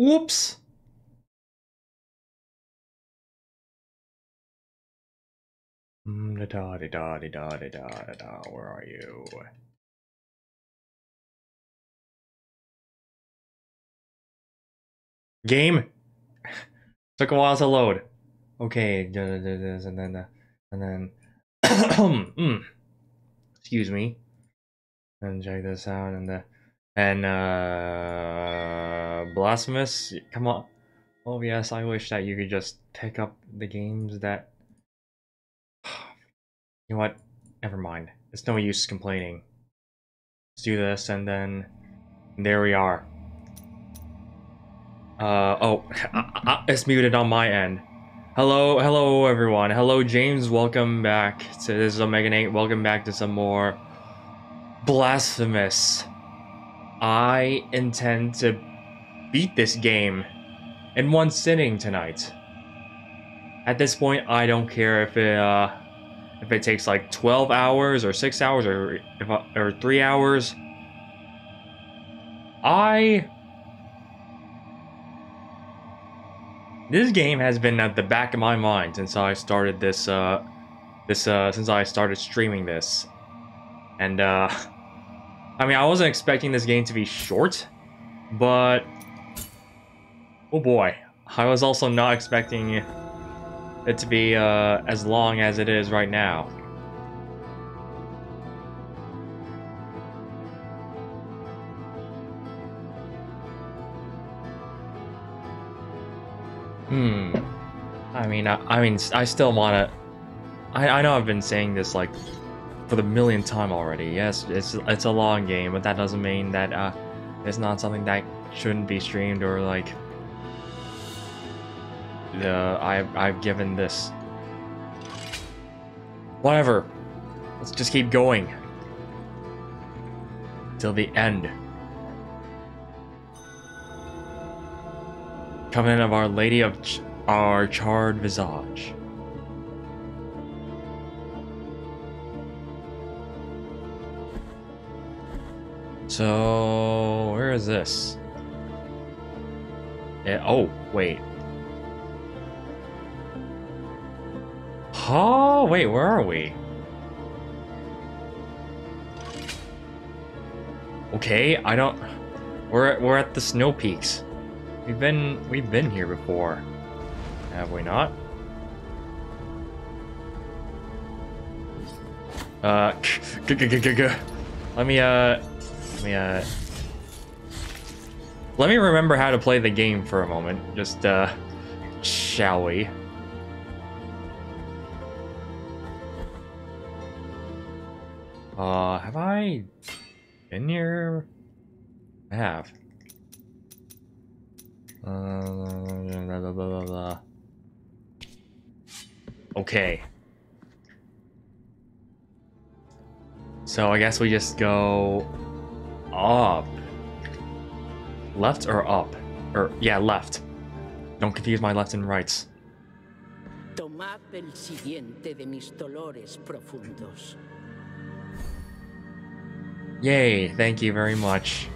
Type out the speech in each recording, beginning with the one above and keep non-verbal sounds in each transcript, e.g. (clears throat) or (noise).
Whoops. Da da da da da da da da. Where are you? Game (laughs) took a while to load. Okay, and then uh, and then. (coughs) Mm. Excuse me. And check this out and the and uh blasphemous. Come on. Oh yes, I wish that you could just pick up the games that. (sighs) You know what? Never mind. It's no use complaining. Let's do this and then there we are. Uh, oh, (laughs) it's muted on my end. Hello, hello everyone. Hello James, welcome back to this is Omega Nate. Welcome back to some more Blasphemous. I intend to beat this game in one sitting tonight. At this point, I don't care if it uh, if it takes like 12 hours or 6 hours or if, or 3 hours. I this game has been at the back of my mind since I started this, uh, this, uh, since I started streaming this. And, uh, (laughs) I mean, I wasn't expecting this game to be short, but, oh boy, I was also not expecting it to be, uh, as long as it is right now. Hmm. I mean, I, I mean, I still want to. I, I know I've been saying this like for the millionth time already. Yes, it's it's a long game, but that doesn't mean that uh, it's not something that shouldn't be streamed or like. The I've I've given this. Whatever. Let's just keep going. Till the end. Covenant of Our Lady of Ch Our Charred Visage. So, where is this? Yeah, oh, wait. Oh, wait, where are we? Okay, I don't... We're, we're at the snow peaks. We've been we've been here before, have we not? Uh, let me uh, me uh, let me remember how to play the game for a moment. Just uh, shall we? Uh, have I been here? I have. Uh, blah, blah, blah, Okay. So I guess we just go up. Left or up? Or, yeah, left. Don't confuse my left and rights. Tomad el siguiente de mis dolores profundos. Yay, thank you very much.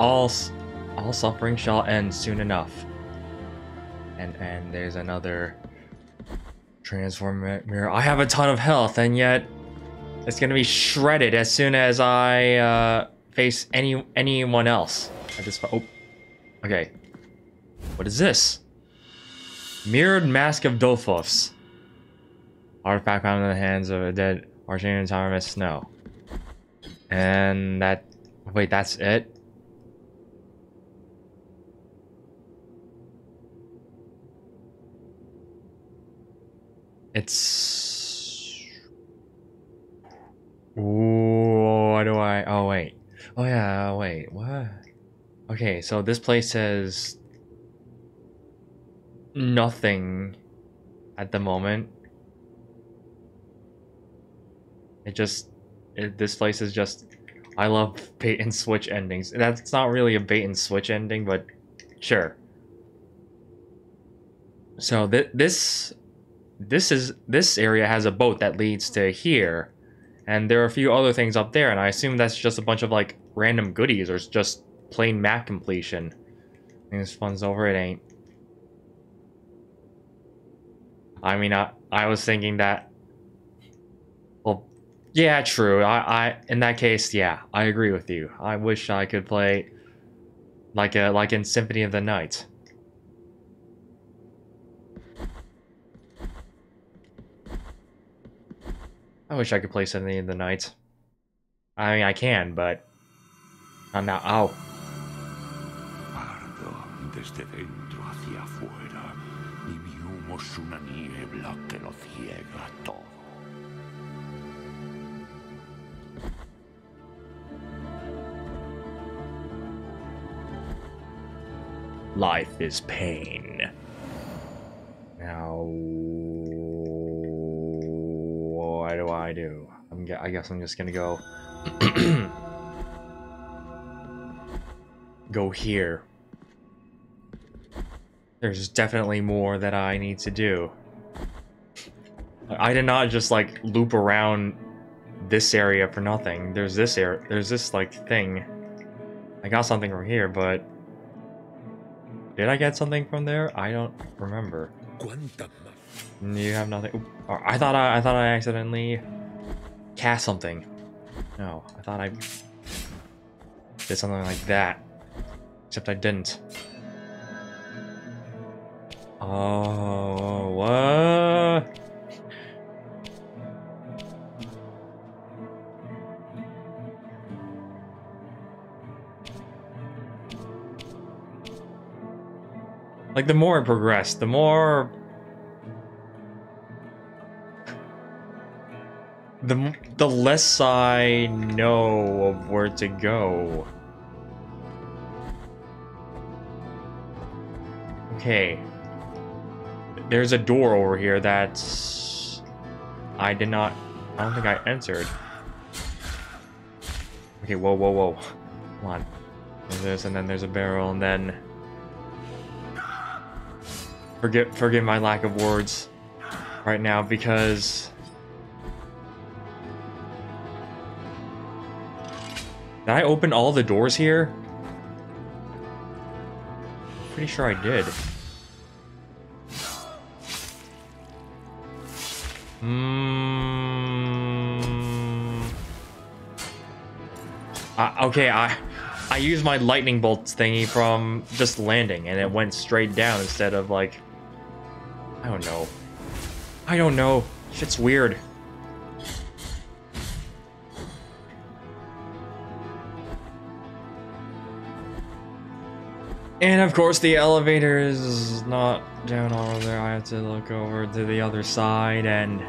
all all suffering shall end soon enough. And and there's another transform mirror. I have a ton of health, and yet it's gonna be shredded as soon as I uh, face any anyone else. At this oh, okay. What is this? Mirrored Mask of Dolphos. Artifact found in the hands of a dead Archangel of Snow. And that wait, that's it? It's... Ooh, what do I... Oh, wait. Oh, yeah, oh, wait. What? Okay, so this place says... Nothing at the moment. It just... It, this place is just... I love bait and switch endings. That's not really a bait and switch ending, but sure. So th this this is this area has a boat that leads to here And there are a few other things up there, and I assume that's just a bunch of like random goodies or just plain map completion. I think this fun's over, it ain't. I mean, I, I was thinking that. Well, yeah, true. I, I, in that case, yeah, I agree with you. I wish I could play like a, like in Symphony of the Night. I wish I could play Symphony of the Night. I mean, I can, but I'm not. Ardo desde dentro hacia afuera y mi humo es una niebla que lo ciega todo. Life is pain. Now, what do I do? I'm, I guess I'm just gonna go. (clears throat) go here. There's definitely more that I need to do. I did not just like loop around this area for nothing. There's this area, there's this like thing. I got something from here, but did I get something from there? I don't remember. You have nothing. Oop. Oh, I thought I, I thought I accidentally cast something. No, I thought I did something like that. Except I didn't. Oh, what? Like, the more I progress, the more... The, the less I know of where to go. Okay. There's a door over here that's... I did not... I don't think I entered. Okay, whoa, whoa, whoa. Come on. There's this, and then there's a barrel, and then... Forget, forgive my lack of words right now, because... Did I open all the doors here? Pretty sure I did. Hmm. Uh, okay, I I used my lightning bolt thingy from just landing, and it went straight down instead of like. I don't know. I don't know. Shit's weird. And of course the elevator is not down over there. I have to look over to the other side and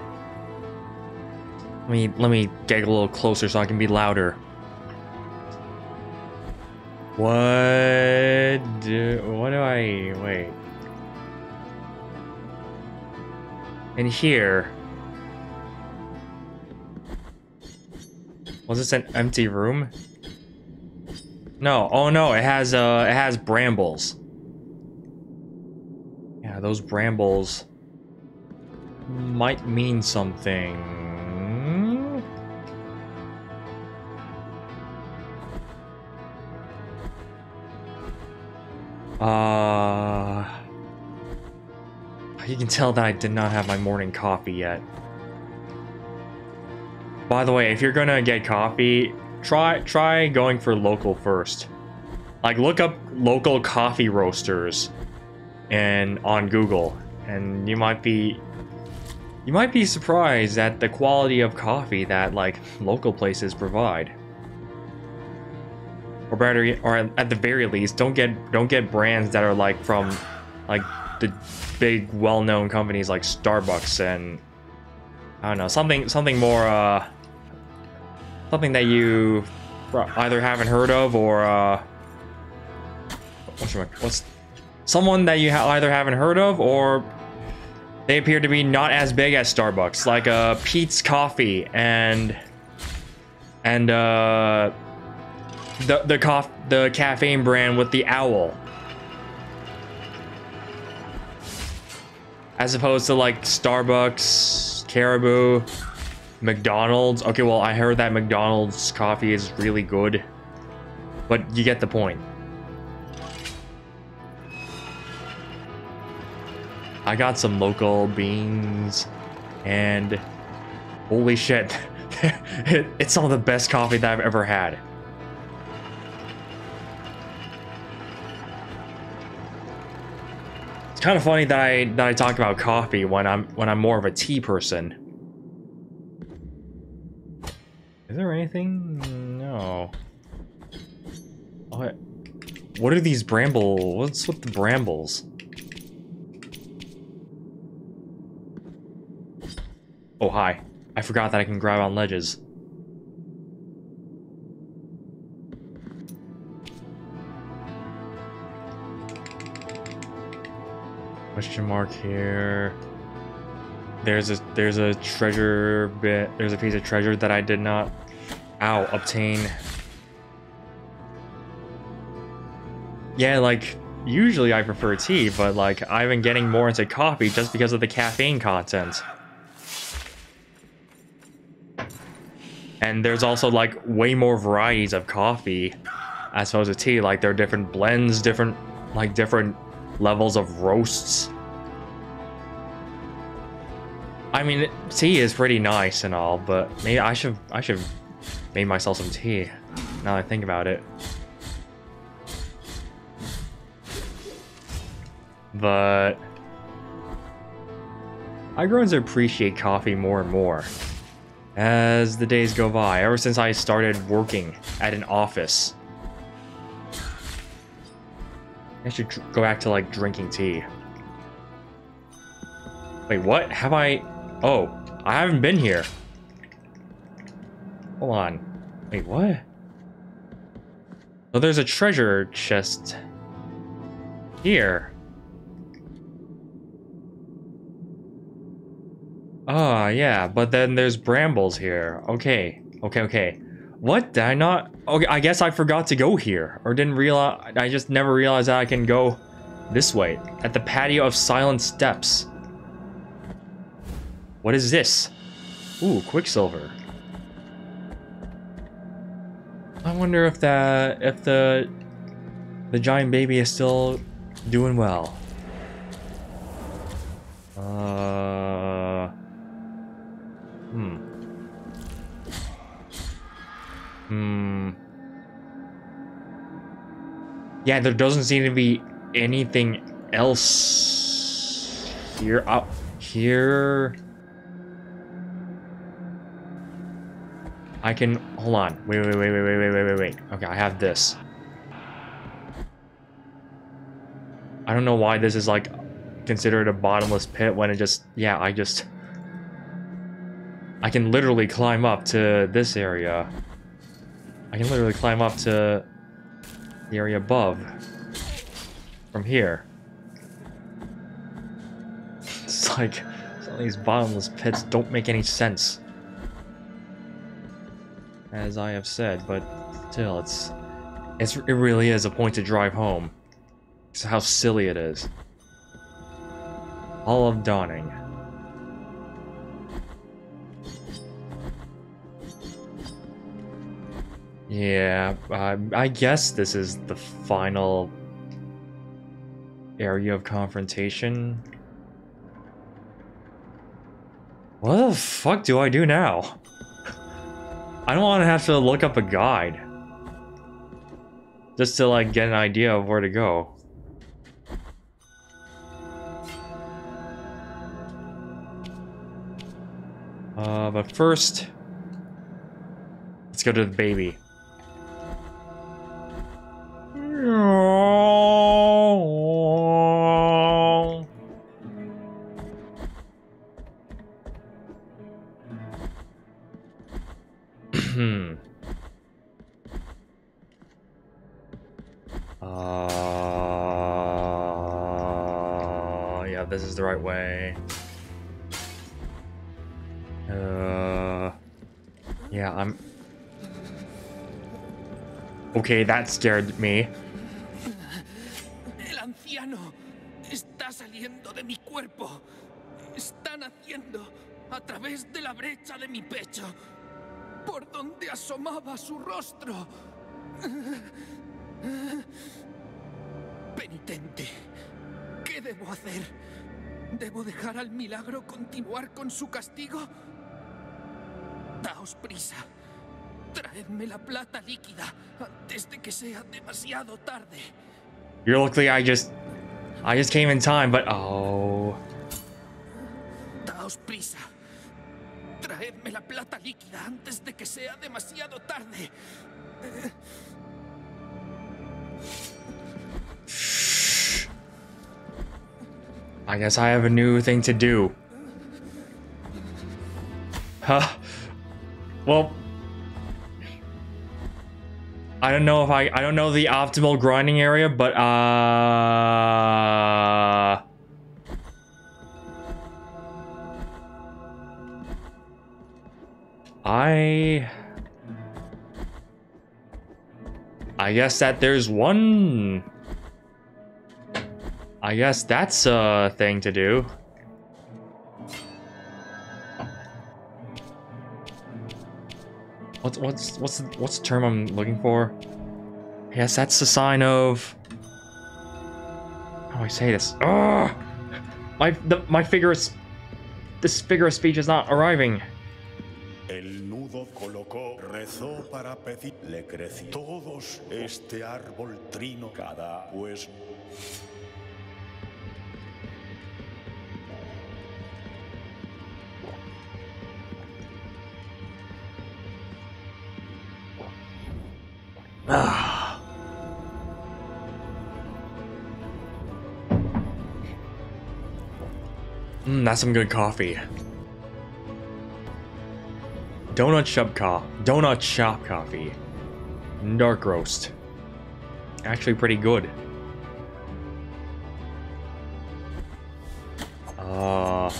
let me let me get a little closer so I can be louder. What do what do I wait? In here. Was this an empty room? No, oh no, it has uh it has brambles. Yeah, those brambles might mean something. Uh you can tell that I did not have my morning coffee yet. By the way, if you're gonna get coffee, try try going for local first. Like look up local coffee roasters and on Google and you might be you might be surprised at the quality of coffee that like local places provide. Or better or at the very least don't get don't get brands that are like from like the big well-known companies like Starbucks and I don't know, something something more uh something that you either haven't heard of or uh, what's, what's someone that you ha either haven't heard of or they appear to be not as big as Starbucks, like uh, Peet's Coffee and and uh, the the cof the caffeine brand with the owl, as opposed to like Starbucks, Caribou. McDonald's. Okay, well, I heard that McDonald's coffee is really good. But you get the point. I got some local beans and holy shit. (laughs) it's some of the best coffee that I've ever had. It's kind of funny that I that I talk about coffee when I'm when I'm more of a tea person. Is there anything? No. What? What are these bramble? What's with the brambles? Oh, hi. I forgot that I can grab on ledges. Question mark here. There's a there's a treasure bit. There's a piece of treasure that I did not. Ow! Obtain. Yeah, like usually I prefer tea, but like I've been getting more into coffee just because of the caffeine content. And there's also like way more varieties of coffee as opposed to tea. Like there are different blends, different like different levels of roasts. I mean, tea is pretty nice and all, but maybe I should I should make myself some tea. Now I think about it. But I grown to appreciate coffee more and more as the days go by, ever since I started working at an office. I should go back to like drinking tea. Wait, what? Have I... Oh, I haven't been here. Hold on. Wait, what? Oh, there's a treasure chest here. Ah, oh, yeah, but then there's brambles here. Okay, okay, okay. What? Did I not? Okay, I guess I forgot to go here. Or didn't realize, I just never realized that I can go this way. At the patio of silent steps. What is this? Ooh, Quicksilver. I wonder if that, if the, the giant baby is still doing well. Uh... Hmm. Hmm. Yeah, there doesn't seem to be anything else here. Up here. I can hold on. Wait, wait, wait, wait, wait, wait, wait, wait, wait. Okay, I have this. I don't know why this is like considered a bottomless pit when it just yeah, I just I can literally climb up to this area. I can literally climb up to the area above. From here. It's like, some of these bottomless pits don't make any sense. As I have said, but still, it's, it's it really is a point to drive home. It's how silly it is. Hall of Dawning. Yeah, I guess this is the final area of confrontation. What the fuck do I do now? I don't want to have to look up a guide. Just to like get an idea of where to go. Uh, but first, let's go to the baby. (laughs) Hmm. uh, yeah, this is the right way. Uh, yeah, I'm... Okay, that scared me. El anciano está saliendo de mi cuerpo. Están haciendo a través de la brecha de mi pecho, por donde asomaba su rostro. Penitente, ¿qué debo hacer? ¿Debo dejar al milagro continuar con su castigo? Daos prisa. Traedme la plata líquida antes de que sea demasiado tarde. You're lucky I just... I just came in time, but... Oh... Daos prisa. Traedme la plata líquida antes de que sea demasiado tarde. I guess I have a new thing to do. Huh. Well... I don't know if I... I don't know the optimal grinding area, but, uh... I... I guess that there's one... I guess that's a thing to do. What's what's what's the, what's the term I'm looking for? Yes, that's the sign of. How do I say this? Ugh! My the my figure is. This figure of speech is not arriving. El nudo colocó, rezó para pedir, le creció. Todos este árbol trino, cada pues Mmm, that's some good coffee. Donut shop co donut shop coffee. Dark roast. Actually pretty good. Uh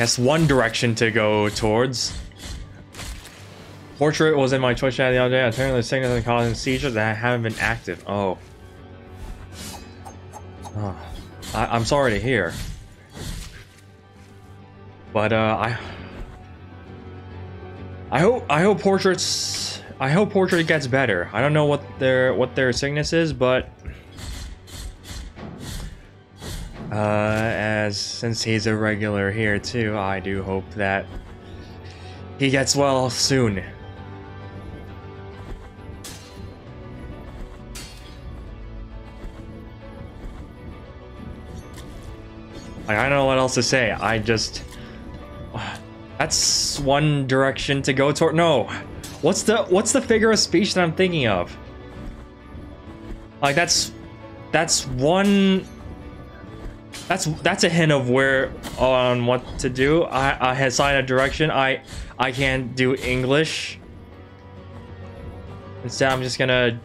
That's one direction to go towards. Portrait was in my Twitch chat the other day. I turned the signal and causing seizures that haven't been active. Oh. I am sorry to hear. But uh I I hope I hope portraits I hope portrait gets better. I don't know what their what their sickness is, but uh as since he's a regular here too, I do hope that he gets well soon. I don't know what else to say. I just... That's one direction to go toward. No. What's the what's the figure of speech that I'm thinking of? Like that's that's one that's that's a hint of where on what to do. I I had signed a direction. I I can't do English. Instead, I'm just gonna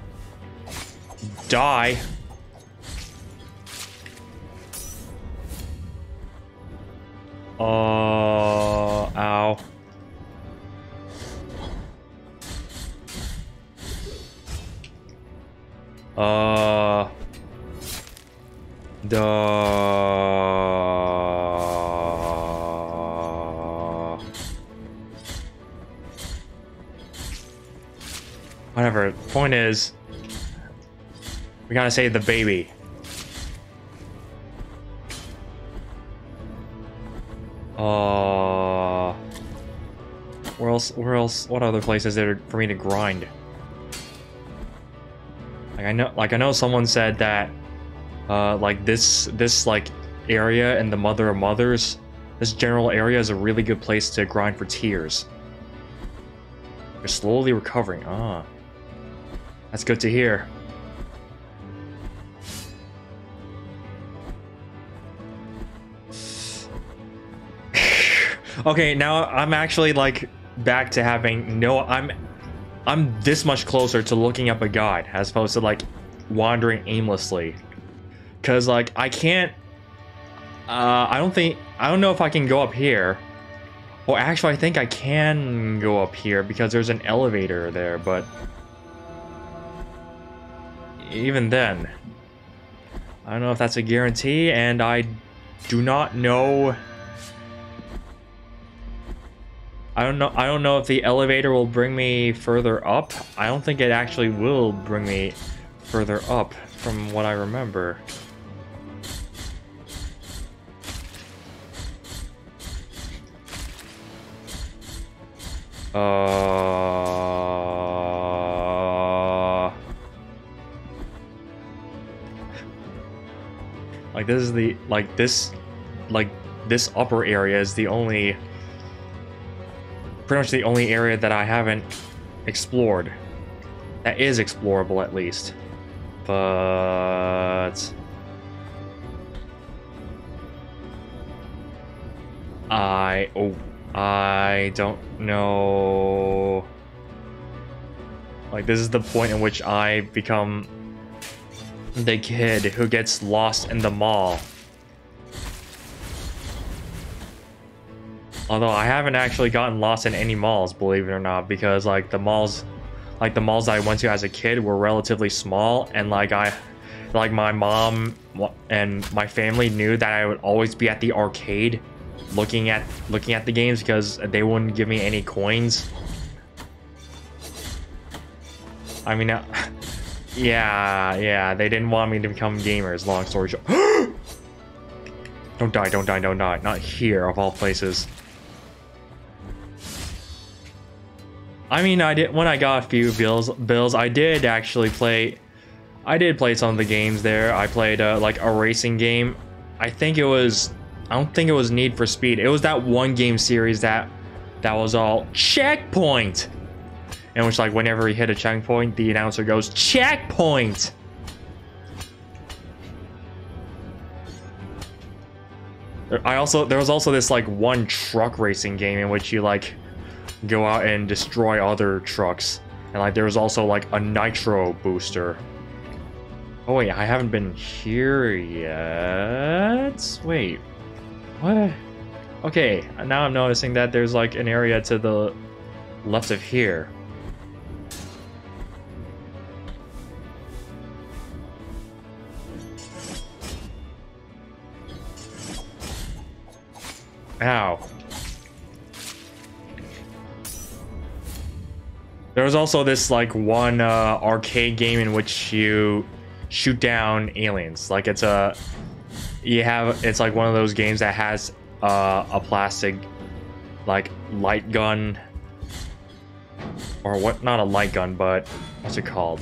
die. Oh, ow. Uh, the whatever. Point is, we gotta save the baby. Uh, where else? Where else? What other places there for me to grind? Like I know, like I know, someone said that, uh, like this, this like area and the Mother of Mothers, this general area is a really good place to grind for tears. You're slowly recovering. Ah, that's good to hear. Okay, now I'm actually like back to having no I'm I'm this much closer to looking up a guide as opposed to like wandering aimlessly. Cause like I can't uh I don't think I don't know if I can go up here. Well actually I think I can go up here because there's an elevator there, but even then, I don't know if that's a guarantee, and I do not know. I don't know. I don't know if the elevator will bring me further up. I don't think it actually will bring me further up, from what I remember. Uh, like this is the like this like this upper area is the only pretty much the only area that I haven't explored. That is explorable at least. But I oh I don't know. Like, this is the point in which I become the kid who gets lost in the mall. Although I haven't actually gotten lost in any malls, believe it or not, because like the malls, like the malls I went to as a kid were relatively small, and like I, like my mom and my family knew that I would always be at the arcade looking at looking at the games because they wouldn't give me any coins. I mean, uh, (laughs) yeah, yeah, they didn't want me to become gamers. Long story short, (gasps) don't die, don't die, don't die. Not here, of all places. I mean, I did when I got a few bills. Bills, I did actually play. I did play some of the games there. I played uh, like a racing game. I think it was I don't think it was Need for Speed. It was that one game series that that was all checkpoint. And which like whenever you hit a checkpoint, the announcer goes checkpoint. I also there was also this like one truck racing game in which you like go out and destroy other trucks. And like there was also like a nitro booster. Oh wait, I haven't been here yet. Wait, what? Okay, now I'm noticing that there's like an area to the left of here. Ow. There was also this like one uh, arcade game in which you shoot down aliens. Like it's a you have it's like one of those games that has uh, a plastic like light gun or what not a light gun but what's it called?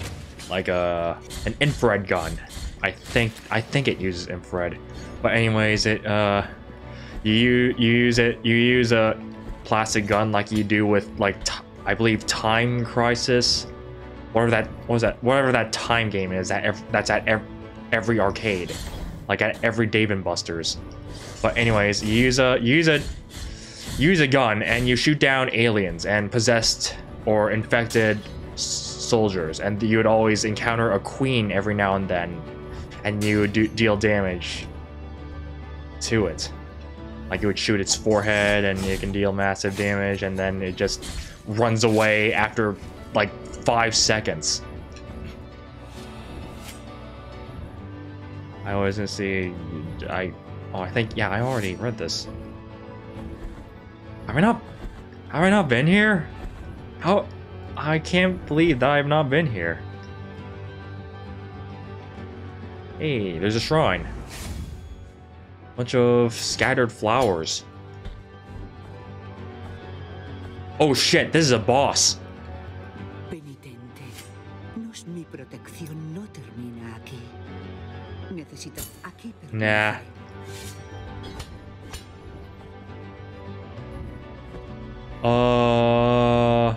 Like a an infrared gun. I think i think it uses infrared. But anyways it uh you you use it you use a plastic gun like you do with like i believe time crisis whatever that what was that whatever that time game is that that's at every arcade like at every Dave and Buster's. But anyways, you use a you use a use a gun and you shoot down aliens and possessed or infected soldiers, and you would always encounter a queen every now and then, and you would do, deal damage to it. Like you would shoot its forehead, and you can deal massive damage, and then it just runs away after like five seconds. I was gonna see. I. Oh, I think. Yeah, I already read this. Have I not. Have I not been here? How. I can't believe that I have not been here. Hey, there's a shrine. Bunch of scattered flowers. Oh shit, this is a boss. Penitente, nos mi protección no termina aquí. Necesito aquí. Nah. Uh.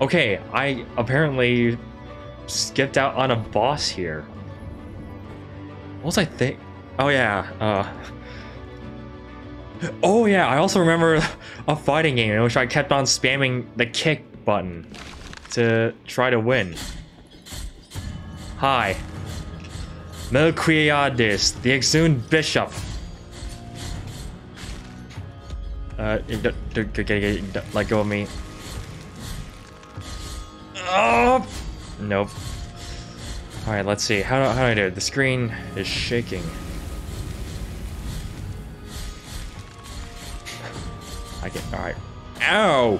Okay, I apparently skipped out on a boss here. What was I think? Oh yeah, uh. Oh yeah, I also remember a fighting game in which I kept on spamming the kick button to try to win. Hi. Melquiades, the exhumed bishop. Uh, let go of me. Oh! Nope. Alright, let's see. How, how do I do it? The screen is shaking. I get. Alright. Ow!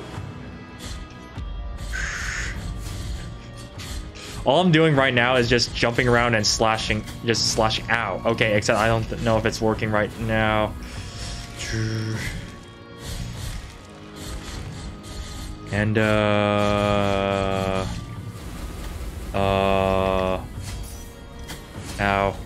All I'm doing right now is just jumping around and slashing, just slashing. Ow. Okay, except I don't know if it's working right now. And, uh... Uh... Ow.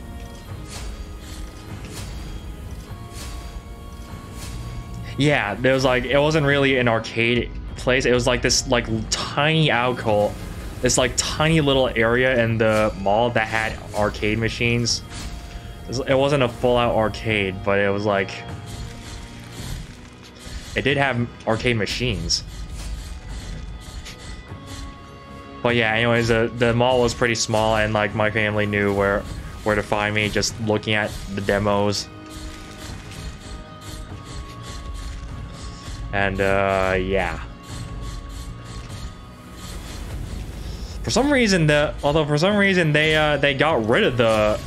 Yeah, there was like, it wasn't really an arcade place. It was like this, like, tiny alcove. This, like, tiny little area in the mall that had arcade machines. It wasn't a full-out arcade, but it was like... It did have arcade machines. But yeah, anyways, the, the mall was pretty small and like my family knew where where to find me just looking at the demos. And uh yeah. For some reason the although for some reason they uh they got rid of the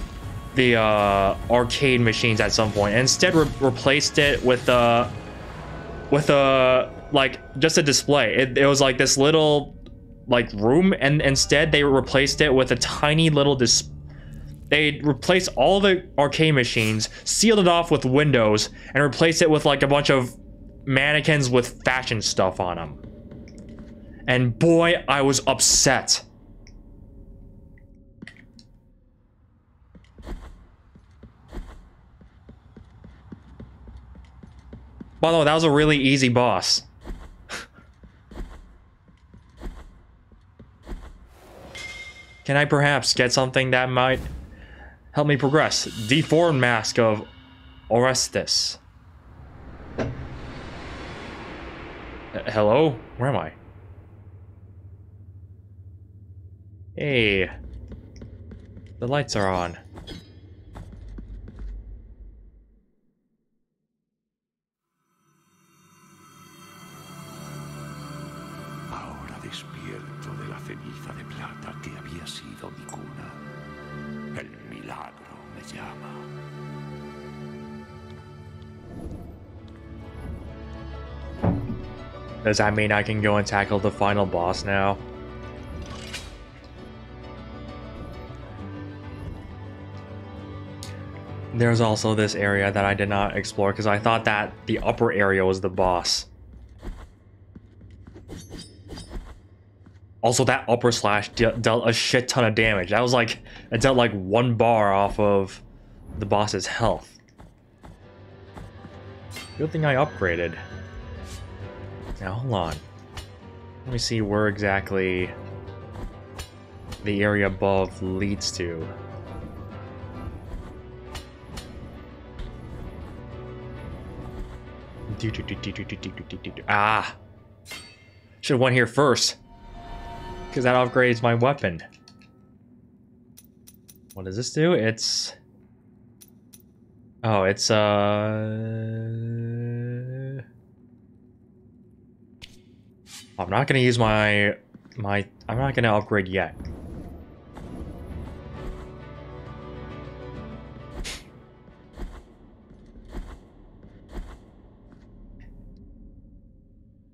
the uh arcade machines at some point and instead re replaced it with uh with a like just a display. It, it was like this little like room and instead they replaced it with a tiny little dis they replaced all the arcade machines sealed it off with windows and replaced it with like a bunch of mannequins with fashion stuff on them and boy i was upset by the way that was a really easy boss (laughs) Can I perhaps get something that might help me progress? Deformed Mask of Orestes. Hello? Where am I? Hey. The lights are on. Does that mean I can go and tackle the final boss now? There's also this area that I did not explore because I thought that the upper area was the boss. Also, that upper slash de dealt a shit ton of damage. That was like, it dealt like one bar off of the boss's health. Good thing I upgraded. Now, hold on. Let me see where exactly the area above leads to. Ah! Should have went here first. Because that upgrades my weapon. What does this do? It's... Oh, it's, uh... I'm not gonna use my my I'm not gonna upgrade yet.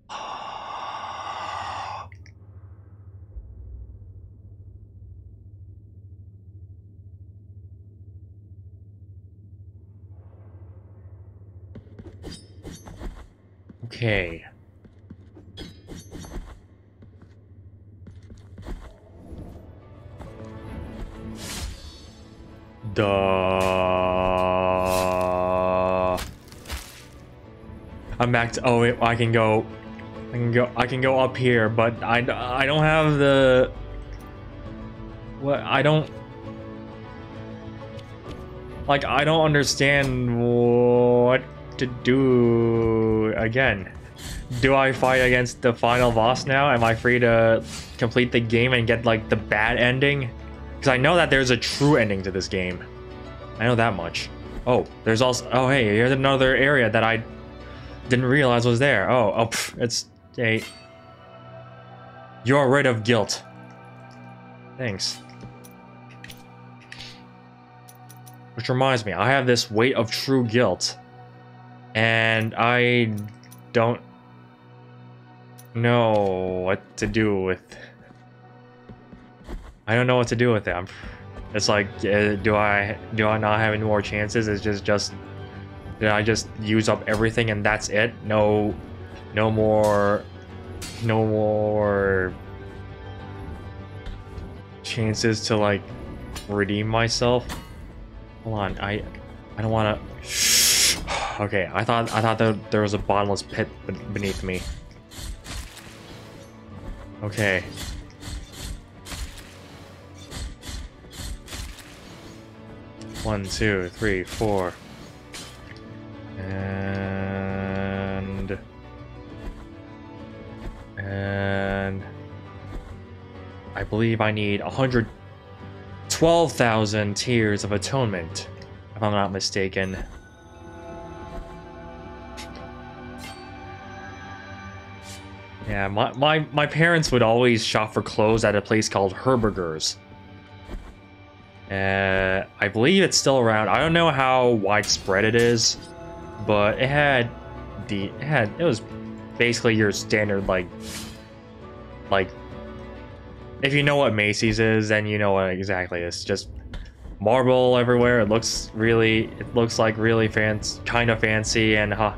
(sighs) okay. Duh. I'm back to. Oh, wait, I can go. I can go. I can go up here, but I. I don't have the. What? I don't. Like I don't understand what to do again. Do I fight against the final boss now? Am I free to complete the game and get like the bad ending? Because I know that there's a true ending to this game. I know that much. Oh, there's also... Oh, hey, here's another area that I didn't realize was there. Oh, oh, pff, it's a... You're rid of guilt. Thanks. Which reminds me, I have this weight of true guilt. And I don't know what to do with... I don't know what to do with it. I'm, it's like, uh, do I do I not have any more chances? It's just just did I just use up everything and that's it? No, no more, no more chances to like redeem myself. Hold on, I, I don't want to. (sighs) okay, I thought I thought that there was a bottomless pit beneath me. Okay. One, two, three, four. And... And... I believe I need 112,000 Tears of Atonement, if I'm not mistaken. Yeah, my, my, my parents would always shop for clothes at a place called Herberger's. Uh, I believe it's still around. I don't know how widespread it is, but it had the it had it was basically your standard like like if you know what Macy's is, then you know what exactly it's just marble everywhere. It looks really it looks like really fancy, kind of fancy and huh,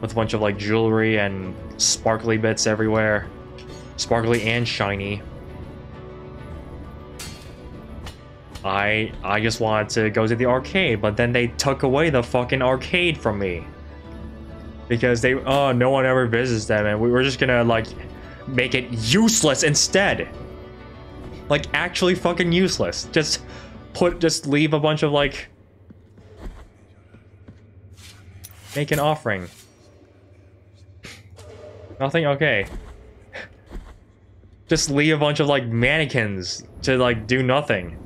with a bunch of like jewelry and sparkly bits everywhere, sparkly and shiny. I I just wanted to go to the arcade, but then they took away the fucking arcade from me. Because they oh no one ever visits them and we were just gonna like make it useless instead. Like actually fucking useless. Just put just leave a bunch of like make an offering. Nothing okay. Just leave a bunch of like mannequins to like do nothing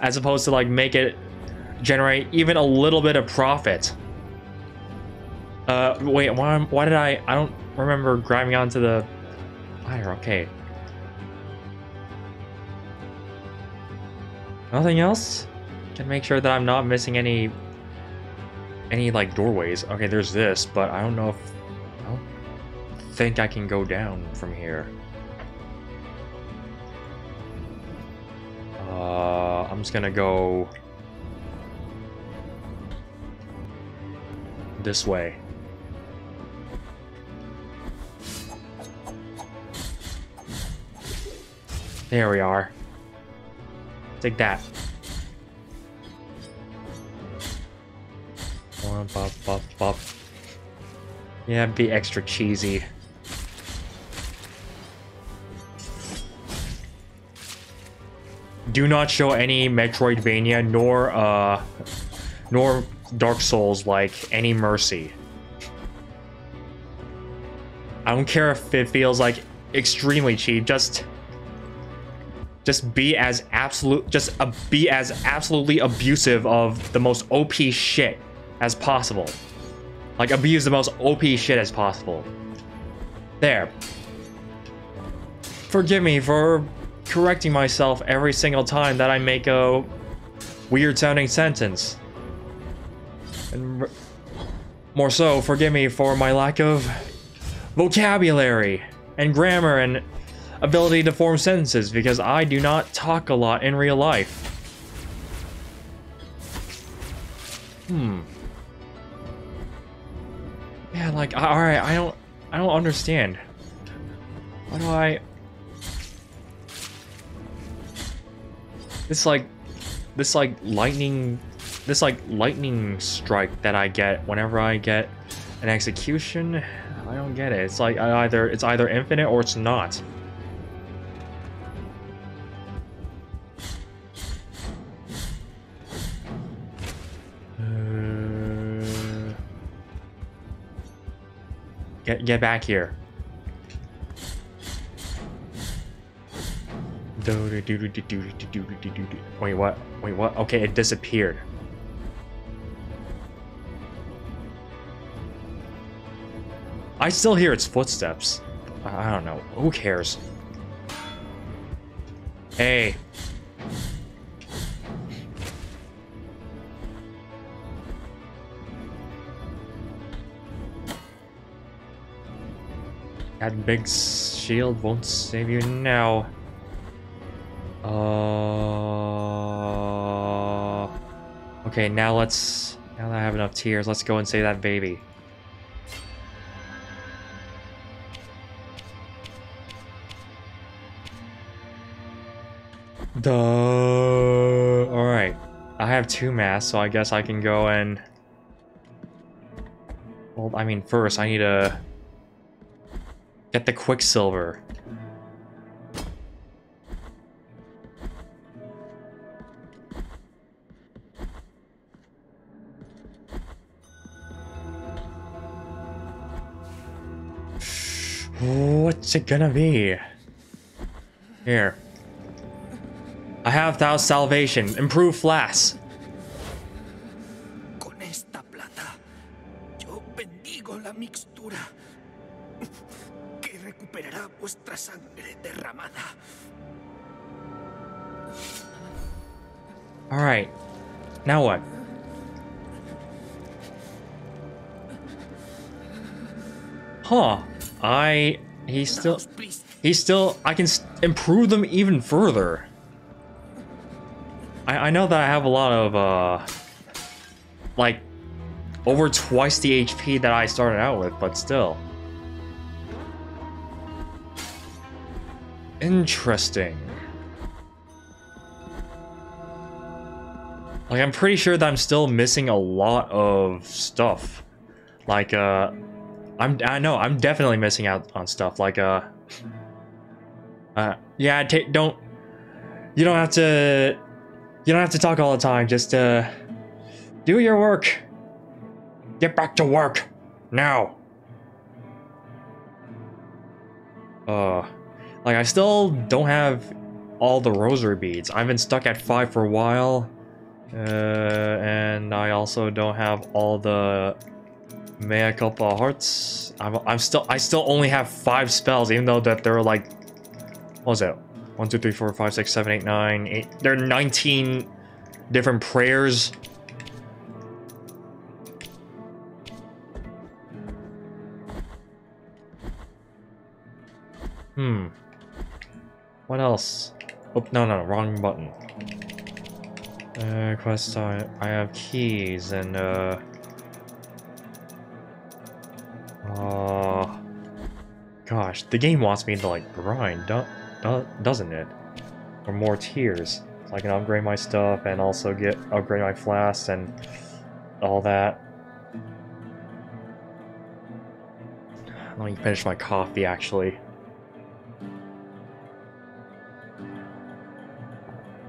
as opposed to like make it generate even a little bit of profit. Uh, wait, why, why did I, I don't remember grabbing onto the ladder, okay. Nothing else? Can make sure that I'm not missing any, any like doorways. Okay, there's this, but I don't know if, I don't think I can go down from here. Uh, I'm just gonna go this way. There we are. Take that. Buff, buff, buff. Yeah, be extra cheesy. Do not show any Metroidvania nor uh nor Dark Souls like any mercy. I don't care if it feels like extremely cheap, just just be as absolute just uh, be as absolutely abusive of the most OP shit as possible. Like abuse the most OP shit as possible. There. Forgive me for correcting myself every single time that I make a weird sounding sentence. And more so, forgive me for my lack of vocabulary and grammar and ability to form sentences because I do not talk a lot in real life. Hmm. Yeah, like, alright, I don't, I don't understand. Why do I... This like, this like lightning, this like lightning strike that I get whenever I get an execution, I don't get it. It's like either it's either infinite or it's not. Uh, get get back here. Wait, what? Wait, what? Okay, it disappeared. I still hear its footsteps. I don't know. Who cares? Hey. That big shield won't save you now. Uh. Okay, now let's. Now that I have enough tears, let's go and save that baby. Duh. Alright. I have two masks, so I guess I can go and... Well, I mean, first I need to... Get the Quicksilver. What's it gonna be? Here. I have thou salvation. Improve flask. Con esta plata, yo bendigo la mixtura que recuperará vuestra sangre derramada. Alright. Now what? Huh. I... He's still... He's still... I can improve them even further. I, I know that I have a lot of, uh... Like... Over twice the HP that I started out with, but still. Interesting. Like, I'm pretty sure that I'm still missing a lot of stuff. Like, uh... I'm, I know, I'm definitely missing out on stuff. Like, uh... Uh, yeah, ta don't... You don't have to... You don't have to talk all the time. Just, uh... Do your work. Get back to work. Now. Uh... Like, I still don't have all the rosary beads. I've been stuck at five for a while. Uh, and I also don't have all the mea culpa hearts. I'm, I'm still, I still only have five spells, even though that there are like, what was it? One, two, three, four, five, six, seven, eight, nine, eight. There are 19 different prayers. Hmm. What else? Oh, no, no, wrong button. Uh, quest I, I have keys and, uh... Uh... Gosh, the game wants me to, like, grind, do, do, doesn't it? For more tears. So I can upgrade my stuff and also get upgrade my flasks and all that. Let me finish my coffee, actually.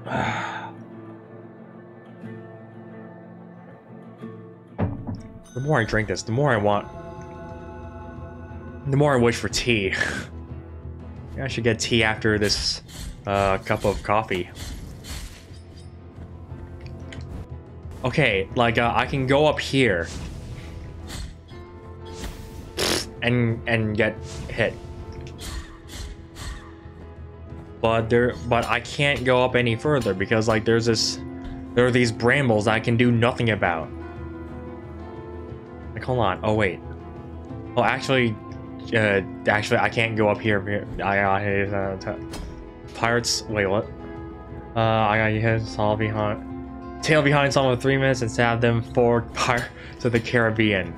(sighs) The more I drink this, the more I want. The more I wish for tea. I should get tea after this uh, cup of coffee. Okay, like uh, I can go up here and and get hit, but there, but I can't go up any further because like there's this, there are these brambles I can do nothing about. Like, hold on. Oh, wait. Oh, actually, uh, actually, I can't go up here. I got his, uh, pirates. Wait, what? Uh, I got his all behind. Tail behind someone three minutes and stab them for Pirates of the Caribbean.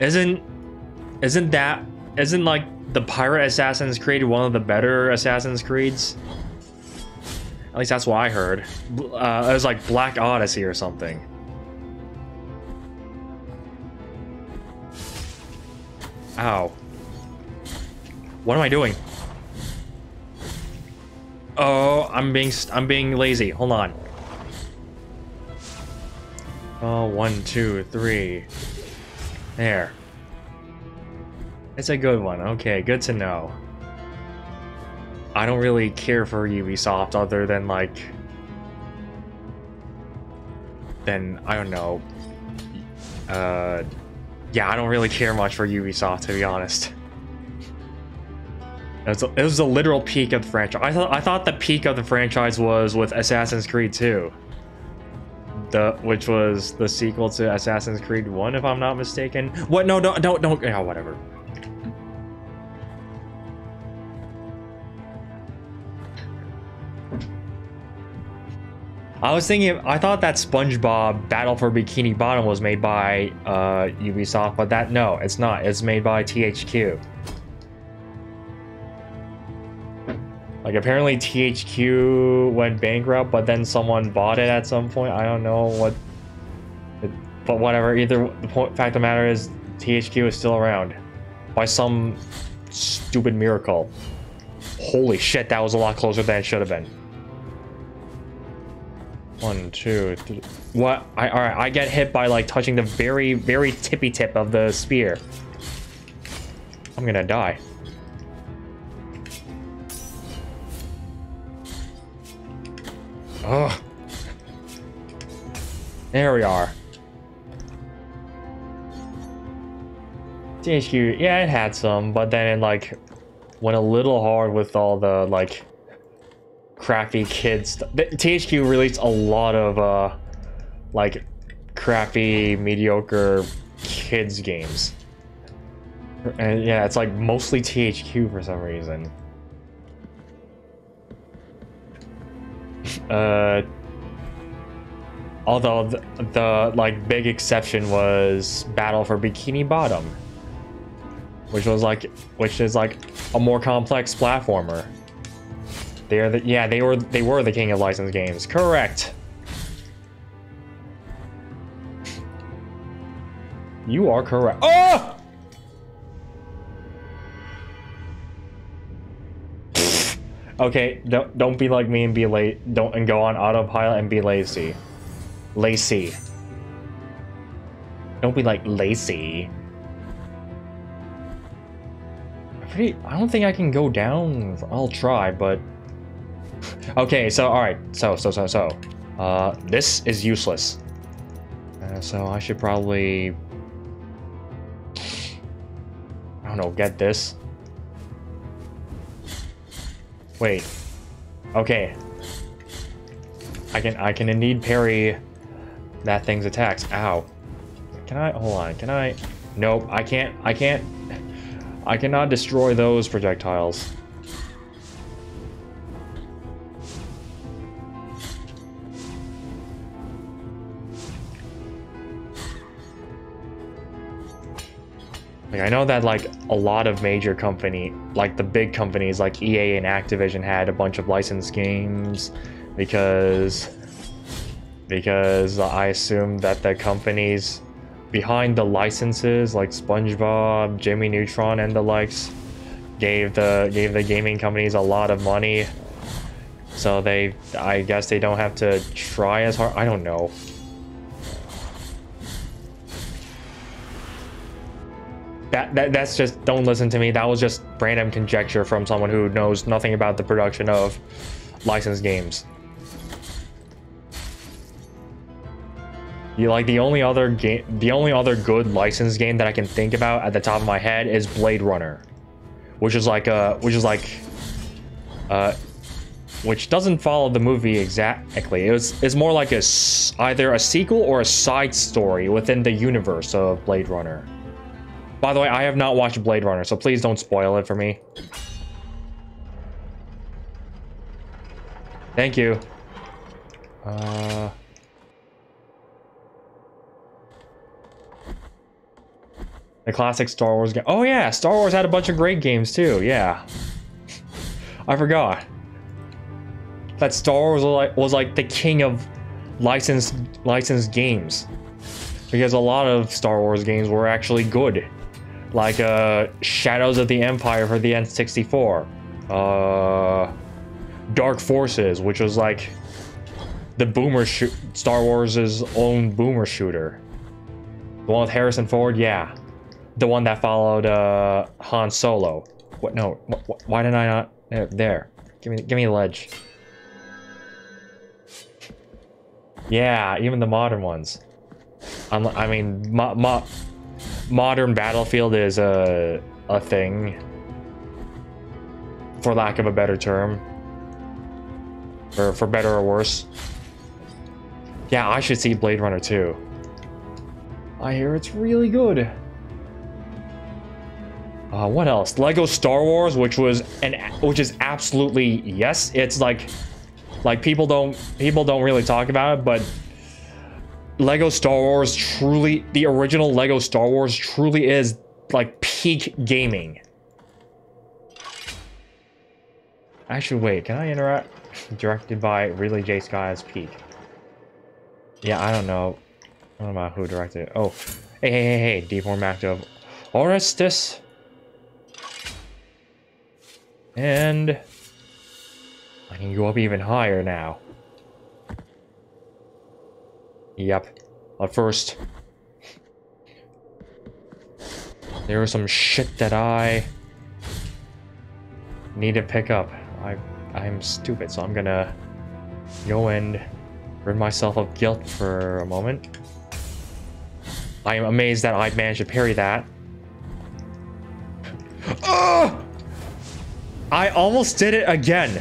Isn't, isn't that, isn't like the Pirate Assassin's Creed one of the better Assassin's Creeds? At least that's what I heard. Uh, it was like Black Odyssey or something. Ow. What am I doing? Oh, I'm being I'm being lazy. Hold on. Oh, one, two, three. There. It's a good one. Okay, good to know. I don't really care for Ubisoft other than like then I don't know. Uh yeah, I don't really care much for Ubisoft to be honest. It was, it was the literal peak of the franchise. I thought I thought the peak of the franchise was with Assassin's Creed 2. The which was the sequel to Assassin's Creed 1, if I'm not mistaken. What? No, don't, don't, don't. Yeah, whatever. I was thinking, I thought that SpongeBob Battle for Bikini Bottom was made by uh, Ubisoft, but that no, it's not. It's made by THQ. Like apparently THQ went bankrupt, but then someone bought it at some point. I don't know what, it, but whatever. Either the point, fact of the matter is, THQ is still around by some stupid miracle. Holy shit, that was a lot closer than it should have been. One, two, three. What? I all right. I get hit by like touching the very, very tippy tip of the spear. I'm gonna die. Oh. There we are. THQ, yeah, it had some, but then it like went a little hard with all the like crappy kids. THQ released a lot of uh, like crappy, mediocre kids games. And yeah, it's like mostly THQ for some reason. (laughs) uh, although the, the like big exception was Battle for Bikini Bottom, which was like, which is like a more complex platformer. They are the yeah they were they were the king of licensed games. Correct. You are correct. Oh! okay, don't don't be like me and be late. Don't and go on autopilot and be lazy. Lazy. Don't be like. Pretty, I don't think I can go down. I'll try, but (laughs) okay, so all right, so so so so, uh, this is useless. Uh, so I should probably, I don't know, get this. Wait, okay. I can I can indeed parry that thing's attacks. Ow. Can I hold on? Can I? Nope. I can't. I can't. I cannot destroy those projectiles. Like I know that like a lot of major company, like the big companies like EA and Activision had a bunch of licensed games because because I assume that the companies behind the licenses like SpongeBob, Jimmy Neutron and the likes gave the gave the gaming companies a lot of money. So they I guess they don't have to try as hard. I don't know. That, that that's just don't listen to me. That was just random conjecture from someone who knows nothing about the production of licensed games. You like the only other game, the only other good licensed game that I can think about at the top of my head is Blade Runner, which is like a, which is like, uh, which doesn't follow the movie exactly. It was, it's more like a either a sequel or a side story within the universe of Blade Runner. By the way, I have not watched Blade Runner, so please don't spoil it for me. Thank you. Uh... The classic Star Wars game. Oh yeah, Star Wars had a bunch of great games too. Yeah. I forgot. That Star Wars was like, was like the king of licensed licensed games. Because a lot of Star Wars games were actually good like uh, Shadows of the Empire for the N64, uh, Dark Forces, which was like the boomer Star Wars' own boomer shooter. The one with Harrison Ford, yeah, the one that followed uh, Han Solo. What? No, wh why did I not? There, there, give me, give me a ledge. Yeah, even the modern ones. I'm, I mean, mo, mo modern battlefield is a a thing. for lack of a better term. Or for better or worse. Yeah, I should see Blade Runner too. I hear it's really good. Uh, what else? Lego Star Wars, which was an which is absolutely yes. It's like like people don't people don't really talk about it, but Lego Star Wars truly the original Lego Star Wars truly is like peak gaming. Actually, wait, can I interact? Directed by Really J Sky's Peak. Yeah, I don't know. I don't know who directed it. Oh, hey, hey, hey, hey, deform active. Orestes. And I can go up even higher now. Yep. But first, there was some shit that I need to pick up. I I'm stupid, so I'm gonna go and rid myself of guilt for a moment. I am amazed that I managed to parry that. Oh! I almost did it again.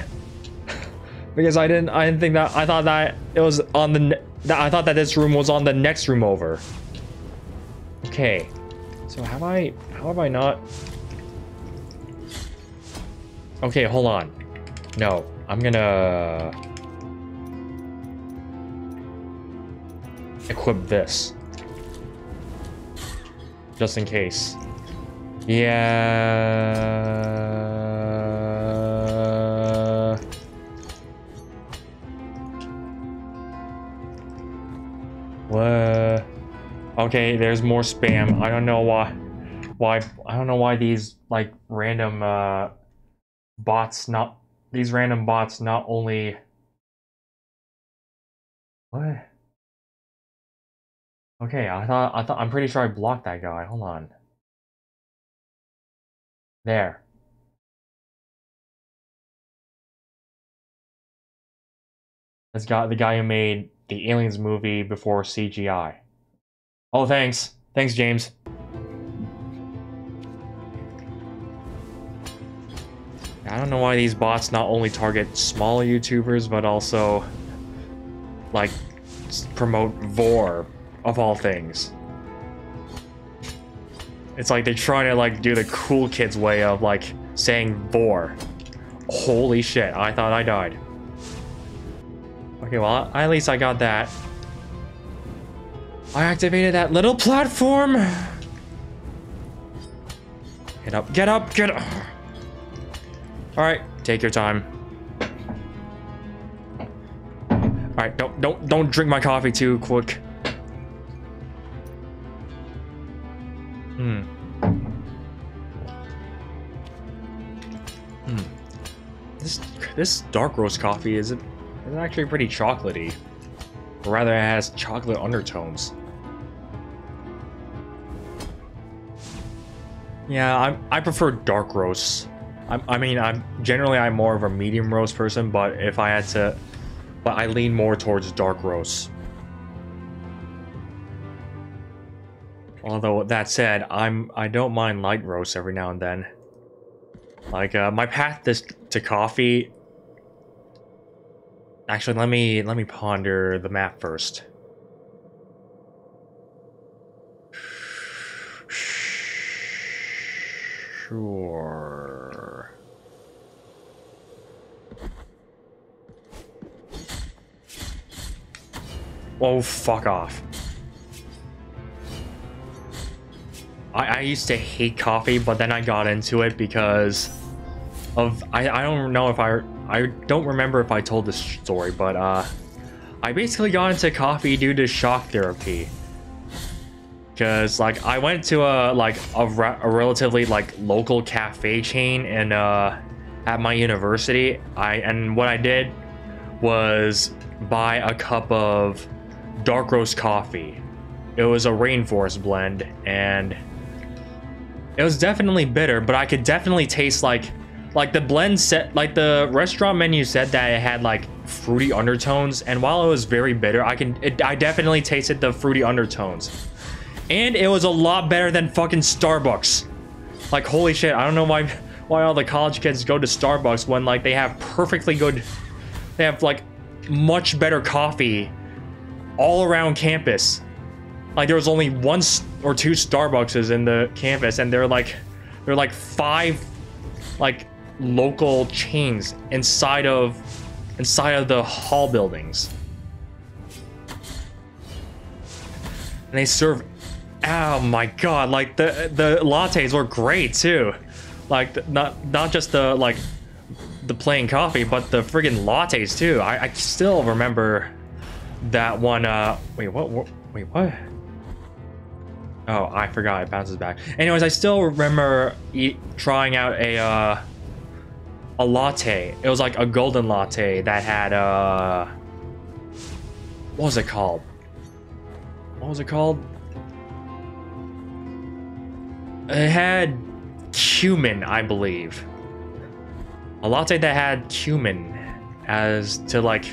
(laughs) because I didn't I didn't think that I thought that it was on the I thought that this room was on the next room over. Okay. So have I how have I not Okay, hold on. No, I'm gonna equip this. Just in case. Yeah. What? Okay, there's more spam. I don't know why. Why? I don't know why these like random uh, bots not these random bots not only. What? Okay, I thought I thought I'm pretty sure I blocked that guy. Hold on. There. This guy, the guy who made the Aliens movie before CGI. Oh, thanks. Thanks, James. I don't know why these bots not only target small YouTubers, but also, like, promote Vor, of all things. It's like they're trying to, like, do the cool kids way of, like, saying Vor. Holy shit, I thought I died. Okay, well, at least I got that. I activated that little platform! Get up, get up, get up! Alright, take your time. Alright, don't don't don't drink my coffee too quick. Hmm. Hmm. This this dark roast coffee is it is actually pretty chocolatey. Or rather it has chocolate undertones. Yeah, I I prefer dark roasts. I, I mean, I'm generally I'm more of a medium roast person, but if I had to, but I lean more towards dark roasts. Although that said, I'm I don't mind light roasts every now and then. Like uh, my path this to coffee. Actually, let me let me ponder the map first. Sure. Oh, fuck off. I, I used to hate coffee, but then I got into it because of... I, I don't know if I... I don't remember if I told this story, but uh... I basically got into coffee due to shock therapy. Because, like, I went to a, like, a, a relatively, like, local cafe chain and, uh, at my university. I And what I did was buy a cup of dark roast coffee. It was a rainforest blend, and it was definitely bitter, but I could definitely taste like, like the blend set, like the restaurant menu said that it had like fruity undertones, and while it was very bitter, I can, it, I definitely tasted the fruity undertones, and it was a lot better than fucking Starbucks. Like holy shit, I don't know why, (laughs) why all the college kids go to Starbucks when like they have perfectly good, they have like much better coffee all around campus. Like there was only one or two Starbuckses in the campus, and they're like, they're like five, like local chains inside of, inside of the hall buildings. And they serve, oh my god, like the the lattes were great too, like not not just the like the plain coffee, but the friggin' lattes too. I, I still remember that one. Uh, wait, what? what wait, what? Oh, I forgot. It bounces back. Anyways, I still remember eat, trying out a uh, a latte. It was like a golden latte that had uh, what was it called? What was it called? It had cumin, I believe. A latte that had cumin as to like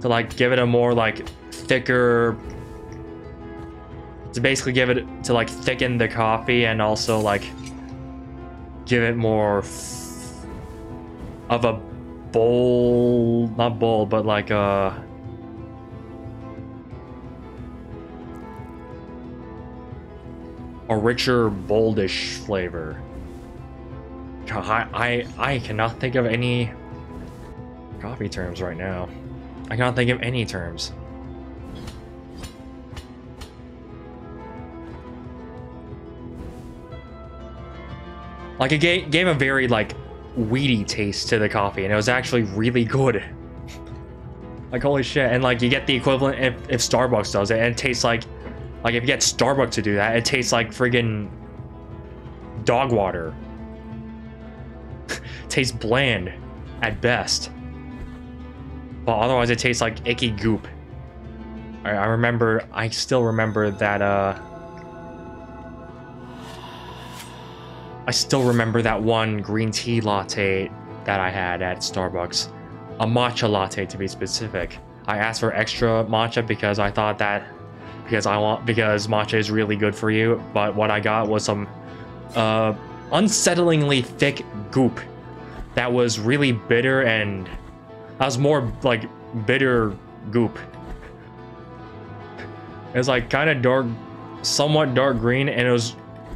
to like give it a more like thicker to basically give it to like thicken the coffee and also like give it more of a bowl not bowl but like a a richer boldish flavor. I, I I cannot think of any coffee terms right now. I cannot think of any terms. Like it gave, gave a very like weedy taste to the coffee, and it was actually really good. like holy shit! And like you get the equivalent if, if Starbucks does it, and it tastes like like if you get Starbucks to do that, it tastes like friggin' dog water. (laughs) tastes bland at best, but otherwise it tastes like icky goop. I, I remember, I still remember that uh. I still remember that one green tea latte that I had at Starbucks. A matcha latte to be specific. I asked for extra matcha because I thought that because I want because matcha is really good for you, but what I got was some uh unsettlingly thick goop that was really bitter and that was more like bitter goop. It was like kind of dark somewhat dark green and it was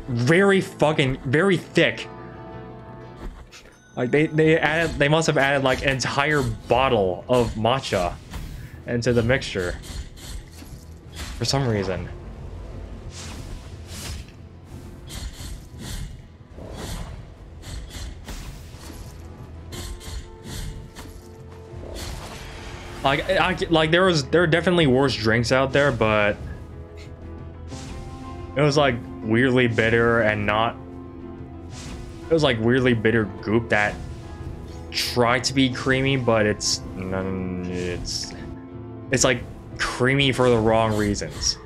very fucking very thick. Like they they added they must have added like an entire bottle of matcha into the mixture for some reason. Like I, like there was there are definitely worse drinks out there, but it was like weirdly bitter and not. It was like weirdly bitter goop that tried to be creamy, but it's. It's it's like creamy for the wrong reasons.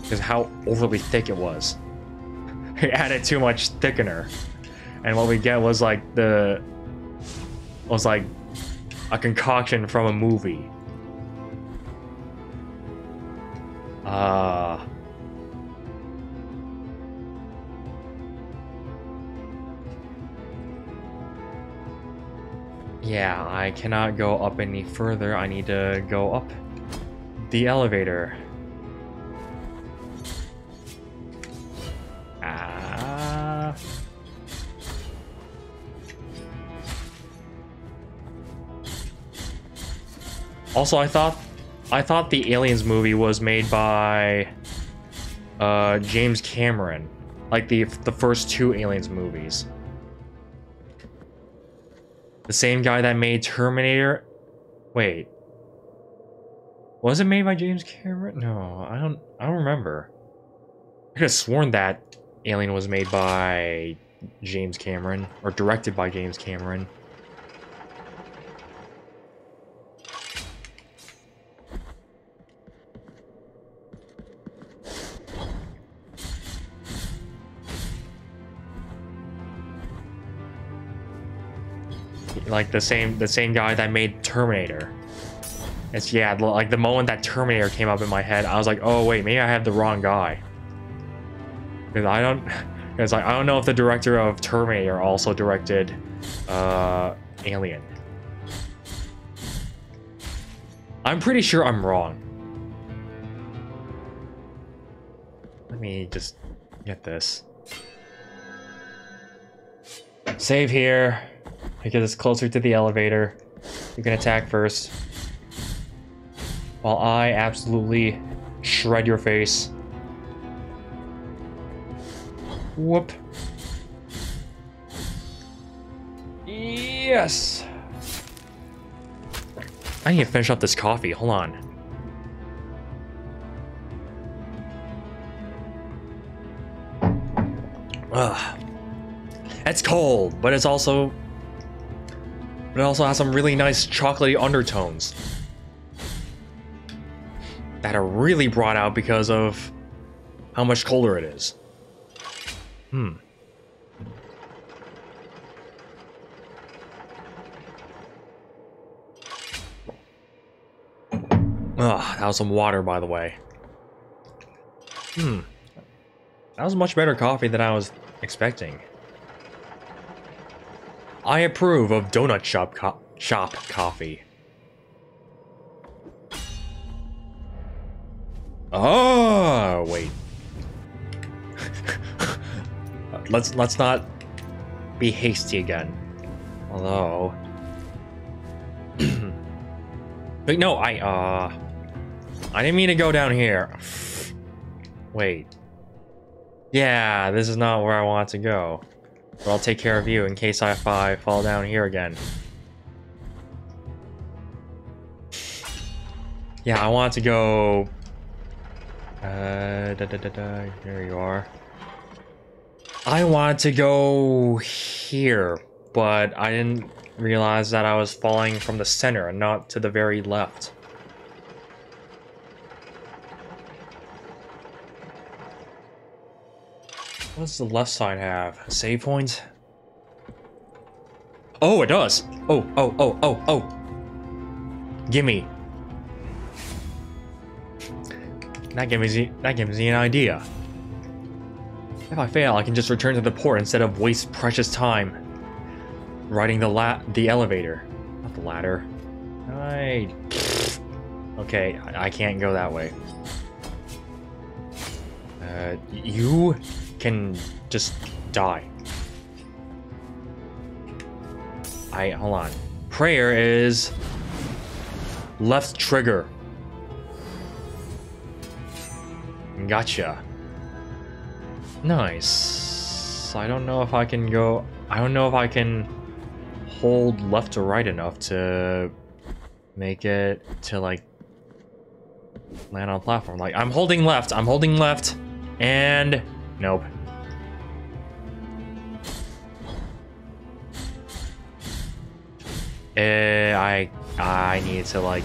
Because how overly thick it was. (laughs) It added too much thickener, and what we get was like the was like a concoction from a movie. Ah. Yeah, I cannot go up any further. I need to go up the elevator. Ah. Also, I thought I thought the Aliens movie was made by uh, James Cameron, like the the first two Aliens movies. The same guy that made Terminator. Wait. Was it made by James Cameron? No, I don't I don't remember. I could have sworn that Alien was made by James Cameron or directed by James Cameron. Like the same the same guy that made Terminator. It's yeah, like the moment that Terminator came up in my head, I was like, oh wait, maybe I have the wrong guy. Because I don't, (laughs) Because I, I don't know if the director of Terminator also directed uh, Alien. I'm pretty sure I'm wrong. Let me just get this. Save here, because it's closer to the elevator. You can attack first. While I absolutely shred your face. Whoop. Yes! I need to finish up this coffee. Hold on. Ugh. It's cold, but it's also... But it also has some really nice chocolatey undertones. That are really brought out because of how much colder it is. Hmm. Ugh, that was some water, by the way. Hmm. That was much better coffee than I was expecting. I approve of donut shop co shop coffee. Oh, wait. (laughs) let's let's not be hasty again. Although, (clears throat) wait, no, I uh, I didn't mean to go down here. Wait. Yeah, this is not where I want to go. But I'll take care of you in case I, if I fall down here again. Yeah, I want to go... Uh, da, da, da, da. Here you are. I want to go here, but I didn't realize that I was falling from the center and not to the very left. What does the left side have? Save point? Oh, it does! Oh, oh, oh, oh, oh! Gimme. That gives me that gives me an idea. If I fail, I can just return to the port instead of waste precious time riding the la the elevator, not the ladder. I okay, I, I can't go that way. Uh, you can just die. I hold on. Prayer is left trigger. Gotcha. Nice. I don't know if I can go... I don't know if I can hold left to right enough to make it to, like, land on platform. Like, I'm holding left. I'm holding left. And... Nope. Uh, I... I need to, like...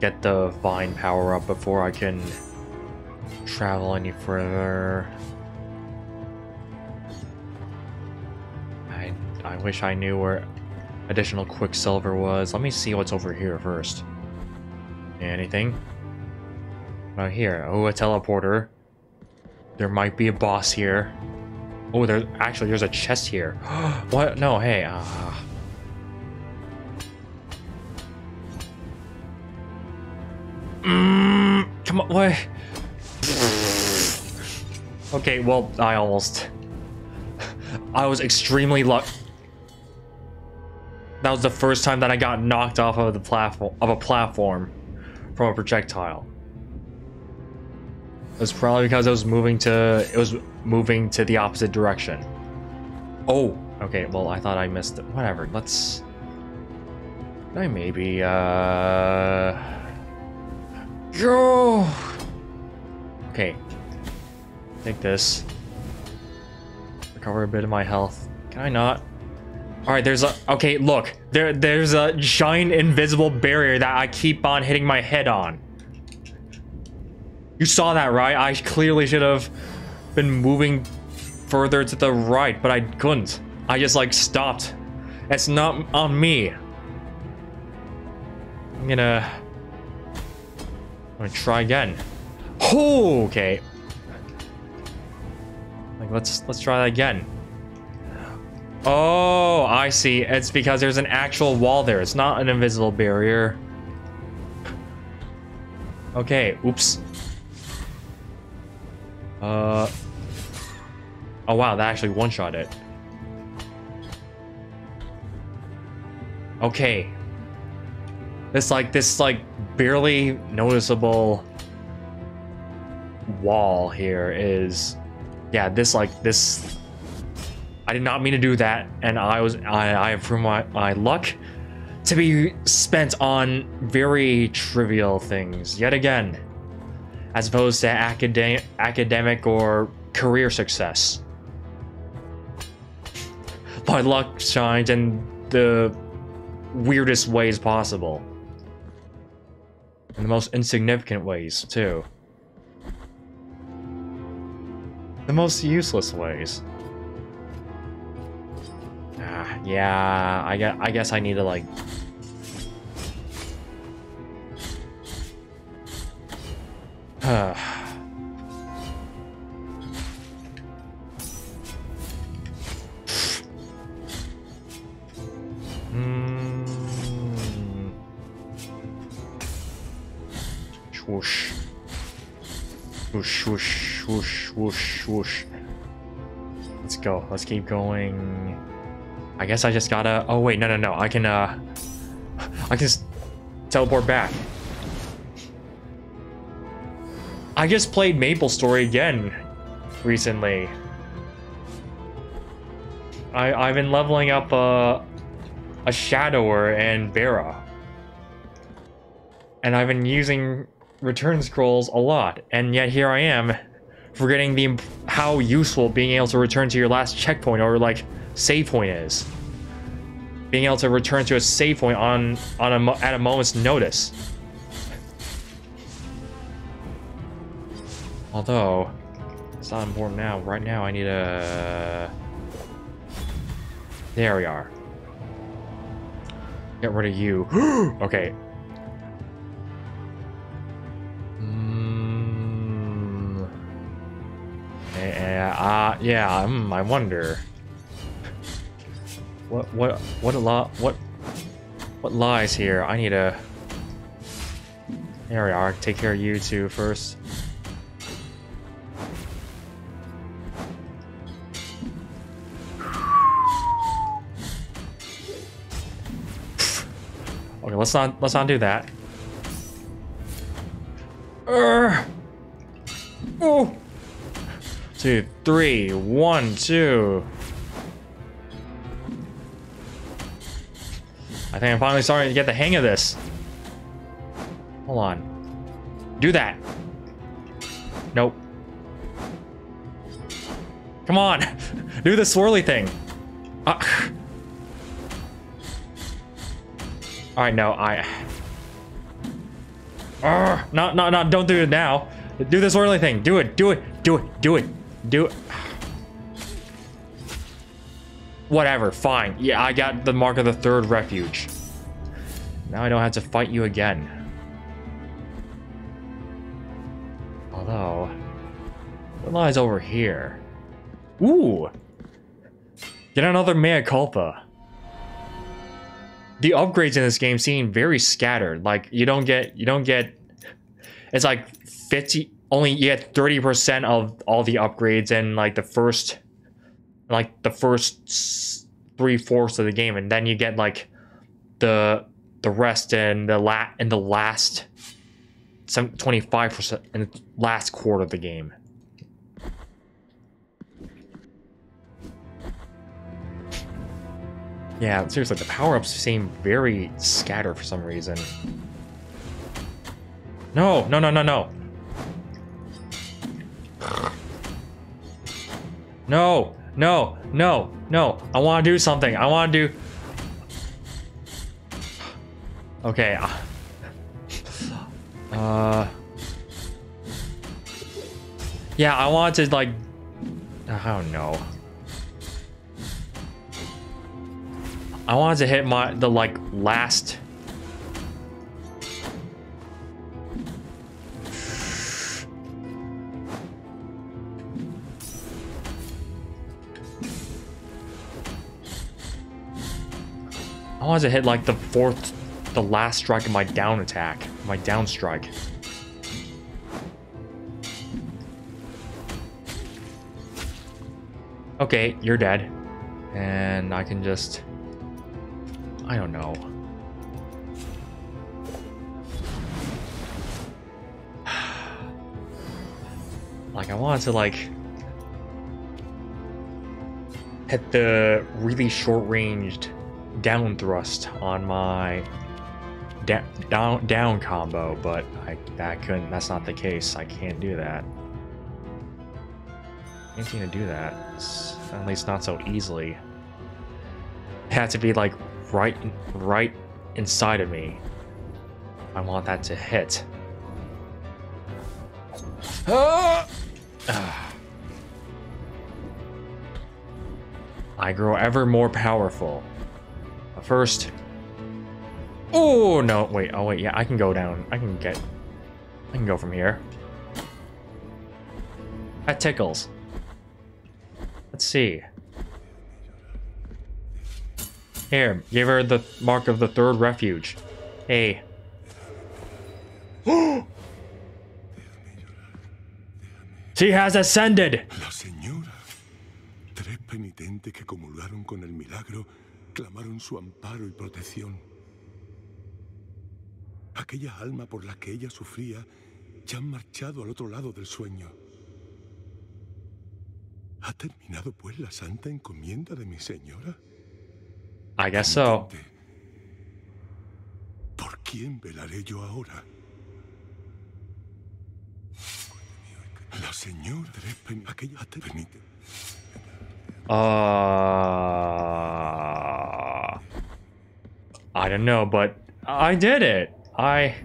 Get the vine power up before I can travel any further. I, I wish I knew where additional Quicksilver was. Let me see what's over here first. Anything? Not here. Oh, a teleporter. There might be a boss here. Oh, there's actually there's a chest here. (gasps) what? No, hey. Uh, mm, come on, what? Okay, well, I almost... I was extremely luck. That was the first time that I got knocked off of the platform of a platform from a projectile. It was probably because it was moving to it was moving to the opposite direction. Oh, okay. Well, I thought I missed it. Whatever. Let's. I maybe uh go. Okay, Take this. Recover a bit of my health. Can I not? Alright, there's a... Okay, look. There, There's a giant invisible barrier that I keep on hitting my head on. You saw that, right? I clearly should have been moving further to the right, but I couldn't. I just, like, stopped. It's not on me. I'm gonna... I'm gonna try again. Oh, okay. Like, let's let's try that again. Oh, I see. It's because there's an actual wall there. It's not an invisible barrier. Okay, oops. Uh. Oh wow, that actually one-shot it. Okay. This like this like barely noticeable wall here is yeah, this like this I did not mean to do that, and I was I I have my my luck to be spent on very trivial things yet again, as opposed to academic academic or career success. My luck shines in the weirdest ways possible. In the most insignificant ways, too. The most useless ways. Ah, yeah, I guess, I guess I need to, like... (sighs) Hmm. Whoosh. Whoosh, whoosh, whoosh, whoosh. Let's go. Let's keep going. I guess I just gotta... Oh, wait. No, no, no. I can, uh... (sighs) I can teleport back. I just played Maple Story again recently. I, I've been leveling up, uh, a Shadower and Vera. And I've been using return scrolls a lot, and yet here I am, forgetting the how useful being able to return to your last checkpoint or like save point is. Being able to return to a save point on on a at a moment's notice. Although, it's not important now. Right now, I need a. There we are. Get rid of you. (gasps) okay. Mm. Yeah, uh, yeah, mm, I wonder. What, what, what a lot, what, what lies here? I need a... There we are, take care of you two first. Let's not let's not do that. Oh, two, three, one, two. I think I'm finally starting to get the hang of this. Hold on. Do that. Nope. Come on. (laughs) Do the swirly thing. Uh, Alright, no, I... Uh, no, no, no, don't do it now. Do this swirly thing. Do it, do it, do it, do it, do it. Whatever, fine. Yeah, I got the mark of the third refuge. Now I don't have to fight you again. Although... What lies over here? Ooh! Get another mea culpa the upgrades in this game seem very scattered. Like you don't get you don't get it's like 50 only you get 30% of all the upgrades in like the first like the first three fourths of the game and then you get like the the rest in the lat in the last some 25% in the last quarter of the game. Yeah, seriously, the power-ups seem very scattered for some reason. No, no, no, no, no. No, no, no, no. I want to do something. I want to do... Okay. Uh... Yeah, I want to, like... I don't know. I wanted to hit my the like last I wanted to hit like the fourth the last strike of my down attack, my down strike. Okay, you're dead. And I can just I don't know. (sighs) like, I wanted to, like... Hit the really short-ranged down thrust on my da down down combo, but I that couldn't. That's not the case. I can't do that. Can't seem to do that. At least not so easily. It had to be like right, right inside of me. I want that to hit. Ah! I grow ever more powerful. But first... Oh, no, wait, oh wait, yeah, I can go down. I can get... I can go from here. That tickles. Let's see. Here, give her the mark of the third refuge. Hey. (gasps) she has ascended! La señora. Tres penitentes que comulgaron con el milagro clamaron su amparo y protección. Aquella alma por la que ella sufría ya han marchado al otro lado del sueño. ¿Ha terminado pues la santa encomienda de mi señora? I guess so. ¿Por quién velaré yo ahora? La señora aquella penite. Uh, I don't know, but I did it. I...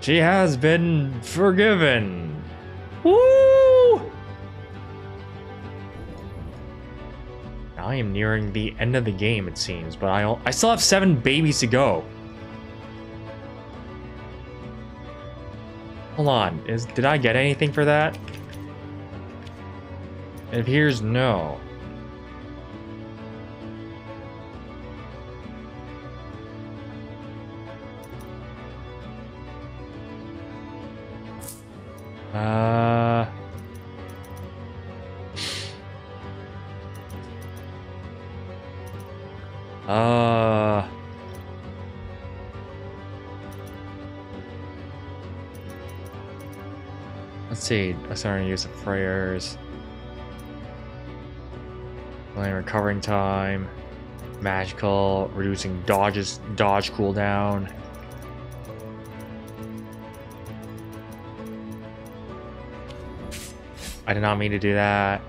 She has been forgiven. Woo! I am nearing the end of the game, it seems, but I, I still have seven babies to go. Hold on, is did I get anything for that? It appears no. Uh... Uh... Let's see. I'm starting to use the prayers. Delaying recovering time. Magical. Reducing dodges dodge cooldown. I did not mean to do that.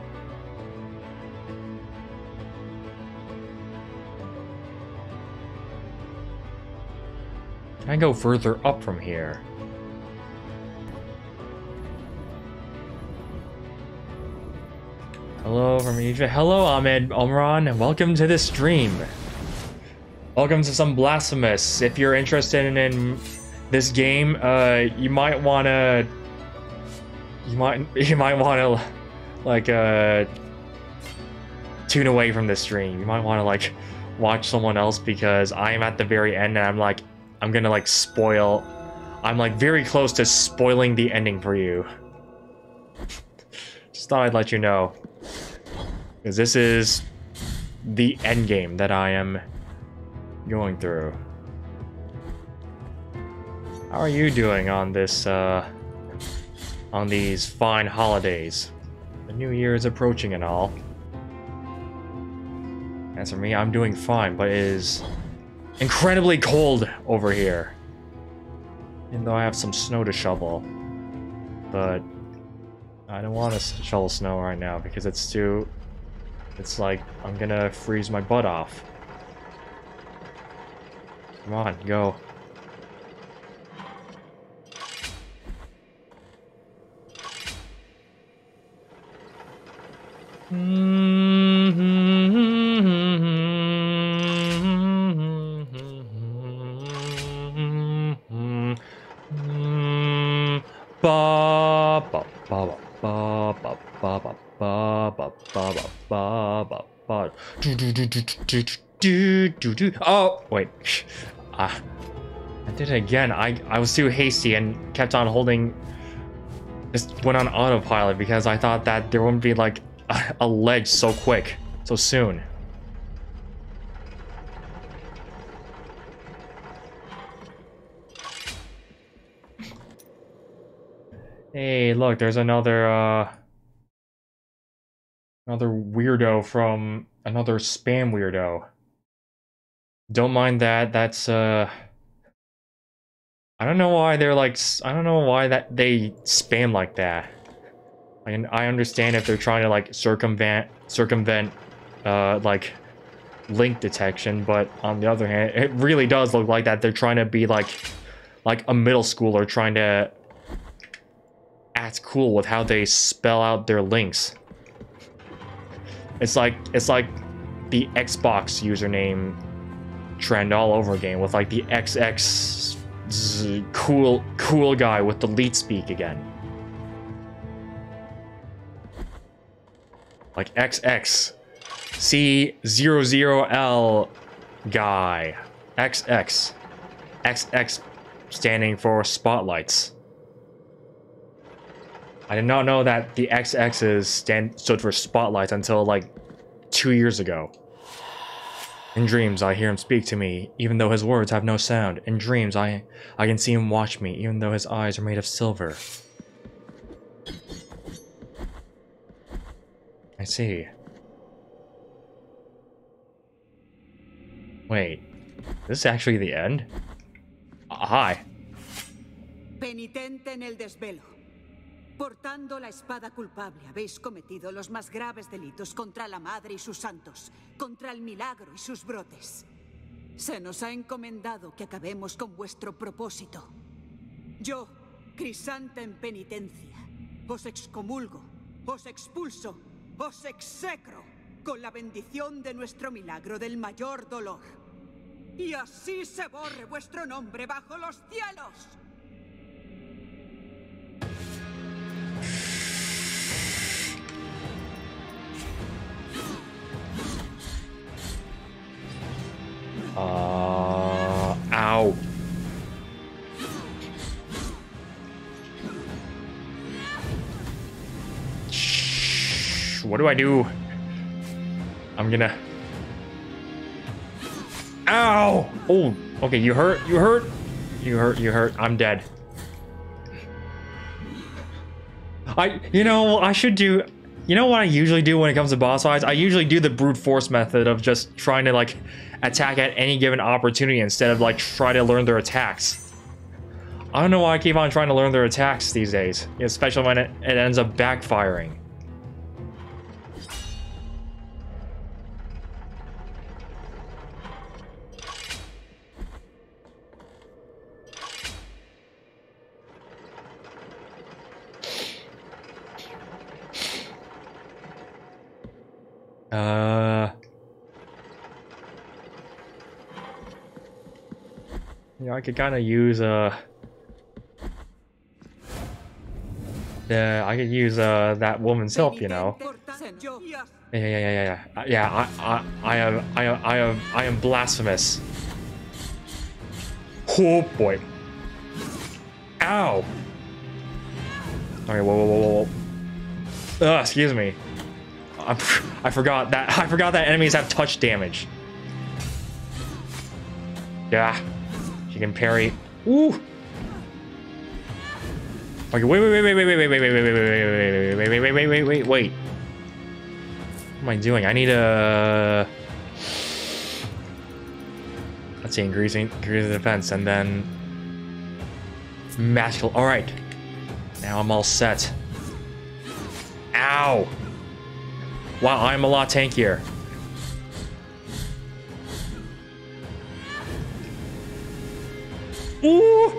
Can I go further up from here? Hello from Egypt. Hello, Ahmed Omran. Welcome to this stream. Welcome to some Blasphemous. If you're interested in this game, uh, you might want to... You might, (laughs) you might want to, like, uh... Tune away from this stream. You might want to, like, watch someone else because I am at the very end and I'm, like, I'm gonna, like, spoil... I'm, like, very close to spoiling the ending for you. (laughs) Just thought I'd let you know. Because this is the end game that I am going through. How are you doing on this, uh, on these fine holidays? The new year is approaching and all. As for me, I'm doing fine, but it is incredibly cold over here. Even though I have some snow to shovel. But I don't want to shovel snow right now because it's too it's like, I'm gonna freeze my butt off. Come on, go. ba Oh, wait. Ah. I did it again. I, I was too hasty and kept on holding... Just went on autopilot because I thought that there wouldn't be like a, a ledge so quick, so soon. Hey, look, there's another, uh... Another weirdo from another spam weirdo. Don't mind that, that's, uh... I don't know why they're like, I don't know why that they spam like that. I, I understand if they're trying to like circumvent, circumvent, uh, like, link detection, but on the other hand, it really does look like that they're trying to be like, like a middle schooler trying to act cool with how they spell out their links. It's like it's like the Xbox username trend all over again with like the XX cool cool guy with the leet speak again. Like XX C00L guy. XX. XX standing for spotlights. I did not know that the XX's stand stood for spotlight until like two years ago. In dreams, I hear him speak to me, even though his words have no sound. In dreams, I, I can see him watch me, even though his eyes are made of silver. I see. Wait, this is actually the end? Uh, hi. Penitente en el desvelo. Portando la espada culpable, habéis cometido los más graves delitos contra la Madre y sus santos, contra el milagro y sus brotes. Se nos ha encomendado que acabemos con vuestro propósito. Yo, Crisanta en penitencia, os excomulgo, os expulso, os execro con la bendición de nuestro milagro del mayor dolor. Y así se borre vuestro nombre bajo los cielos. Uh, ow. What do I do? I'm gonna... Ow! Oh, okay, you hurt, you hurt, you hurt, you hurt, I'm dead. I, you know, I should do, you know what I usually do when it comes to boss fights? I usually do the brute force method of just trying to like attack at any given opportunity instead of like try to learn their attacks. I don't know why I keep on trying to learn their attacks these days, especially when it, it ends up backfiring. Uh... Yeah, I could kind of use, uh... Yeah, I could use, uh, that woman's help, you know? Yeah, yeah, yeah, yeah, yeah. Uh, yeah, I, I, I am, I am, I am, I am blasphemous. Oh, boy. Ow! Okay, whoa, whoa, whoa, whoa. Ugh, excuse me. I, (laughs) I forgot that, (laughs) I forgot that enemies have touch damage. Yeah. She can parry. Ooh. Okay, wait, wait, wait, wait, wait, wait, wait, wait, wait, wait, wait, wait, wait, wait, wait, wait, wait, wait, wait. What am I doing? I need a. Let's see, increasing, increasing defense, and then magical. All right, now I'm all set. Ow! Wow, I'm a lot tankier. Ooh!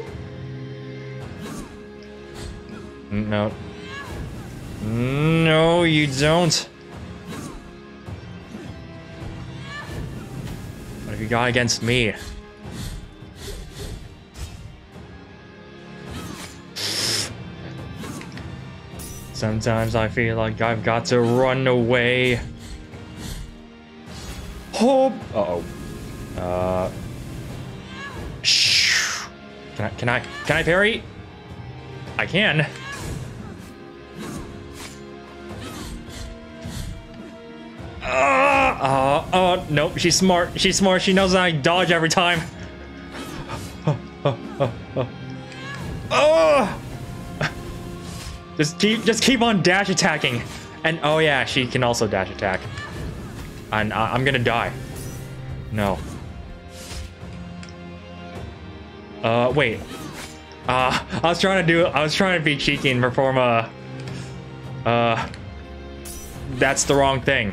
No. No, you don't. What have you got against me? Sometimes I feel like I've got to run away. Hope. Uh oh. Uh. Can I? Can I? Can I parry? I can. Uh, uh, oh, nope. She's smart. She's smart. She knows I dodge every time. Oh! oh, oh. oh! Just keep, just keep on dash attacking. And oh yeah, she can also dash attack. And I, I'm gonna die. No. Uh, wait. Uh, I was trying to do, I was trying to be cheeky and perform a, uh, that's the wrong thing.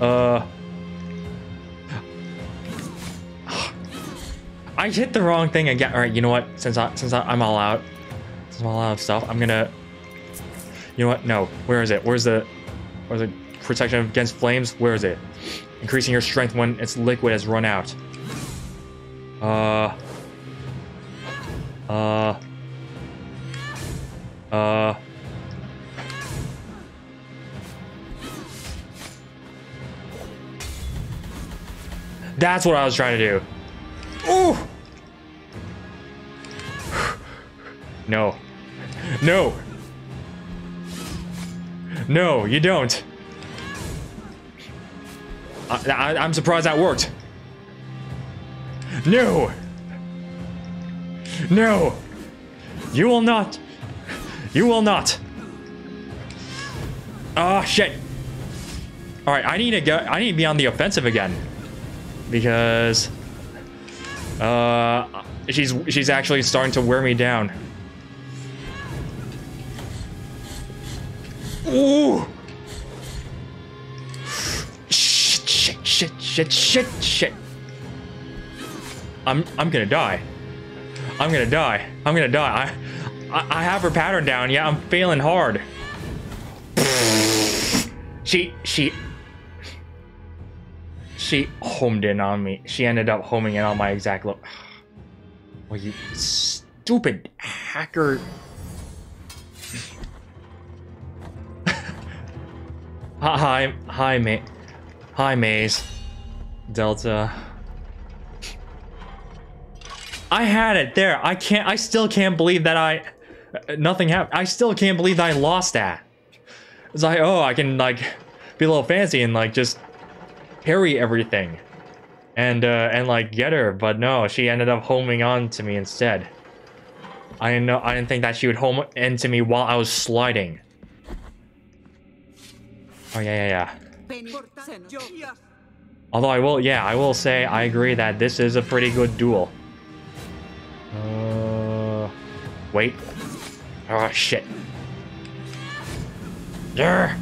Uh, I hit the wrong thing again. All right, you know what? Since I since I, I'm all out, since I'm all out of stuff, I'm gonna. You know what? No. Where is it? Where's the? Where's the protection against flames? Where is it? Increasing your strength when its liquid has run out. Uh. Uh. Uh. That's what I was trying to do. Ooh! No. No! No, you don't. I, I'm surprised that worked. No! No! You will not! You will not! Ah, oh, shit! Alright, I need to go- I need to be on the offensive again. Because... Uh, she's she's actually starting to wear me down. Ooh! Shit, shit, shit, shit, shit, shit. I'm I'm gonna die. I'm gonna die. I'm gonna die. I I, have her pattern down. Yeah, I'm failing hard. She she she homed in on me. She ended up homing in on my exact look. (sighs) Well, you stupid hacker. (laughs) hi, hi, mate. Hi, Maze. Delta. I had it there. I can't. I still can't believe that I. Nothing happened. I still can't believe that I lost that. It's like, oh, I can like be a little fancy and like just parry everything and uh, and like get her, but no, she ended up homing on to me instead. I didn't know I didn't think that she would home into me while I was sliding. Oh yeah yeah yeah. Although I will yeah I will say I agree that this is a pretty good duel. Uh, wait. Oh shit. There.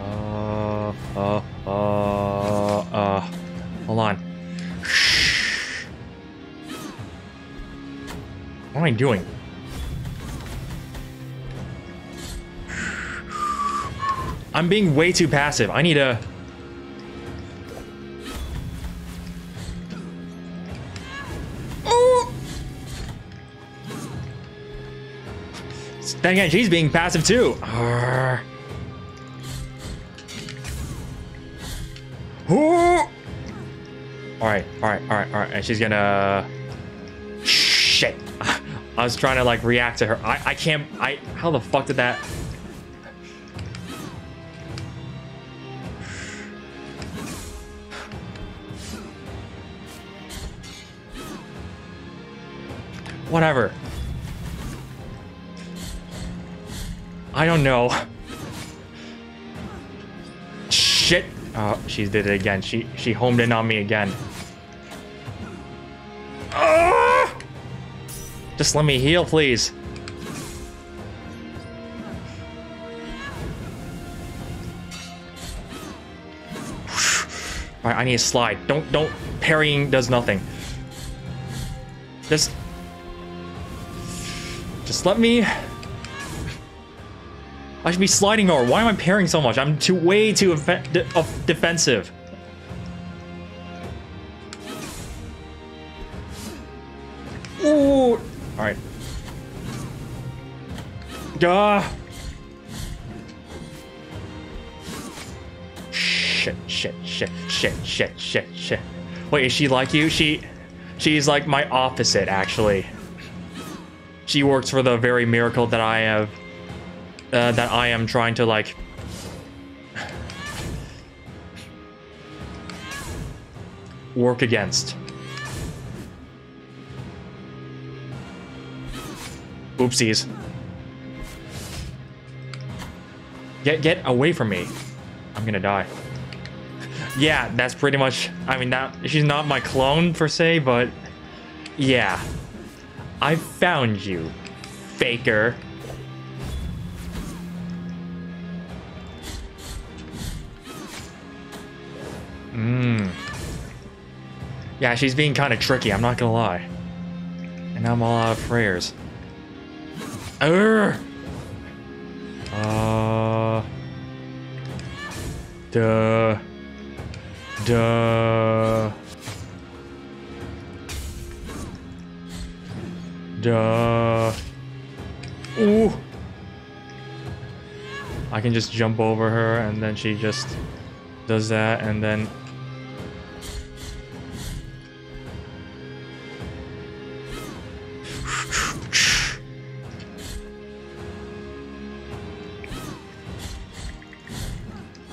Uh, uh, uh, uh, hold on. What am I doing? I'm being way too passive. I need to... Then again, she's being passive too. All right, all right, all right, all right. And she's gonna. Shit. I was trying to like react to her. I I can't. I how the fuck did that? Whatever. I don't know. Shit. Oh, she did it again. She she homed in on me again. Ah! Just let me heal, please. Alright, I need to slide. Don't don't parrying does nothing. Just Just let me I should be sliding more. Why am I parrying so much? I'm too way too de defensive. Ooh. All right. Duh. Shit, shit, shit, shit, shit, shit, shit. Wait, is she like you? She, she's like my opposite, actually. She works for the very miracle that I have, uh, that I am trying to like. Work against. Oopsies. Get get away from me. I'm gonna die. Yeah, that's pretty much I mean that she's not my clone per se, but yeah. I found you, faker. Mmm. Yeah, she's being kind of tricky, I'm not gonna lie. And I'm all out of prayers. Urgh. Uh. Duh. Duh. Duh. Ooh. I can just jump over her and then she just does that and then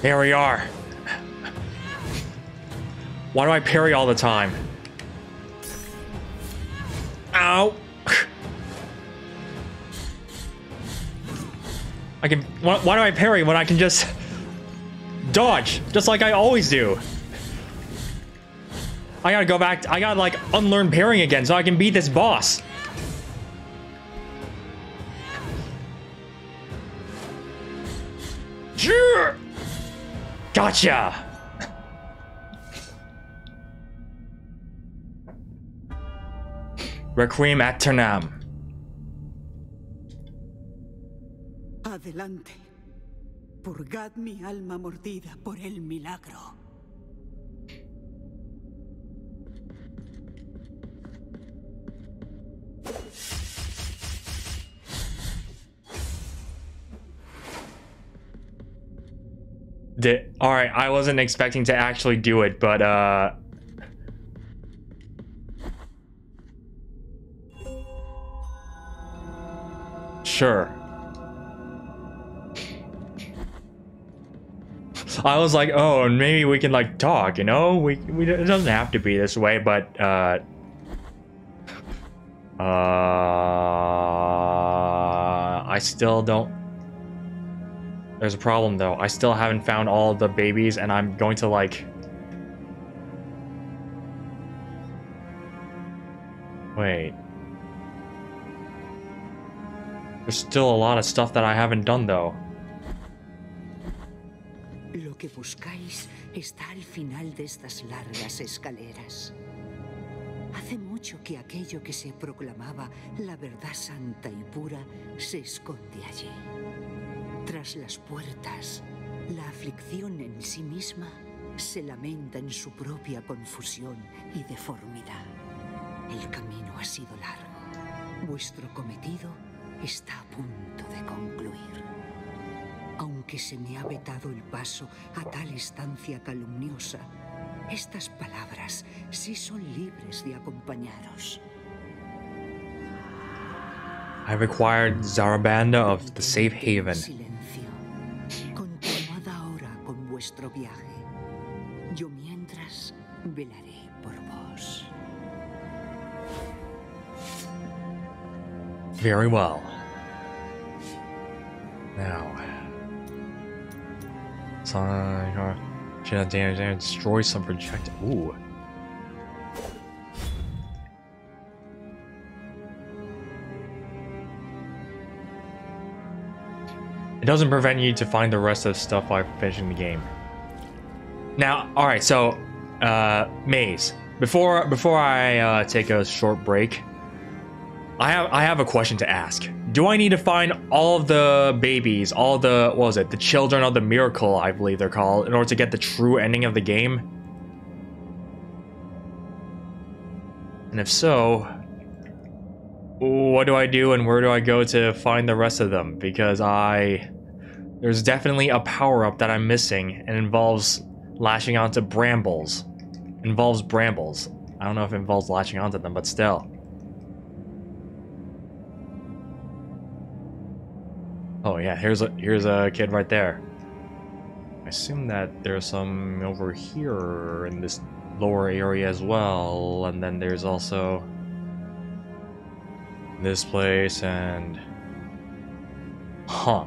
There we are. Why do I parry all the time? Ow! I can. Why, why do I parry when I can just dodge, just like I always do? I gotta go back. I gotta like unlearn parrying again so I can beat this boss. Requiem aeternam. Adelante. Purgad mi alma mordida por el milagro. Did, all right, I wasn't expecting to actually do it, but uh Sure. I was like, oh, maybe we can like talk, you know? We, we it doesn't have to be this way, but uh uh I still don't there's a problem though. I still haven't found all the babies and I'm going to like Wait. There's still a lot of stuff that I haven't done though. Lo que buscáis está al final de estas largas escaleras. Hace mucho que aquello que se proclamaba la verdad santa y pura se esconde allí. Tras las puertas, la aflicción en sí misma se lamenta en su propia confusión y deformidad. El camino ha sido largo. Vuestro cometido está a punto de concluir. Aunque se me ha vetado el paso a tal estancia calumniosa, estas palabras sí son libres de acompañaros. I've acquired Zarabanda of the Safe Haven. Vuestro viaje. Yo mientras velaré por vos. Very well. Now. Sonic have damage and destroy some projectile. Ooh. It doesn't prevent you to find the rest of the stuff by finishing the game. Now, all right, so uh, maze. Before before I uh, take a short break, I have I have a question to ask. Do I need to find all of the babies, all the what was it, the children of the miracle, I believe they're called, in order to get the true ending of the game? And if so, what do I do and where do I go to find the rest of them? Because I... There's definitely a power-up that I'm missing and involves lashing onto brambles. Involves brambles. I don't know if it involves latching onto them, but still. Oh yeah, here's a here's a kid right there. I assume that there's some over here in this lower area as well, and then there's also this place and huh.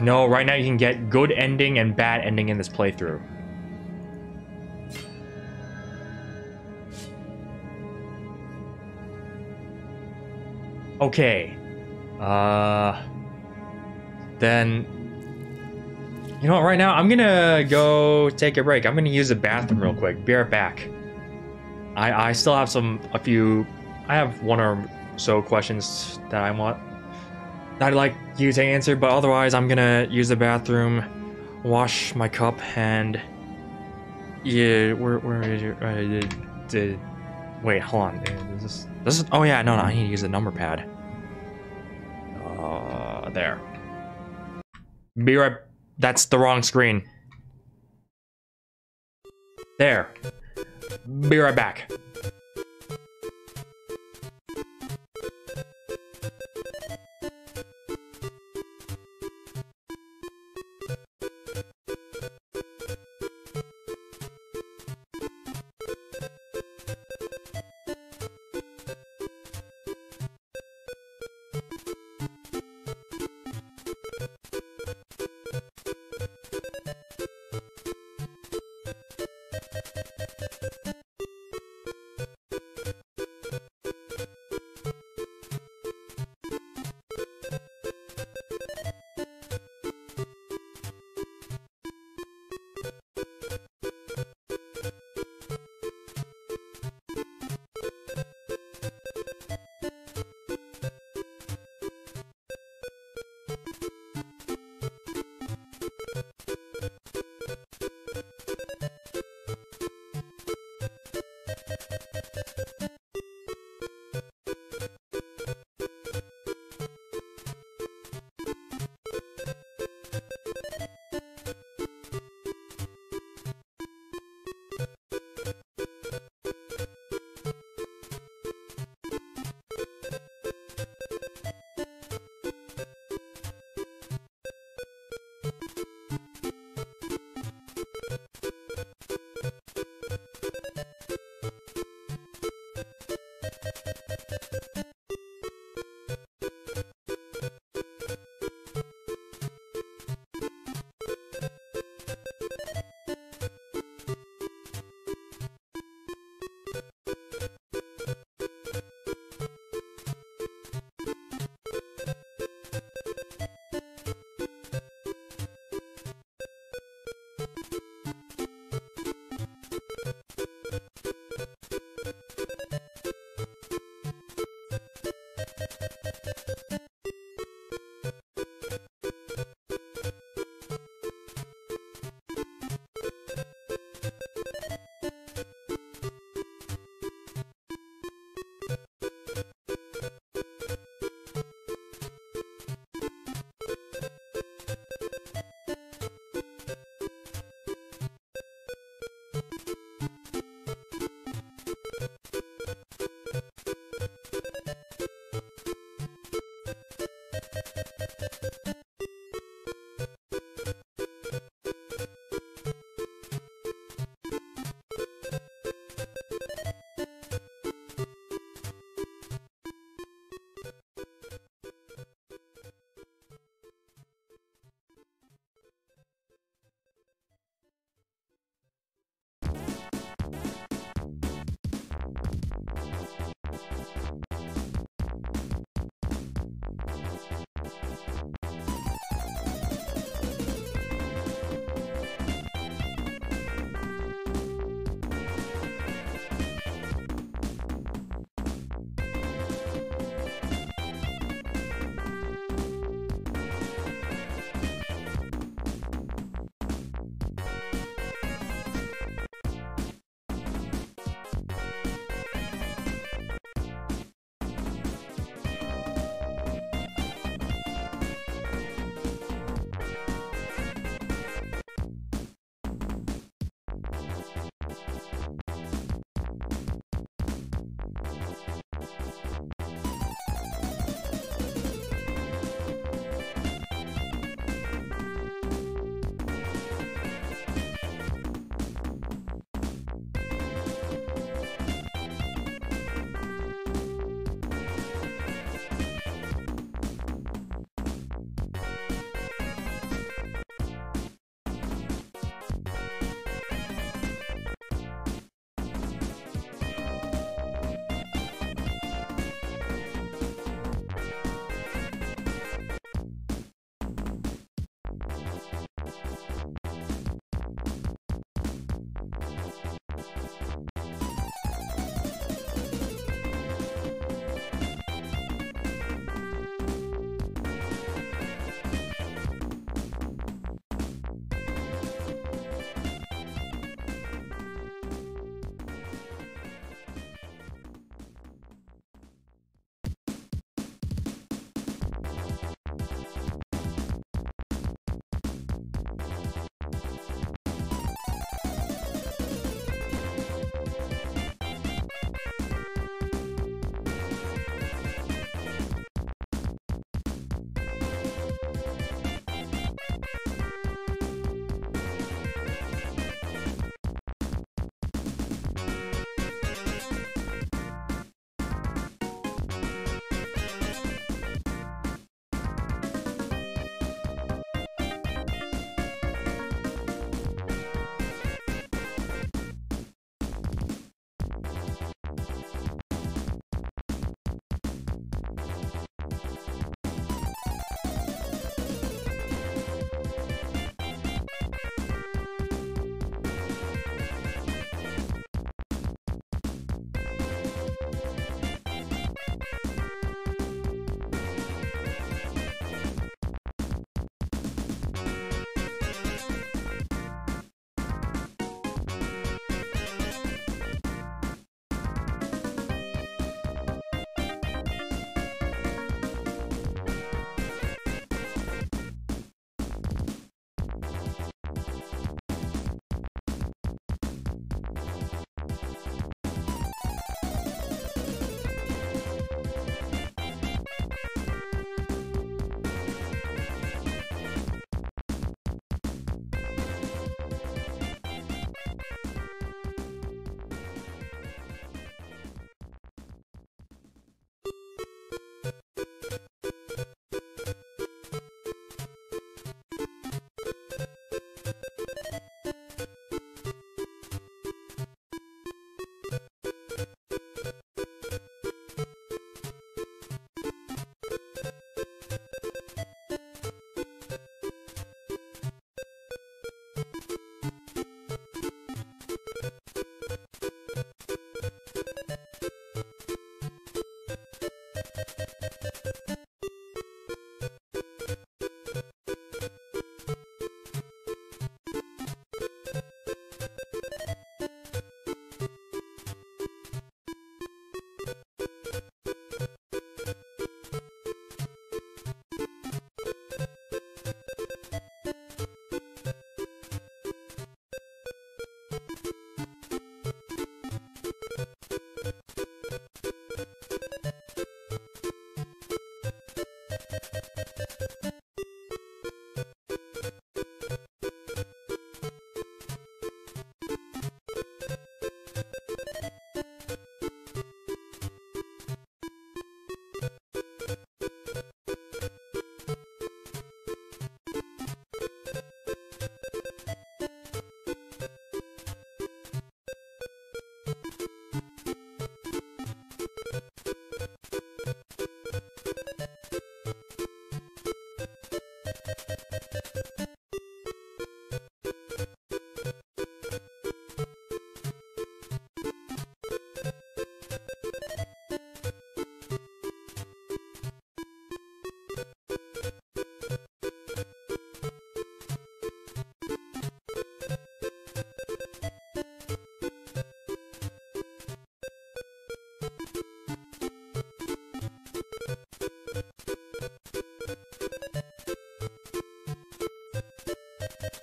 No, right now you can get good ending and bad ending in this playthrough. Okay. Uh then you know what, right now I'm gonna go take a break. I'm gonna use the bathroom real quick. Be right back. I I still have some a few I have one or so questions that I want I'd like you to answer, but otherwise I'm gonna use the bathroom, wash my cup, and yeah, where where is your uh, wait, hold on, this is this is oh yeah, no no, I need to use the number pad. Uh, there. Be right. That's the wrong screen. There. Be right back.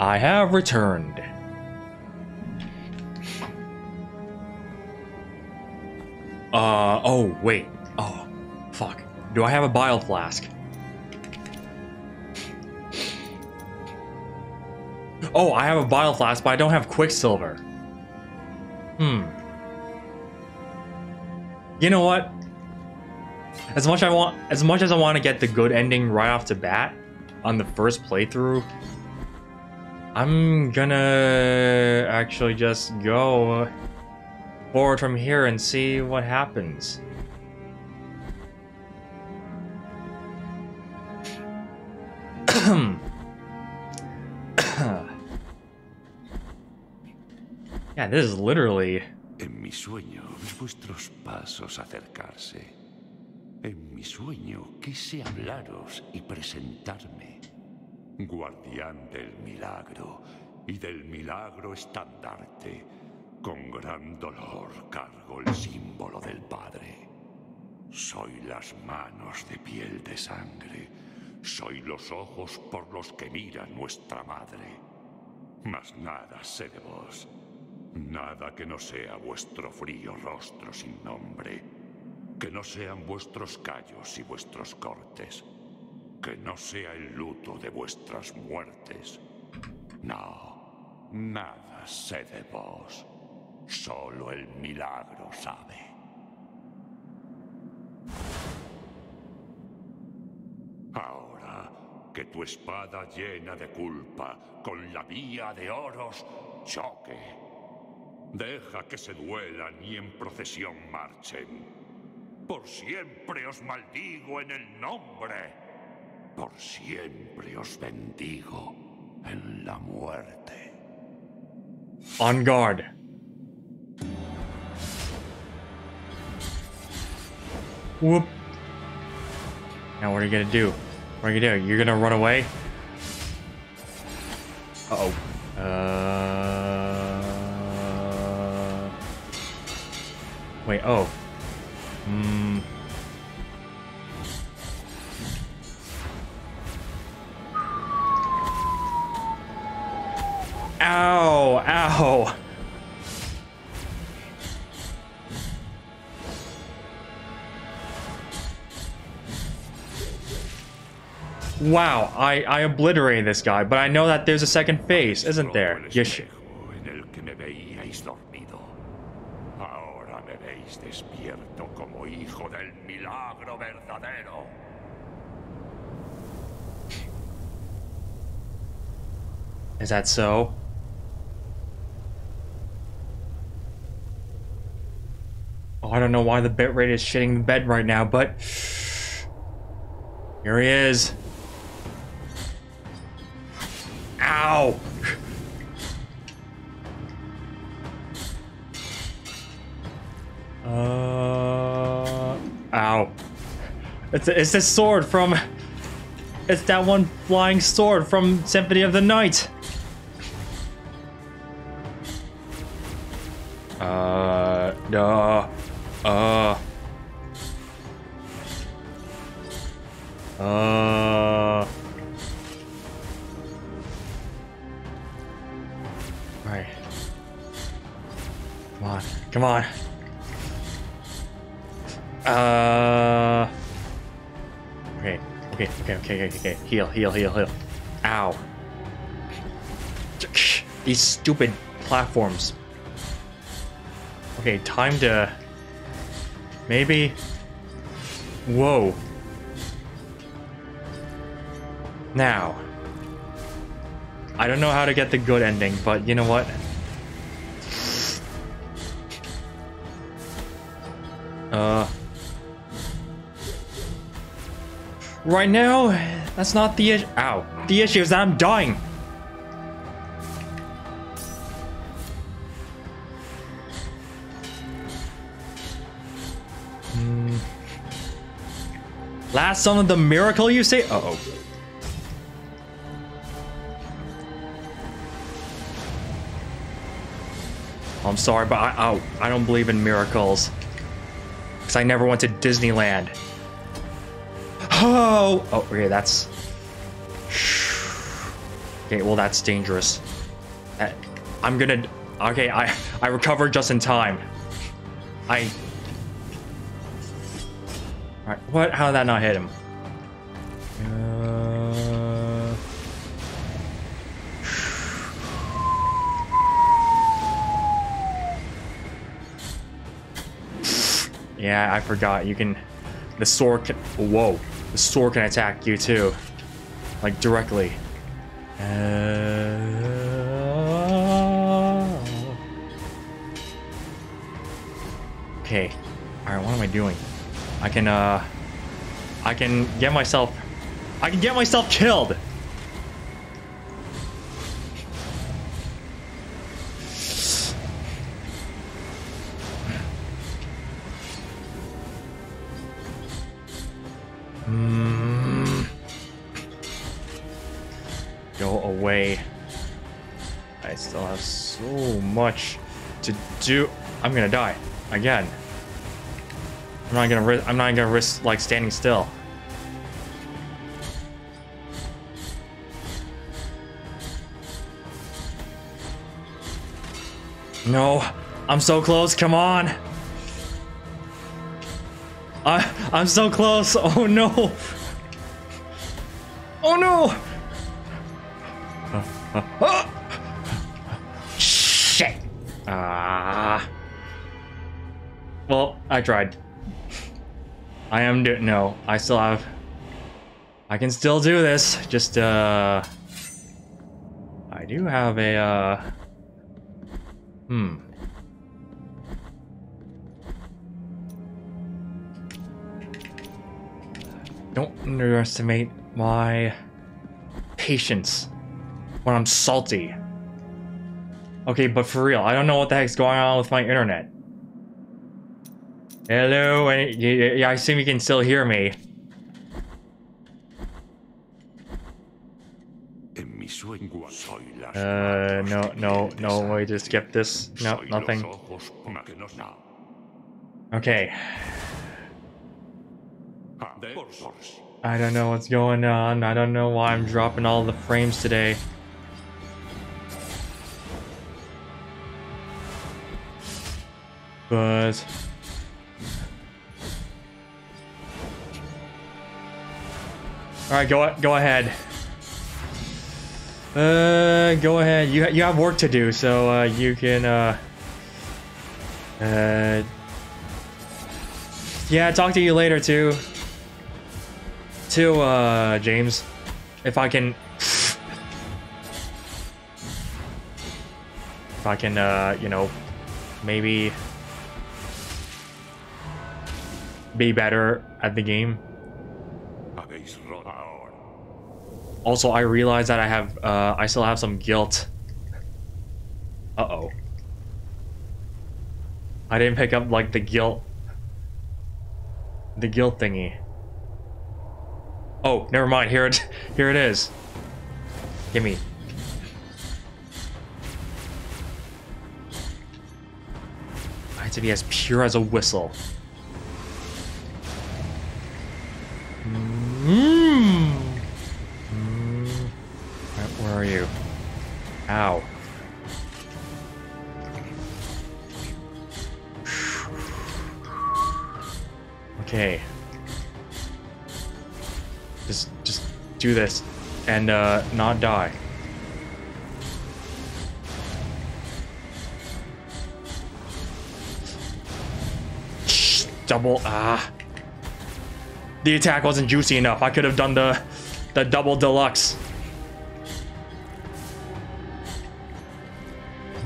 I have returned. Uh, oh, wait. Oh, fuck. Do I have a bile flask? Oh, I have a bile flask, but I don't have quicksilver. Hmm. You know what? As much I want, as much as I want to get the good ending right off the bat on the first playthrough, I'm gonna actually just go forward from here and see what happens. (coughs) yeah, this is literally En vuestros pasos acercarse. En mi sueño quise hablaros y presentarme. Guardián del milagro y del milagro estandarte. Con gran dolor cargo el símbolo del Padre. Soy las manos de piel de sangre. Soy los ojos por los que mira nuestra madre. Mas nada sé de vos. Nada que no sea vuestro frío rostro sin nombre. Que no sean vuestros callos y vuestros cortes. Que no sea el luto de vuestras muertes. No, nada sé de vos. Solo el milagro sabe. Ahora que tu espada llena de culpa con la vía de oros choque. Deja que se duelan y en procesión marchen. Por siempre os maldigo en el nombre. Por siempre os bendigo en la muerte. on guard. Whoop. Now what are you gonna do? What are you gonna do? You're gonna run away? Uh-oh. Uh... Wait, oh. Wow, I, I obliterated this guy, but I know that there's a second phase, isn't there? Verdadero. Is that so? Oh, I don't know why the bitrate is shitting the bed right now, but (sighs) here he is. Ow! Uh, ow! It's it's this sword from. It's that one flying sword from Symphony of the Night. Uh, duh. Okay. Okay. Okay. Heal. Heal. Heal. Heal. Ow. These stupid platforms. Okay, time to... Maybe... Whoa. Now. I don't know how to get the good ending, but you know what? Right now, that's not the issue. Ow. The issue is that I'm dying. Last son of the miracle, you say? Uh oh. I'm sorry, but I, I, I don't believe in miracles. Because I never went to Disneyland. Oh! Okay, that's... (sighs) Okay, well, that's dangerous. Uh, I'm gonna... Okay, I, I recovered just in time. I... Alright, what? How did that not hit him? Uh... (sighs) Yeah, I forgot. You can... The sword can... Whoa. The sword can attack you too. Like, directly. Uh... Okay. Alright, what am I doing? I can, uh... I can get myself... I can get myself killed! Do. I'm gonna die again. I'm not gonna risk. I'm not gonna risk like standing still. No, I'm so close. Come on. I I'm so close. (laughs) Oh no. I tried. I am do no. I still have. I can still do this. Just uh. I do have a uh. Hmm. Don't underestimate my patience when I'm salty. Okay, but for real, I don't know what the heck's going on with my internet. Hello, yeah, I assume you can still hear me. Uh, no, no, no way just skip this. No, nothing. Okay. I don't know what's going on. I don't know why I'm dropping all the frames today. But... Alright, go, go ahead. Uh, go ahead. You, you have work to do, so uh, you can... Uh, uh, yeah, talk to you later, too to uh, James, if I can, if I can, uh, you know, maybe be better at the game. Also, I realize that I have, uh, I still have some guilt. Uh-oh. I didn't pick up, like, the guilt, the guilt thingy. Oh, never mind. Here it, (laughs) here it is. Give me. I have to be as pure as a whistle. Mmm. Mm. Where are you? Ow. Okay. Just, just do this and uh, not die. Double, ah. The attack wasn't juicy enough. I could have done the, the double deluxe.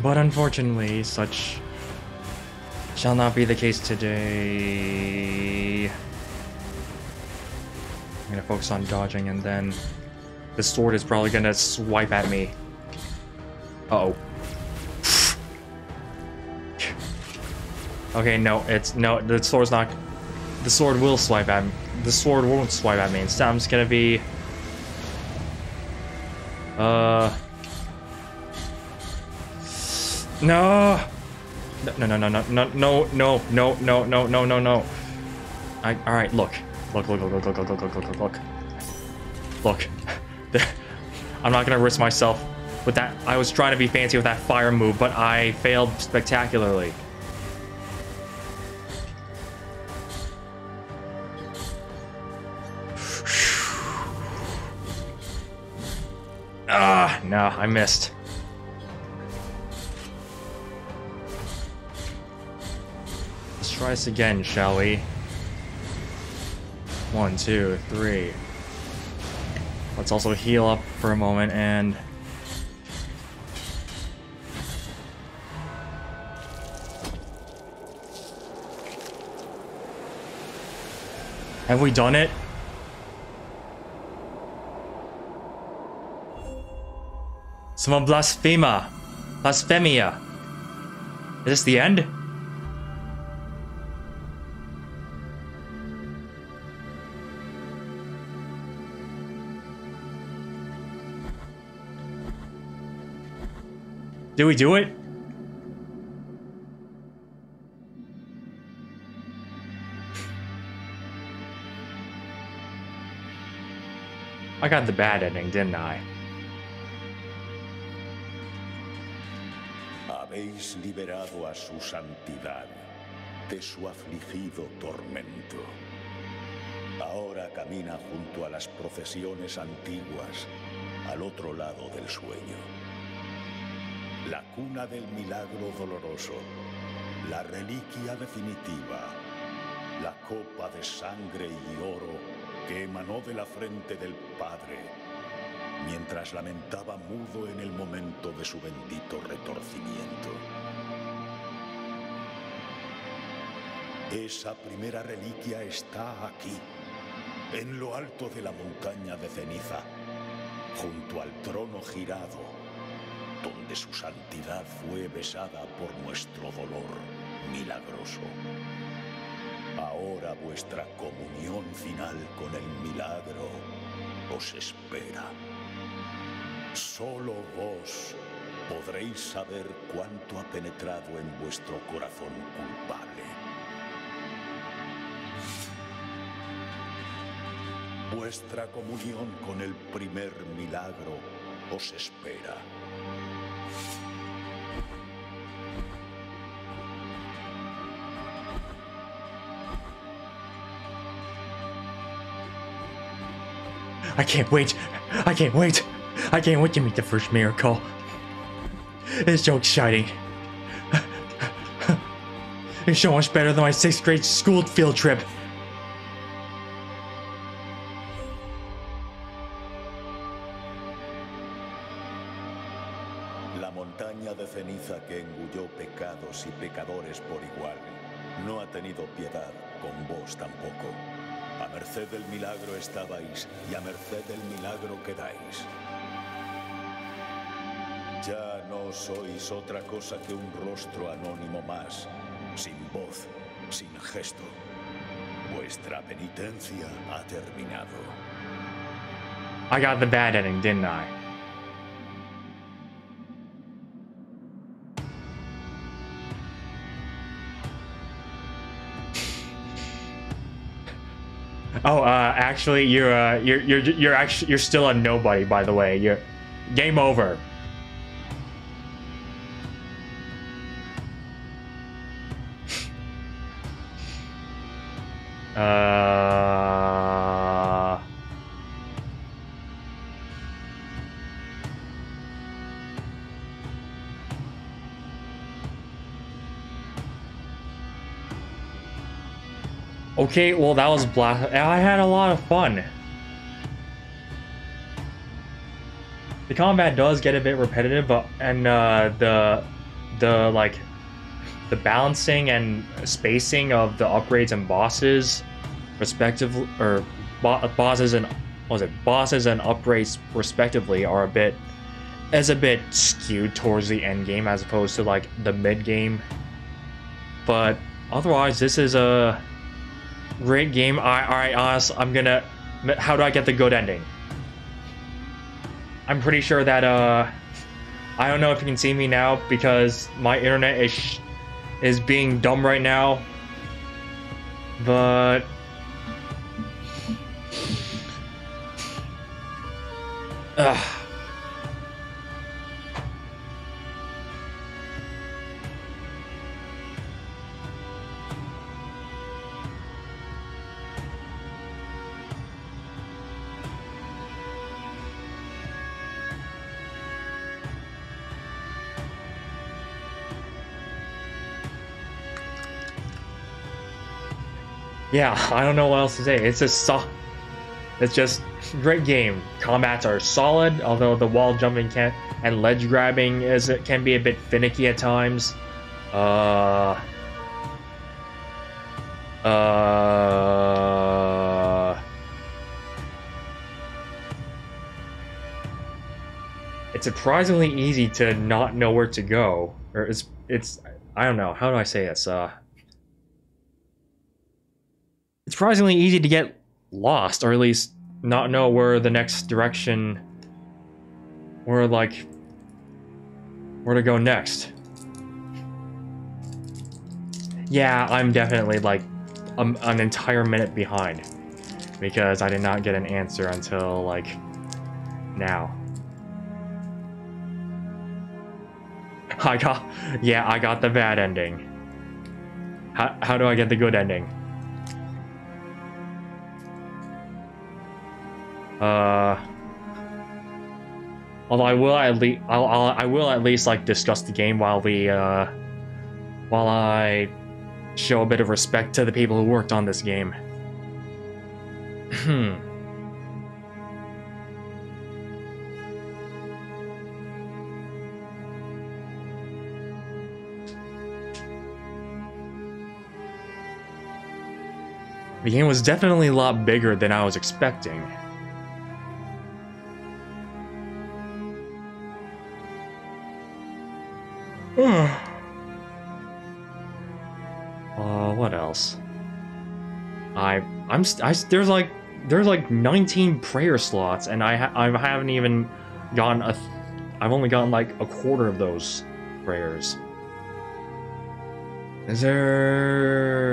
But unfortunately, such shall not be the case today. I'm gonna focus on dodging and then the sword is probably gonna swipe at me. Uh oh (sighs) Okay, no, it's no the sword's not the sword will swipe at me. The sword won't swipe at me. Instead I'm just gonna be uh No No no no no no no no no no no no no no I alright look Look, look, look, look, look, look, look, look, look, look. Look. I'm not gonna risk myself with that. I was trying to be fancy with that fire move, but I failed spectacularly. Ah, no, I missed. Try this again, shall we? One, two, three. Let's also heal up for a moment and... Have we done it? Some blasphema. Blasphemia. Is this the end? Did we do it? I got the bad ending, didn't I? Habéis liberado a su santidad de su afligido tormento. Ahora camina junto a las procesiones antiguas, al otro lado del sueño. La cuna del milagro doloroso, la reliquia definitiva, la copa de sangre y oro que emanó de la frente del Padre, mientras lamentaba mudo en el momento de su bendito retorcimiento. Esa primera reliquia está aquí, en lo alto de la montaña de ceniza, junto al trono girado, donde su santidad fue besada por nuestro dolor milagroso. Ahora vuestra comunión final con el milagro os espera. Solo vos podréis saber cuánto ha penetrado en vuestro corazón culpable. Vuestra comunión con el primer milagro os espera. I can't wait. I can't wait. I can't wait to meet the first miracle. It's so exciting. It's so much better than my sixth grade school field trip. Milagro estabais y a merced del milagro quedáis. Ya no sois otra cosa que un rostro anónimo más, sin voz, sin gesto. Vuestra penitencia ha terminado. I got the bad ending, didn't I? Oh, uh, actually, you're, uh, you're, you're, you're actually, you're still a nobody, by the way. You're, game over. (laughs) Uh... Okay, well that was black. I had a lot of fun. The combat does get a bit repetitive, but and uh, the the like the balancing and spacing of the upgrades and bosses, respectively, or bo bosses and what was it bosses and upgrades respectively are a bit is a bit skewed towards the end game as opposed to like the mid game. But otherwise, this is a great game. I, all right, honest, I'm gonna. How do I get the good ending? I'm pretty sure that uh, I don't know if you can see me now because my internet is is being dumb right now. But (sighs) Ugh. Yeah, I don't know what else to say. It's just so, it's just great game. Combats are solid, although the wall jumping can and ledge grabbing is it can be a bit finicky at times. Uh. Uh. It's surprisingly easy to not know where to go, or it's it's I don't know how do I say this. Uh. Surprisingly easy to get lost, or at least not know where the next direction, where like, where to go next. Yeah, I'm definitely like um, an entire minute behind because I did not get an answer until like now. (laughs) I got, yeah, I got the bad ending. How, how do I get the good ending? Uh, although I will at least, I'll, I'll, I will at least like discuss the game while we, uh, while I show a bit of respect to the people who worked on this game. Hmm. The game was definitely a lot bigger than I was expecting. Uh, what else? I I'm I, there's like there's like 19 prayer slots and I ha I haven't even gotten a I've only gotten like a quarter of those prayers. Is there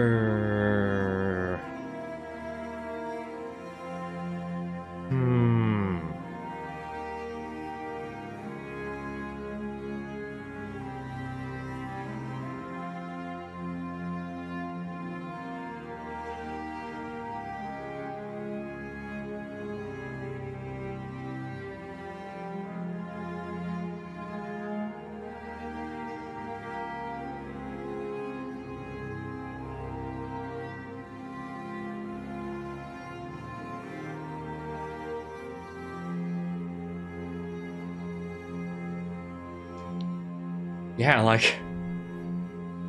yeah, like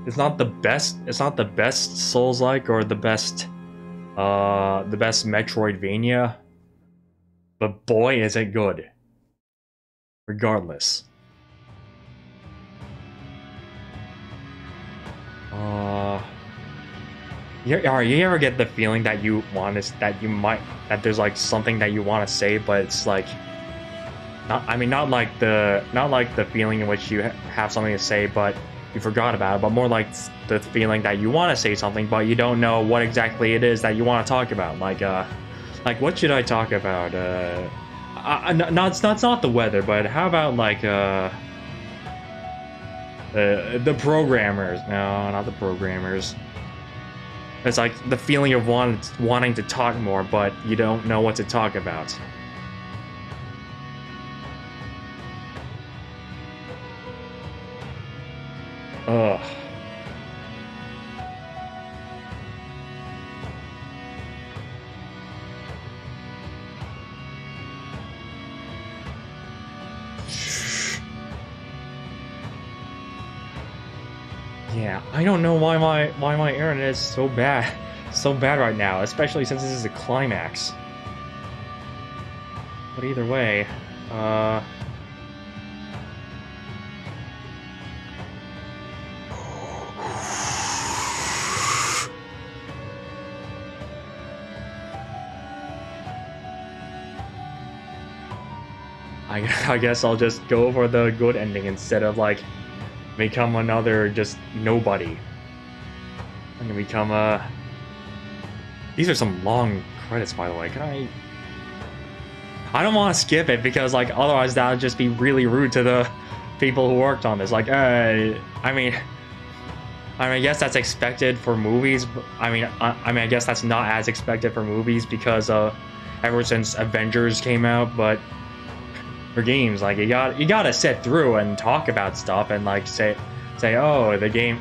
it's not the best it's not the best Souls like or the best uh the best Metroidvania. But boy is it good. Regardless. Uh you, are you ever get the feeling that you want to that you might that there's like something that you want to say but it's like not, I mean, not like the not like the feeling in which you ha have something to say, but you forgot about it, but more like the feeling that you want to say something, but you don't know what exactly it is that you want to talk about. Like, uh, like what should I talk about? Uh, I, not it's not, it's not the weather, but how about like uh, uh, the programmers? No, not the programmers. It's like the feeling of want, wanting to talk more, but you don't know what to talk about. Ugh. Yeah, I don't know why my why my internet is so bad, (laughs) so bad right now, especially since this is a climax. But either way, uh. (laughs) I, guess I'll just go for the good ending instead of like become another just nobody. I'm gonna become a. These are some long credits, by the way. Can I? I don't want to skip it because like otherwise that would just be really rude to the people who worked on this. Like, uh, I mean, I mean, I guess that's expected for movies. I mean, I, I mean, I guess that's not as expected for movies because uh, ever since Avengers came out, but for games like you got you got to sit through and talk about stuff and like say say oh the game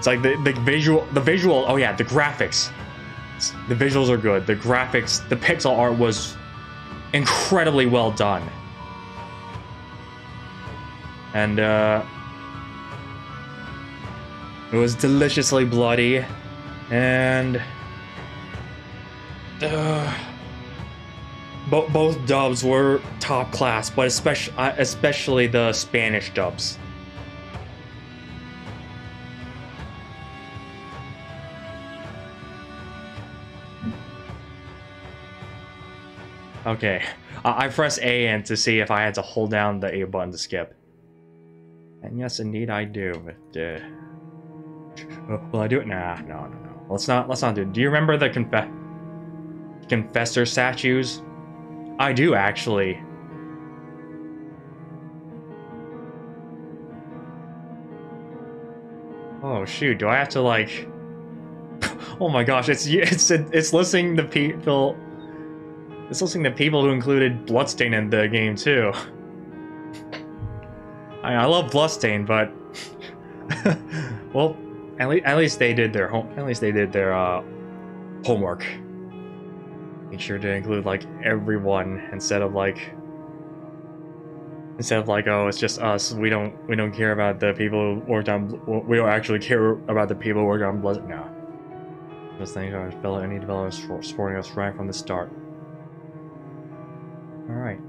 It's like the, the visual, the visual, oh yeah, the graphics. The visuals are good. The graphics, the pixel art was incredibly well done. And, uh, it was deliciously bloody. And, uh, bo both dubs were top class, but especially, uh, especially the Spanish dubs. Okay, I, I pressed A and to see if I had to hold down the A button to skip. And yes, indeed I do, but, uh... Will I do it? Nah, no, no, no. Let's not, let's not do it. Do you remember the conf Confessor statues? I do, actually. Oh, shoot, do I have to, like... (laughs) oh my gosh, it's, it's, it's listing the people it's listing the people who included Bloodstained in the game too. I, I love Bloodstained, but (laughs) well, at, le at least they did their home. At least they did their uh, homework. Make sure to include like everyone instead of like instead of like oh it's just us. We don't we don't care about the people who worked on. We don't actually care about the people who worked on Blood. No. Those things are fellow any developers for supporting us right from the start. Alright.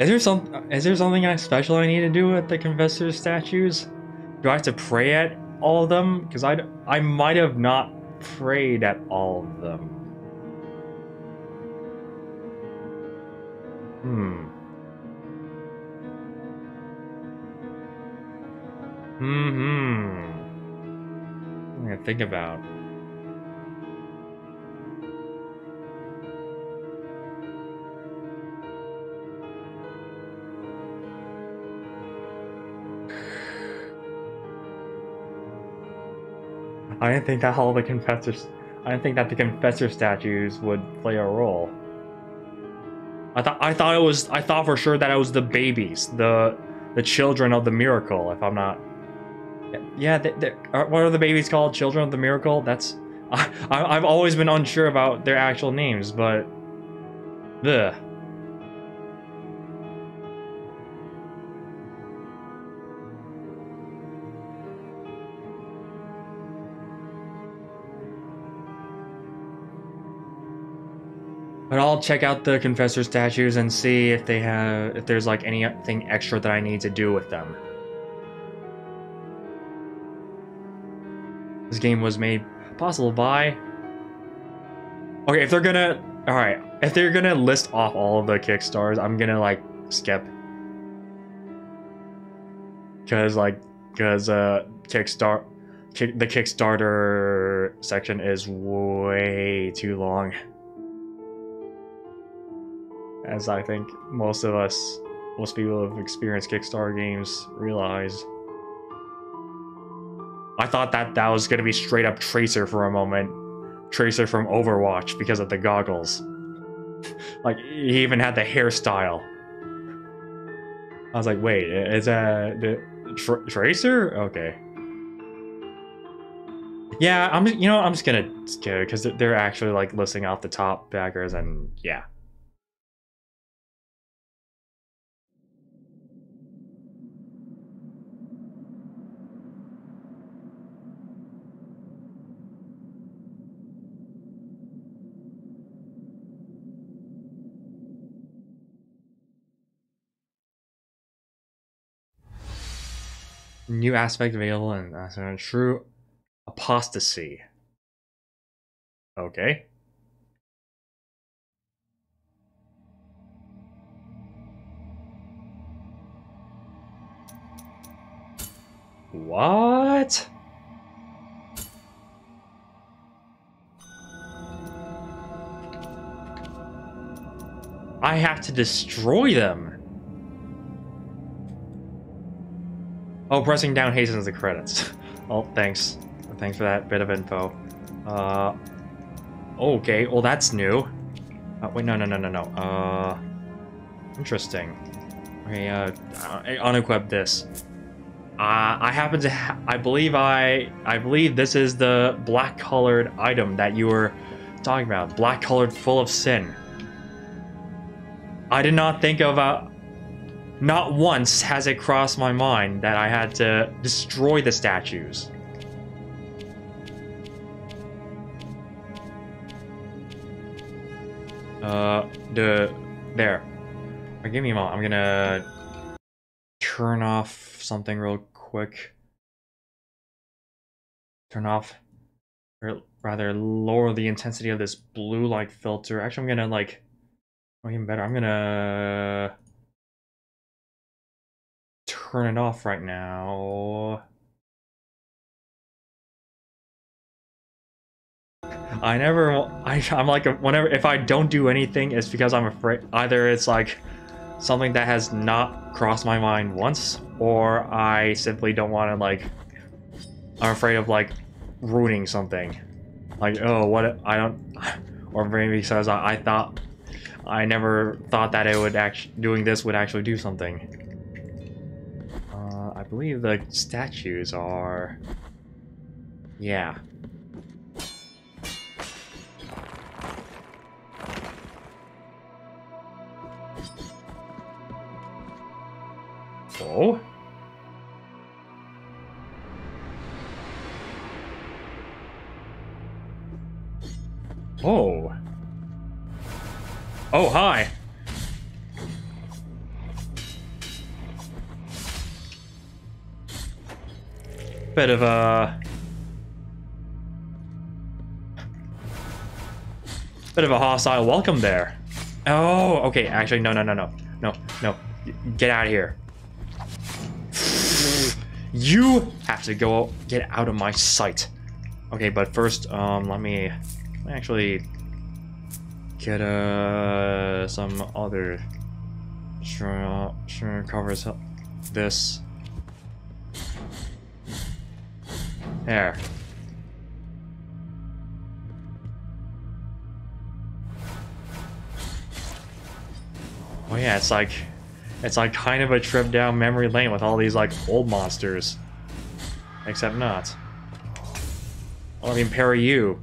Is there some is there something I special I need to do with the confessor statues? Do I have to pray at all of them? Because I, I might have not prayed at all of them. Hmm. Mm-hmm. I'm gonna think about. I didn't think that all the confessors I didn't think that the confessor statues would play a role. I thought it was I thought for sure that it was the babies, the the children of the miracle. If I'm not, yeah, they, what are the babies called? Children of the miracle. That's (laughs) I, I have always been unsure about their actual names, but, ugh. But I'll check out the Confessor statues and see if they have if there's like anything extra that I need to do with them. This game was made possible by Okay, if they're gonna alright, if they're gonna list off all of the Kickstars, I'm gonna like skip. Cause like cause uh Kickstart kick, the Kickstarter section is way too long as I think most of us, most people who have experienced Kickstarter games realize. I thought that that was going to be straight up Tracer for a moment. Tracer from Overwatch because of the goggles. (laughs) like, he even had the hairstyle. I was like, wait, is that the Tr Tracer? Okay. Yeah, I'm you know I'm just gonna because they're actually like listing off the top backers and yeah. New aspect available and uh, true apostasy. Okay. What? I have to destroy them. Oh, pressing down hastens the credits. (laughs) oh, thanks. Thanks for that bit of info. Uh, okay, well that's new. Uh, wait, no, no, no, no, no. Uh, interesting. Okay, uh, unequip this. Uh, I happen to. Ha- I believe I. I believe this is the black colored item that you were talking about. Black colored, full of sin. I did not think of. Uh, not once has it crossed my mind that I had to destroy the statues. Uh, the there. give me a moment. I'm gonna turn off something real quick. Turn off, or rather, lower the intensity of this blue light filter. Actually, I'm gonna like, oh, even better. I'm gonna turn it off right now. I never, I, I'm like, whenever, if I don't do anything, it's because I'm afraid, either it's like something that has not crossed my mind once, or I simply don't want to, like, I'm afraid of, like, ruining something. Like, oh, what, I don't, (sighs) or maybe because I, I thought, I never thought that it would actually, doing this would actually do something. Believe the statues are, yeah. Oh? Oh. Oh, hi. Bit of a... Bit of a hostile welcome there. Oh, okay, actually, no, no, no, no. No, no. Get out of here. You have to go get out of my sight. Okay, but first, um, let me actually get uh some other sure sure covers this. There. Oh yeah, it's like it's like kind of a trip down memory lane with all these like old monsters. Except not. I mean, parry you.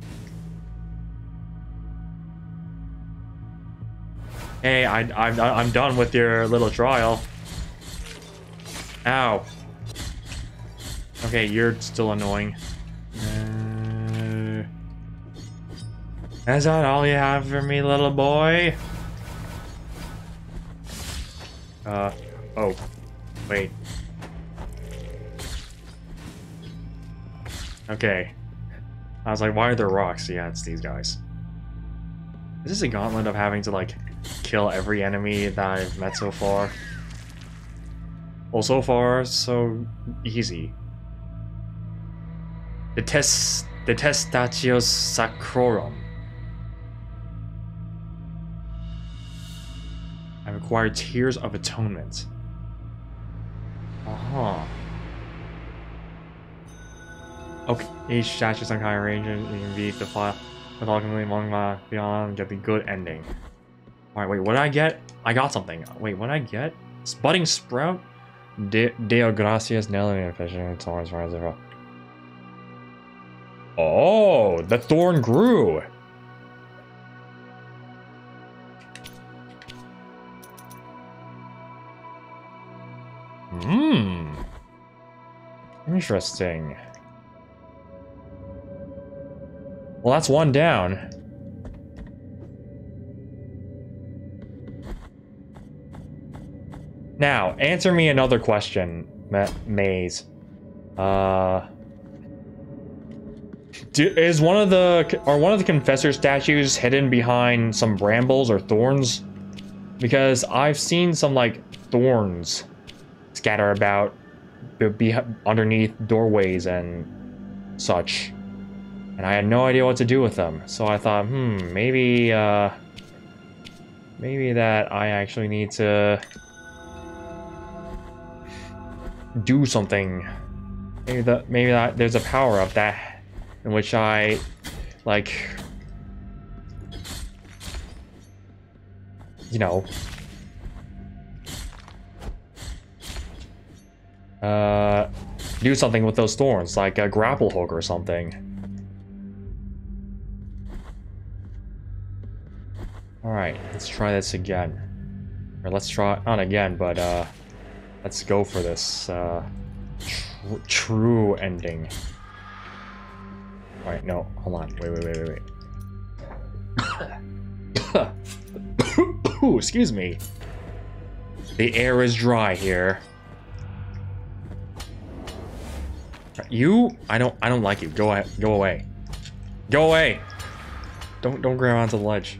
Hey, I, I'm, I'm done with your little trial. Ow. Okay, you're still annoying. Uh, is that all you have for me, little boy? Uh, oh, wait. Okay. I was like, why are there rocks? Yeah, it's these guys. Is this a gauntlet of having to, like, kill every enemy that I've met so far? Well, so far, so easy. The test... The Testatios Sacrorum. I require Tears of Atonement. Uh-huh. Okay, each statue some kind of range you can beat the file with ultimately among my beyond get the good ending. Alright, wait, what did I get? I got something. Wait, what did I get? Budding Sprout? De Deo Gracias Nelly Fishing Torrance Rise Oh, the thorn grew! Hmm. Interesting. Well, that's one down. Now, answer me another question, Ma Maze. Uh... Do, is one of the... Are one of the Confessor statues hidden behind some brambles or thorns? Because I've seen some, like, thorns scatter about be underneath doorways and such. And I had no idea what to do with them. So I thought, hmm, maybe, uh, maybe that I actually need to do something. Maybe that, maybe that there's a power up that in which I, like, you know, Uh, do something with those thorns, like a grapple hook or something. Alright, let's try this again. Or let's try, not again, but uh, let's go for this uh, tr true ending. Alright, no, hold on. Wait, wait, wait, wait, wait. (coughs) Excuse me. The air is dry here. You, I don't, I don't like you. Go go away, go away. Don't, don't grab onto the ledge.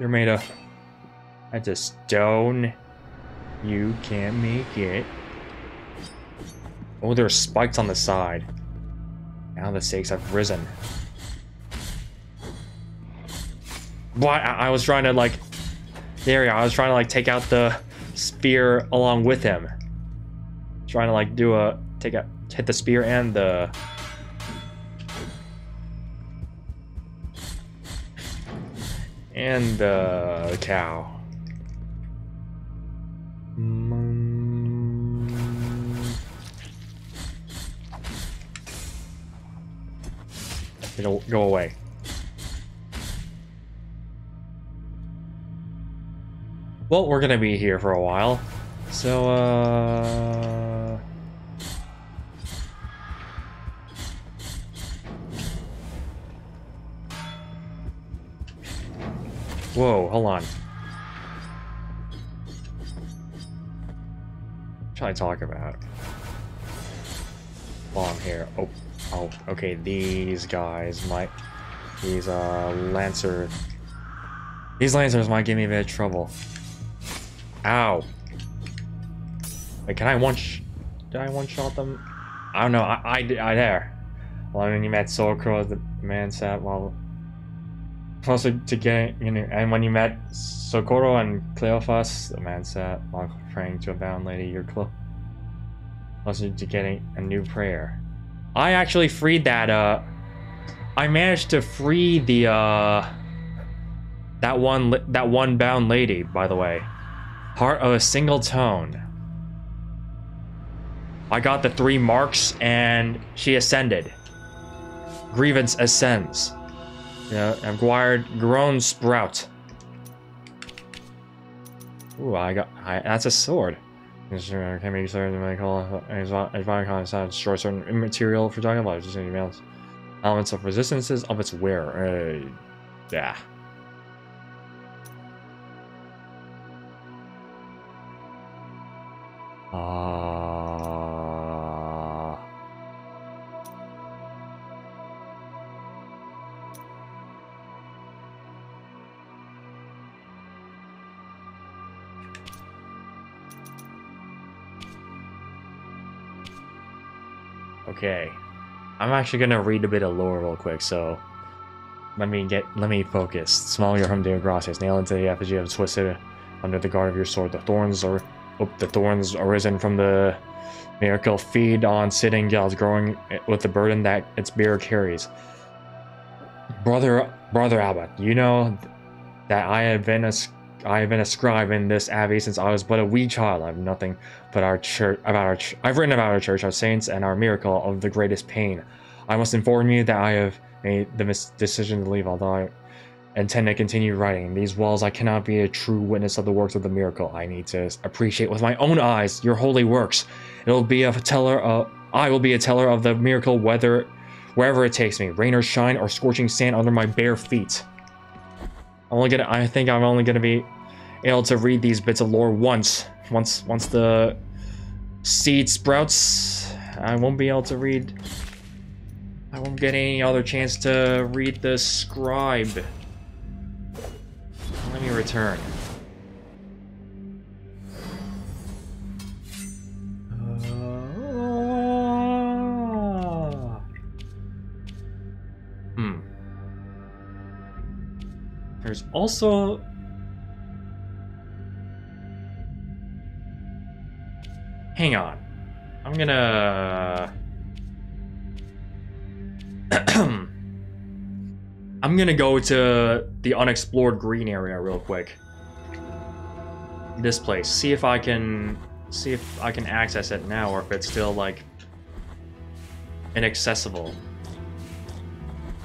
You're made of, that's a stone. You can't make it. Oh, there's spikes on the side. Now the stakes have risen. Why? I, I was trying to like, there. I was trying to like take out the spear along with him. Trying to like do a take out hit the spear and the. And the cow. It'll go away. Well, we're gonna be here for a while. So, uh... Whoa, hold on. What should I talk about? While I'm here. Oh, oh, okay, these guys might... These, uh, Lancer... These Lancers might give me a bit of trouble. Ow. Wait, can I one sh Did I one shot them? I don't know. I, I, I there. Well, mean, you met Sorko, the man said, well, closer to getting, you know, and when you met Socorro and Cleofas, the man said, while praying to a bound lady, you're close closer to getting a new prayer. I actually freed that, uh, I managed to free the, uh, that one, that one bound lady, by the way. Part of a single tone. I got the three marks and she ascended. Grievance ascends. Yeah, acquired grown sprout. Ooh, I got I, that's a sword. Can be certain to make all as destroy certain material for talking about just emails. Elements of resistances of its wearer. Uh, yeah. Uh... Okay. I'm actually gonna read a bit of lore real quick, so let me get let me focus. Small your home gracias, nail into the effigy of twisted under the guard of your sword. The thorns are Oh, the thorns arisen from the miracle feed on sitting gals growing with the burden that its bearer carries. Brother, brother Abbot, you know that I have been a I have been a scribe in this abbey since I was but a wee child. I have nothing but our church about our. Ch I've written about our church, our saints, and our miracle of the greatest pain. I must inform you that I have made the decision to leave, although I intend to continue writing. these walls, I cannot be a true witness of the works of the miracle. I need to appreciate with my own eyes your holy works. It'll be a teller of, I will be a teller of the miracle whether wherever it takes me, rain or shine or scorching sand under my bare feet. Only gonna I think I'm only gonna be able to read these bits of lore once. Once once the seed sprouts, I won't be able to read I won't get any other chance to read the scribe. Let me return. There's also... Hang on. I'm gonna... (clears throat) I'm gonna go to the unexplored green area real quick. This place. See if I can see if I can access it now or if it's still like inaccessible.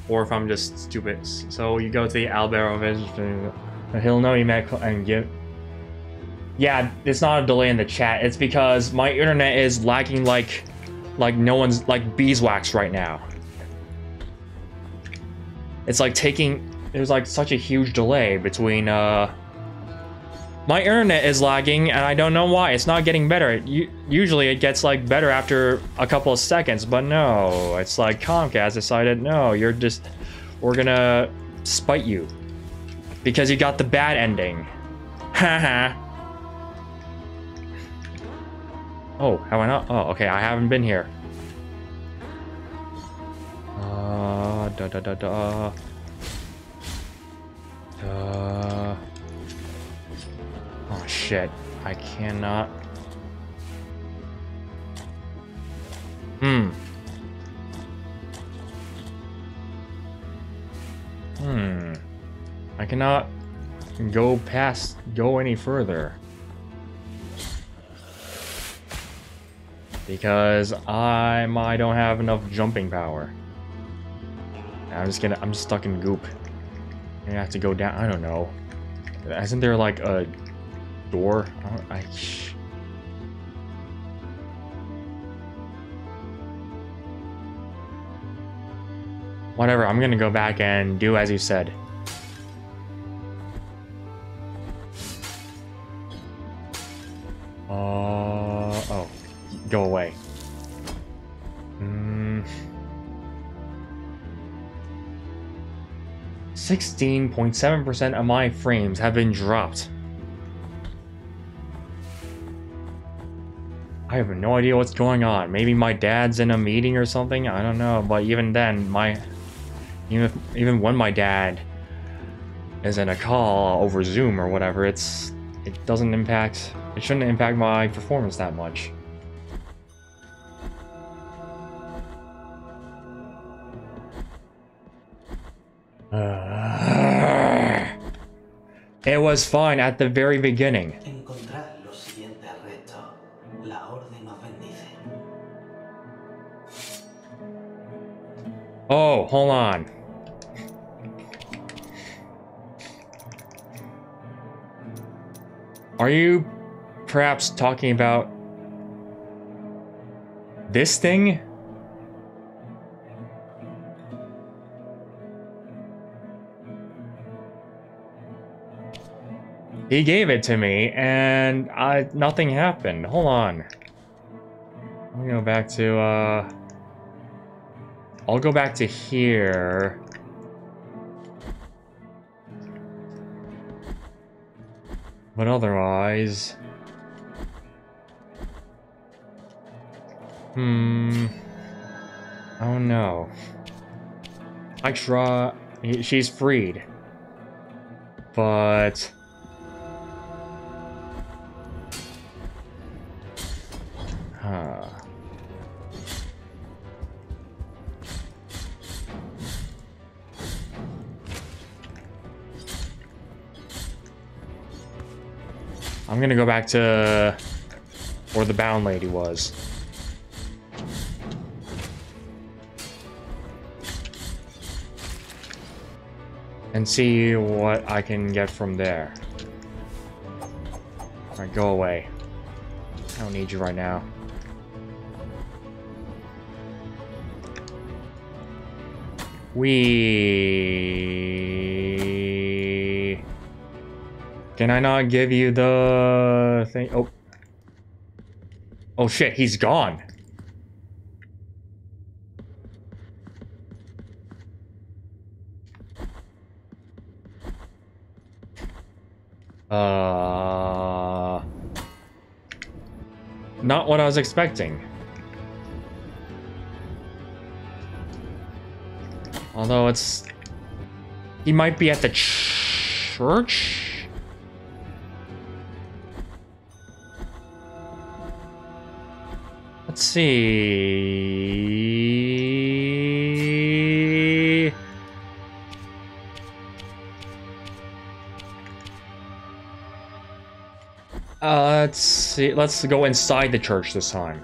Or if I'm just stupid. So you go to the Albero Village. He'll know you met and give. Yeah, it's not a delay in the chat. It's because my internet is lagging like, like no one's like beeswax right now. It's like taking. There's like such a huge delay between. uh My internet is lagging, and I don't know why. It's not getting better. It, usually, it gets like better after a couple of seconds, but no. It's like Comcast decided, no, you're just. We're gonna spite you because you got the bad ending. Haha. (laughs) oh, have I not? Oh, okay. I haven't been here. Uh, da da da da. Uh. Oh shit! I cannot. Hmm. Hmm. I cannot go past, go any further. Because I, I don't have enough jumping power. I'm just gonna, I'm stuck in goop. I have to go down, I don't know. Isn't there like a door? I, I Whatever, I'm gonna go back and do as you said. Uh, oh, go away. Mm. 16.7% of my frames have been dropped. I have no idea what's going on. Maybe my dad's in a meeting or something. I don't know. But even then, my even if, even when my dad is in a call over Zoom or whatever, it's it doesn't impact. It shouldn't impact my performance that much. Uh, (sighs) it was fine at the very beginning. Oh, hold on. Are you perhaps talking about this thing? He gave it to me, and I nothing happened. Hold on. Let me go back to, uh... I'll go back to here. But otherwise... Hmm... Oh no. I try... She's freed. But... Huh... I'm gonna go back to where the bound lady was. And see what I can get from there. Alright, go away. I don't need you right now. We can I not give you the thing? Oh. Oh shit, he's gone. Uh... Not what I was expecting. Although it's... He might be at the church? Let's see. Uh, let's see. Let's go inside the church this time.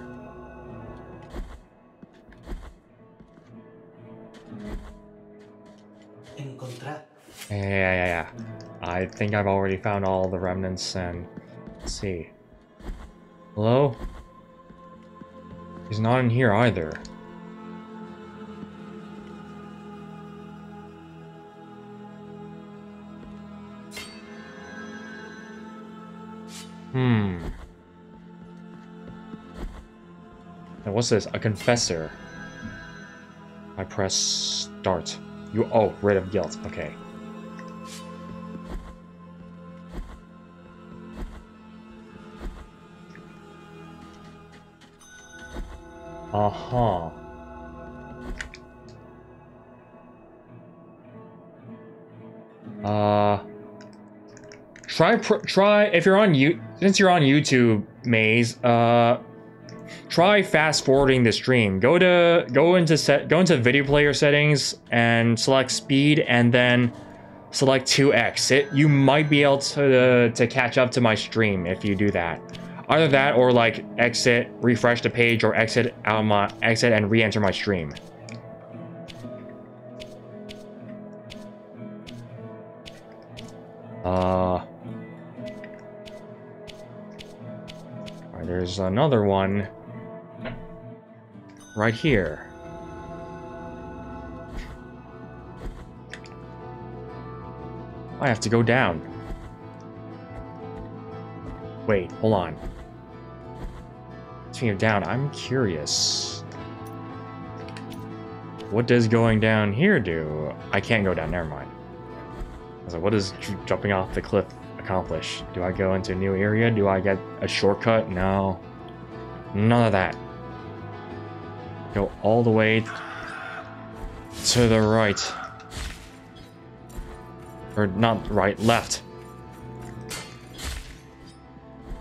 Yeah, yeah, yeah. I think I've already found all the remnants and... Let's see. Hello? He's not in here either. Hmm. Now what's this? A confessor. I press start. You oh, rid of guilt. Okay. Uh-huh. Uh try pr try if you're on you since you're on YouTube, Maze, uh try fast forwarding the stream. Go to go into set go into video player settings and select speed and then select 2x. It you might be able to to catch up to my stream if you do that. Either that or like exit, refresh the page, or exit out my exit and re-enter my stream. Uh. There's another one right here. I have to go down. Wait, hold on. Of down, I'm curious. What does going down here do? I can't go down, never mind. Like, what does jumping off the cliff accomplish? Do I go into a new area? Do I get a shortcut? No. None of that. Go all the way to the right. Or not right, left.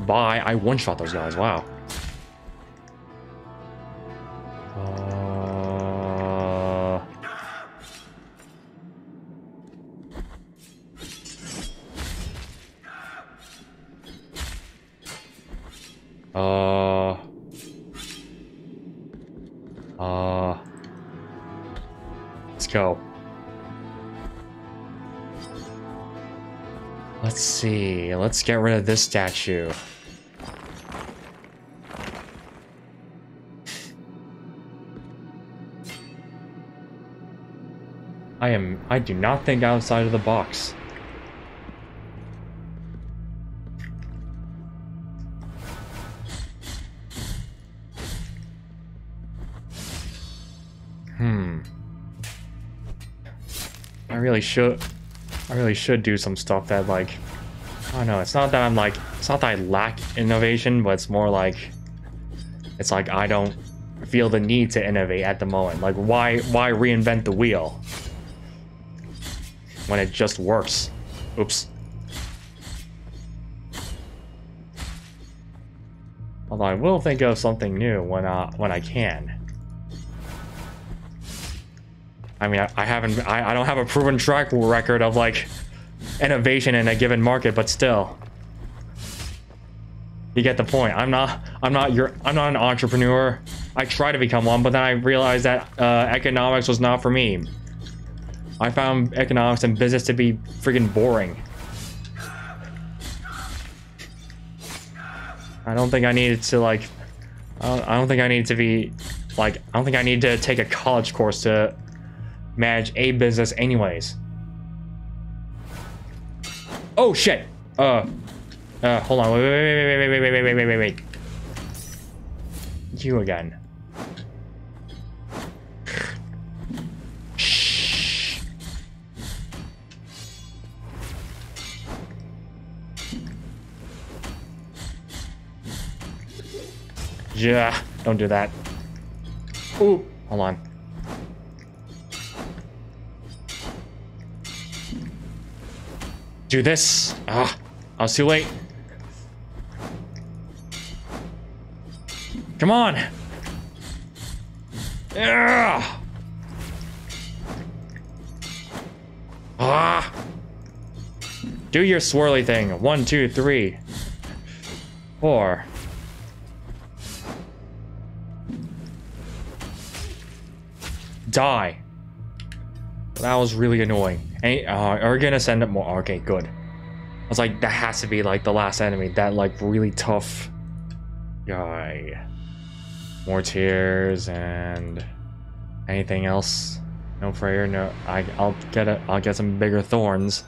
Bye. I one-shot those guys. Wow. Get rid of this statue. I am. I do not think outside of the box. Hmm. I really should. I really should do some stuff that like. I don't know. It's not that I'm like. It's not that I lack innovation, but it's more like. It's like I don't feel the need to innovate at the moment. Like why? Why reinvent the wheel? when it just works. Oops. Although I will think of something new when uh, when I can. I mean, I, I haven't, I, I don't have a proven track record of like innovation in a given market, but still. You get the point. I'm not, I'm not your, I'm not an entrepreneur. I try to become one, but then I realized that uh, economics was not for me. I found economics and business to be freaking boring. I don't think I needed to like, I don't, think I need to be like, I don't think I need to take a college course to manage a business anyways. Oh shit! Uh, uh, hold on, wait, wait, wait, wait, wait, wait, wait, wait, wait, wait. You again. Shh. Yeah, don't do that. Ooh, hold on. Do this. Ah, I was too late. Come on. Yeah. Ah. Do your swirly thing. One, two, three, four. Die. That was really annoying. And, uh, are we gonna send up more? Okay, good. I was like, that has to be like the last enemy. That like really tough guy. More tears and anything else? No prayer. No. I. I'll get it. I'll get some bigger thorns.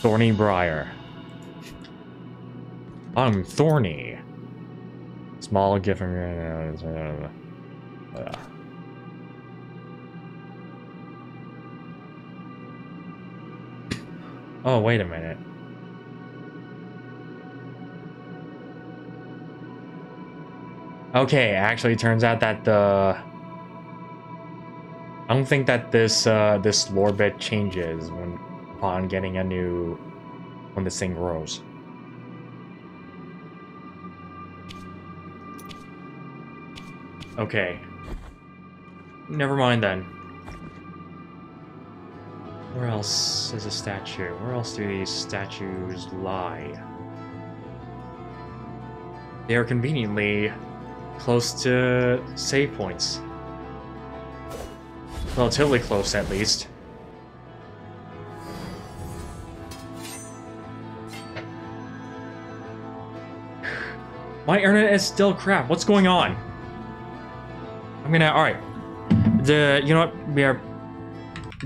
Thorny briar. I'm thorny. Small gift from. Uh, Oh, wait a minute. Okay, actually it turns out that the... I don't think that this uh, this lore bit changes when upon getting a new when this thing grows. Okay. Never mind then. Where else is a statue? Where else do these statues lie? They are conveniently close to save points. Relatively close, at least. My internet is still crap. What's going on? I'm gonna. All right. The you know what? We are.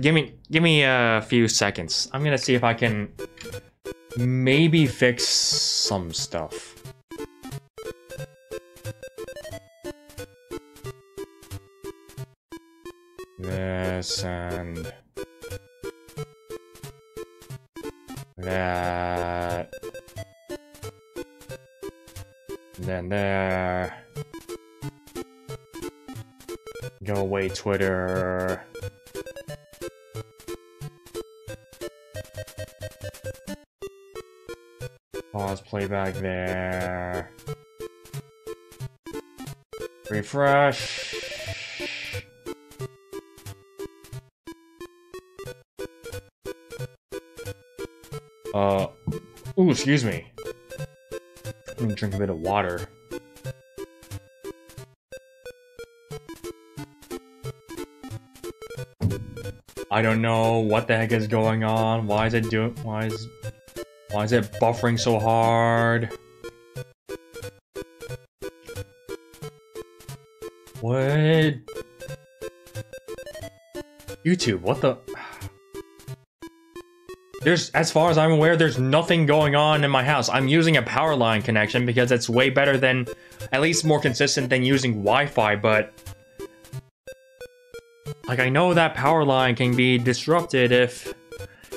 Give me give me a few seconds. I'm gonna see if I can maybe fix some stuff. This and that. then there. Go away, Twitter. Pause playback there. Refresh. Uh, ooh, excuse me. Let me drink a bit of water. I don't know what the heck is going on. Why is it doing? Why is why is it buffering so hard? What? YouTube, what the? There's, as far as I'm aware, there's nothing going on in my house. I'm using a power line connection because it's way better than, at least more consistent than using Wi-Fi, but like, I know that power line can be disrupted if,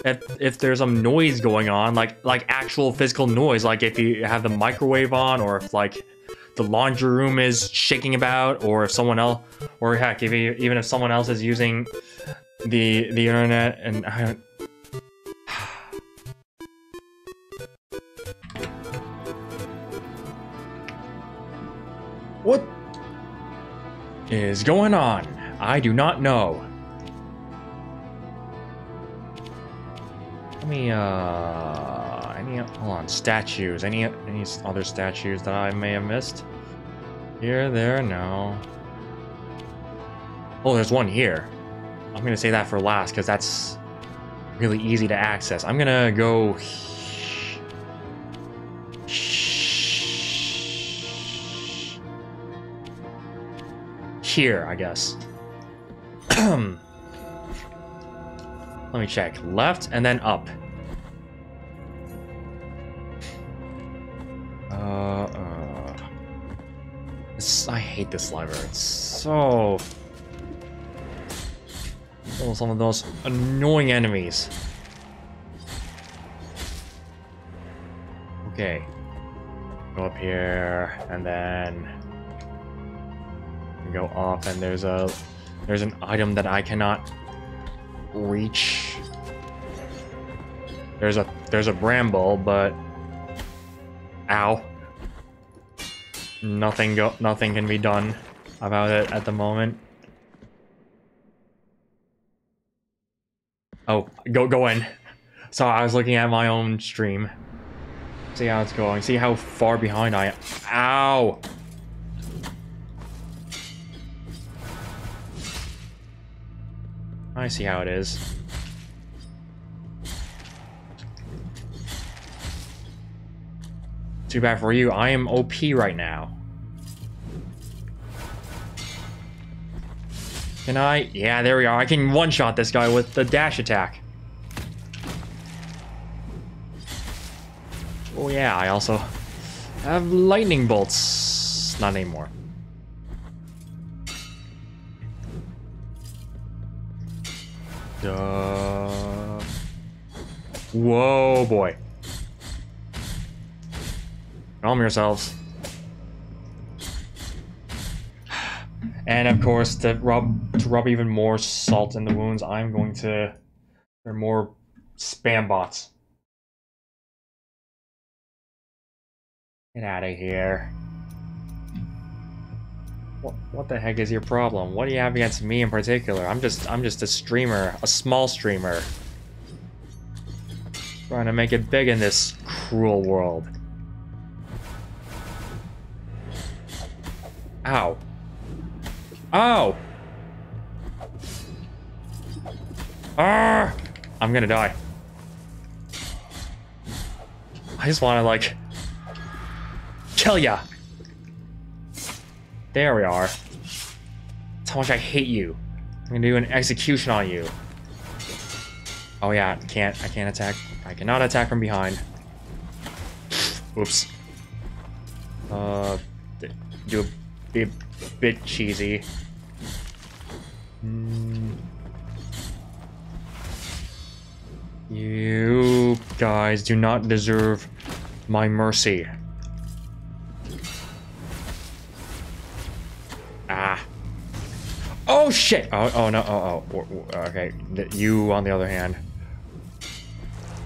if, if there's some noise going on, like, like actual physical noise, like if you have the microwave on, or if, like, the laundry room is shaking about, or if someone else, or heck, if you, even if someone else is using the, the internet, and I What is going on? I do not know. Let me, uh, any, hold on, statues. Any, any other statues that I may have missed? Here, there, no. Oh, there's one here. I'm gonna say that for last, because that's really easy to access. I'm gonna go... Here, I guess. (clears throat) Let me check. Left and then up. Uh, uh. This, I hate this library. It's so... Oh, some of those annoying enemies. Okay. Go up here, and then... Go off, and there's a there's an item that I cannot reach. There's a there's a bramble, but ow. Nothing go nothing can be done about it at the moment. Oh, go go in. So I was looking at my own stream. See how it's going. See how far behind I am. Ow! I see how it is. Too bad for you. I am OP right now. Can I? Yeah, there we are. I can one-shot this guy with the dash attack. Oh yeah, I also have lightning bolts. Not anymore. Duh. Whoa, boy. Calm yourselves. And of course, to rub to rub even more salt in the wounds, I'm going to there are more spam bots. Get out of here. What the heck is your problem? What do you have against me in particular? I'm just I'm just a streamer, a small streamer. Trying to make it big in this cruel world. Ow. Oh! Ah! I'm gonna die. I just wanna, like... Kill ya! There we are. That's how much I hate you. I'm gonna do an execution on you. Oh yeah, can't, I can't attack. I cannot attack from behind. Oops. Uh, do a bit, bit cheesy. Mm. You guys do not deserve my mercy. Ah. Oh shit! Oh, oh no, oh, oh, okay. You, on the other hand.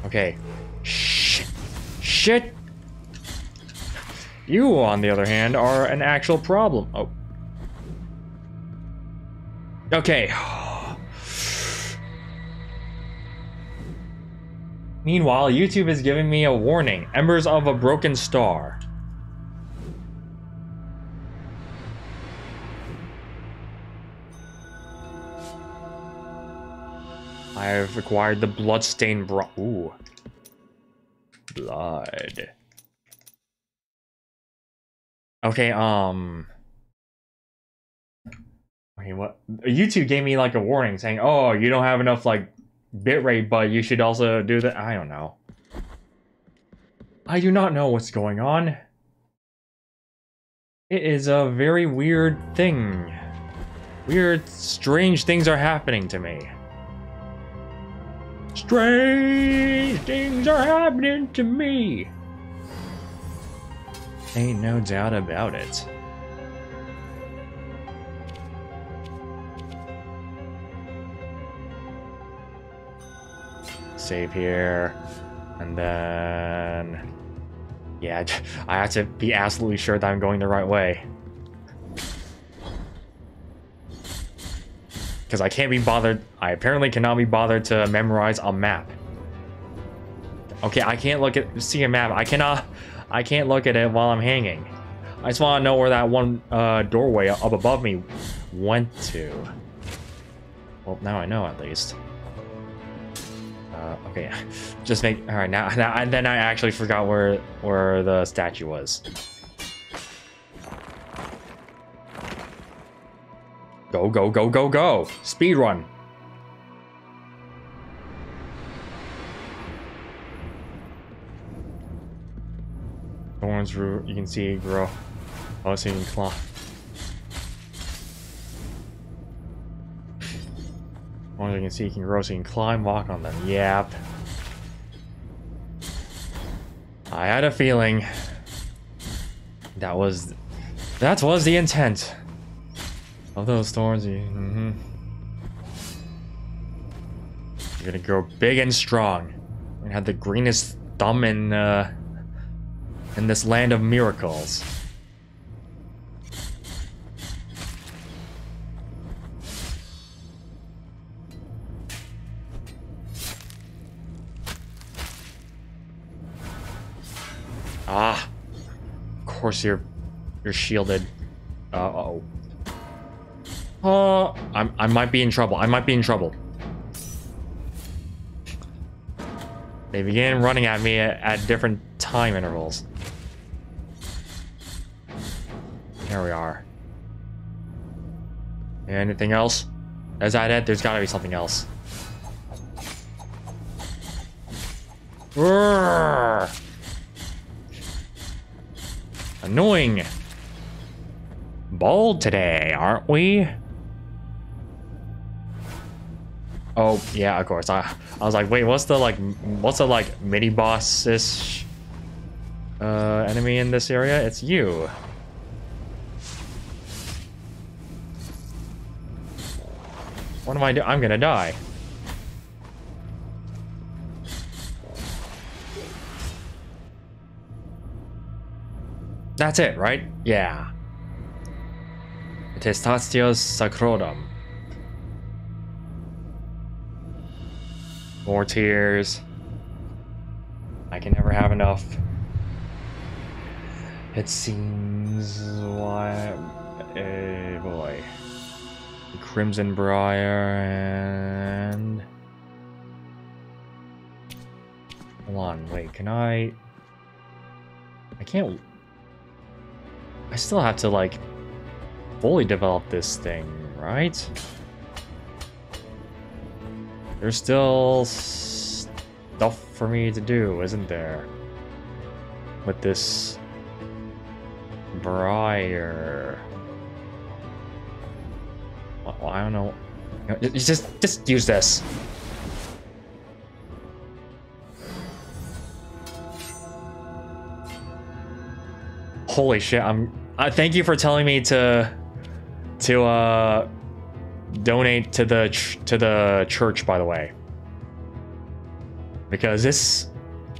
Okay. Shit. Shit! You, on the other hand, are an actual problem. Oh. Okay. Meanwhile, YouTube is giving me a warning. Embers of a broken star. I have acquired the bloodstained bro- Ooh. Blood. Okay, um... Okay, what? YouTube gave me like a warning saying, "Oh, you don't have enough like bitrate, but you should also do that." I don't know. I do not know what's going on. It is a very weird thing. Weird, strange things are happening to me. Strange things are happening to me. Ain't no doubt about it. save here. And then... Yeah, (laughs) I have to be absolutely sure that I'm going the right way. Because I can't be bothered... I apparently cannot be bothered to memorize a map. Okay, I can't look at... see a map. I cannot... I can't look at it while I'm hanging. I just want to know where that one uh, doorway up above me went to. Well, now I know at least. Uh, okay, (laughs) just make. All right, now, now, and then I actually forgot where where the statue was. Go, go, go, go, go! Speed run. Thorns, you can see it grow. Oh, so you can claw. As you can see, you can grow so you can climb, walk on them. Yep. I had a feeling that was that was the intent those thorns. Mm -hmm. You're gonna grow big and strong and have the greenest thumb in uh, in this land of miracles. Ah. Of course you're you're shielded. Uh oh. Oh, I'm I might be in trouble. I might be in trouble. They begin running at me at, at different time intervals. Here we are. Anything else? Is that it? There's gotta be something else. Roar! Annoying. Bold today, aren't we? Oh, yeah, of course. I, I was like, wait, what's the, like, what's the, like, mini-boss-ish uh, enemy in this area? It's you. What am I doing? I'm gonna die. That's it, right? Yeah. Testatios Sacrodum. More tears. I can never have enough. It seems why. Uh, boy. Crimson Briar and. Hold on, wait, can I. I can't. I still have to, like, fully develop this thing, right? There's still stuff for me to do, isn't there? With this Briar. Well, I don't know. Just, just use this. Holy shit! I'm. Uh, thank you for telling me to, to uh, donate to the to the church. By the way, because this,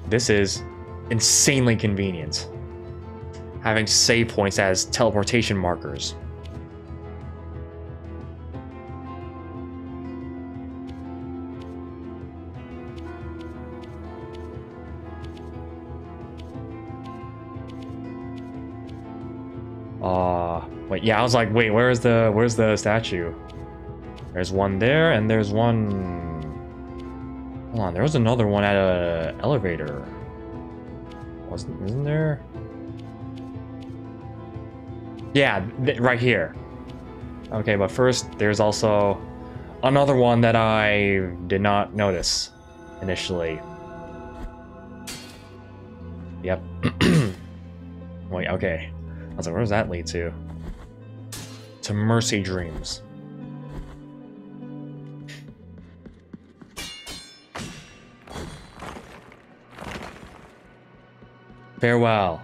this is insanely convenient. Having save points as teleportation markers. Uh, wait, yeah, I was like, wait, where's the, where's the statue? There's one there, and there's one... Hold on, there was another one at a elevator. Wasn't, isn't there? Yeah, right here. Okay, but first, there's also another one that I did not notice initially. Yep. (clears throat) Wait, okay. I was like, where does that lead to? To Mercy Dreams. Farewell.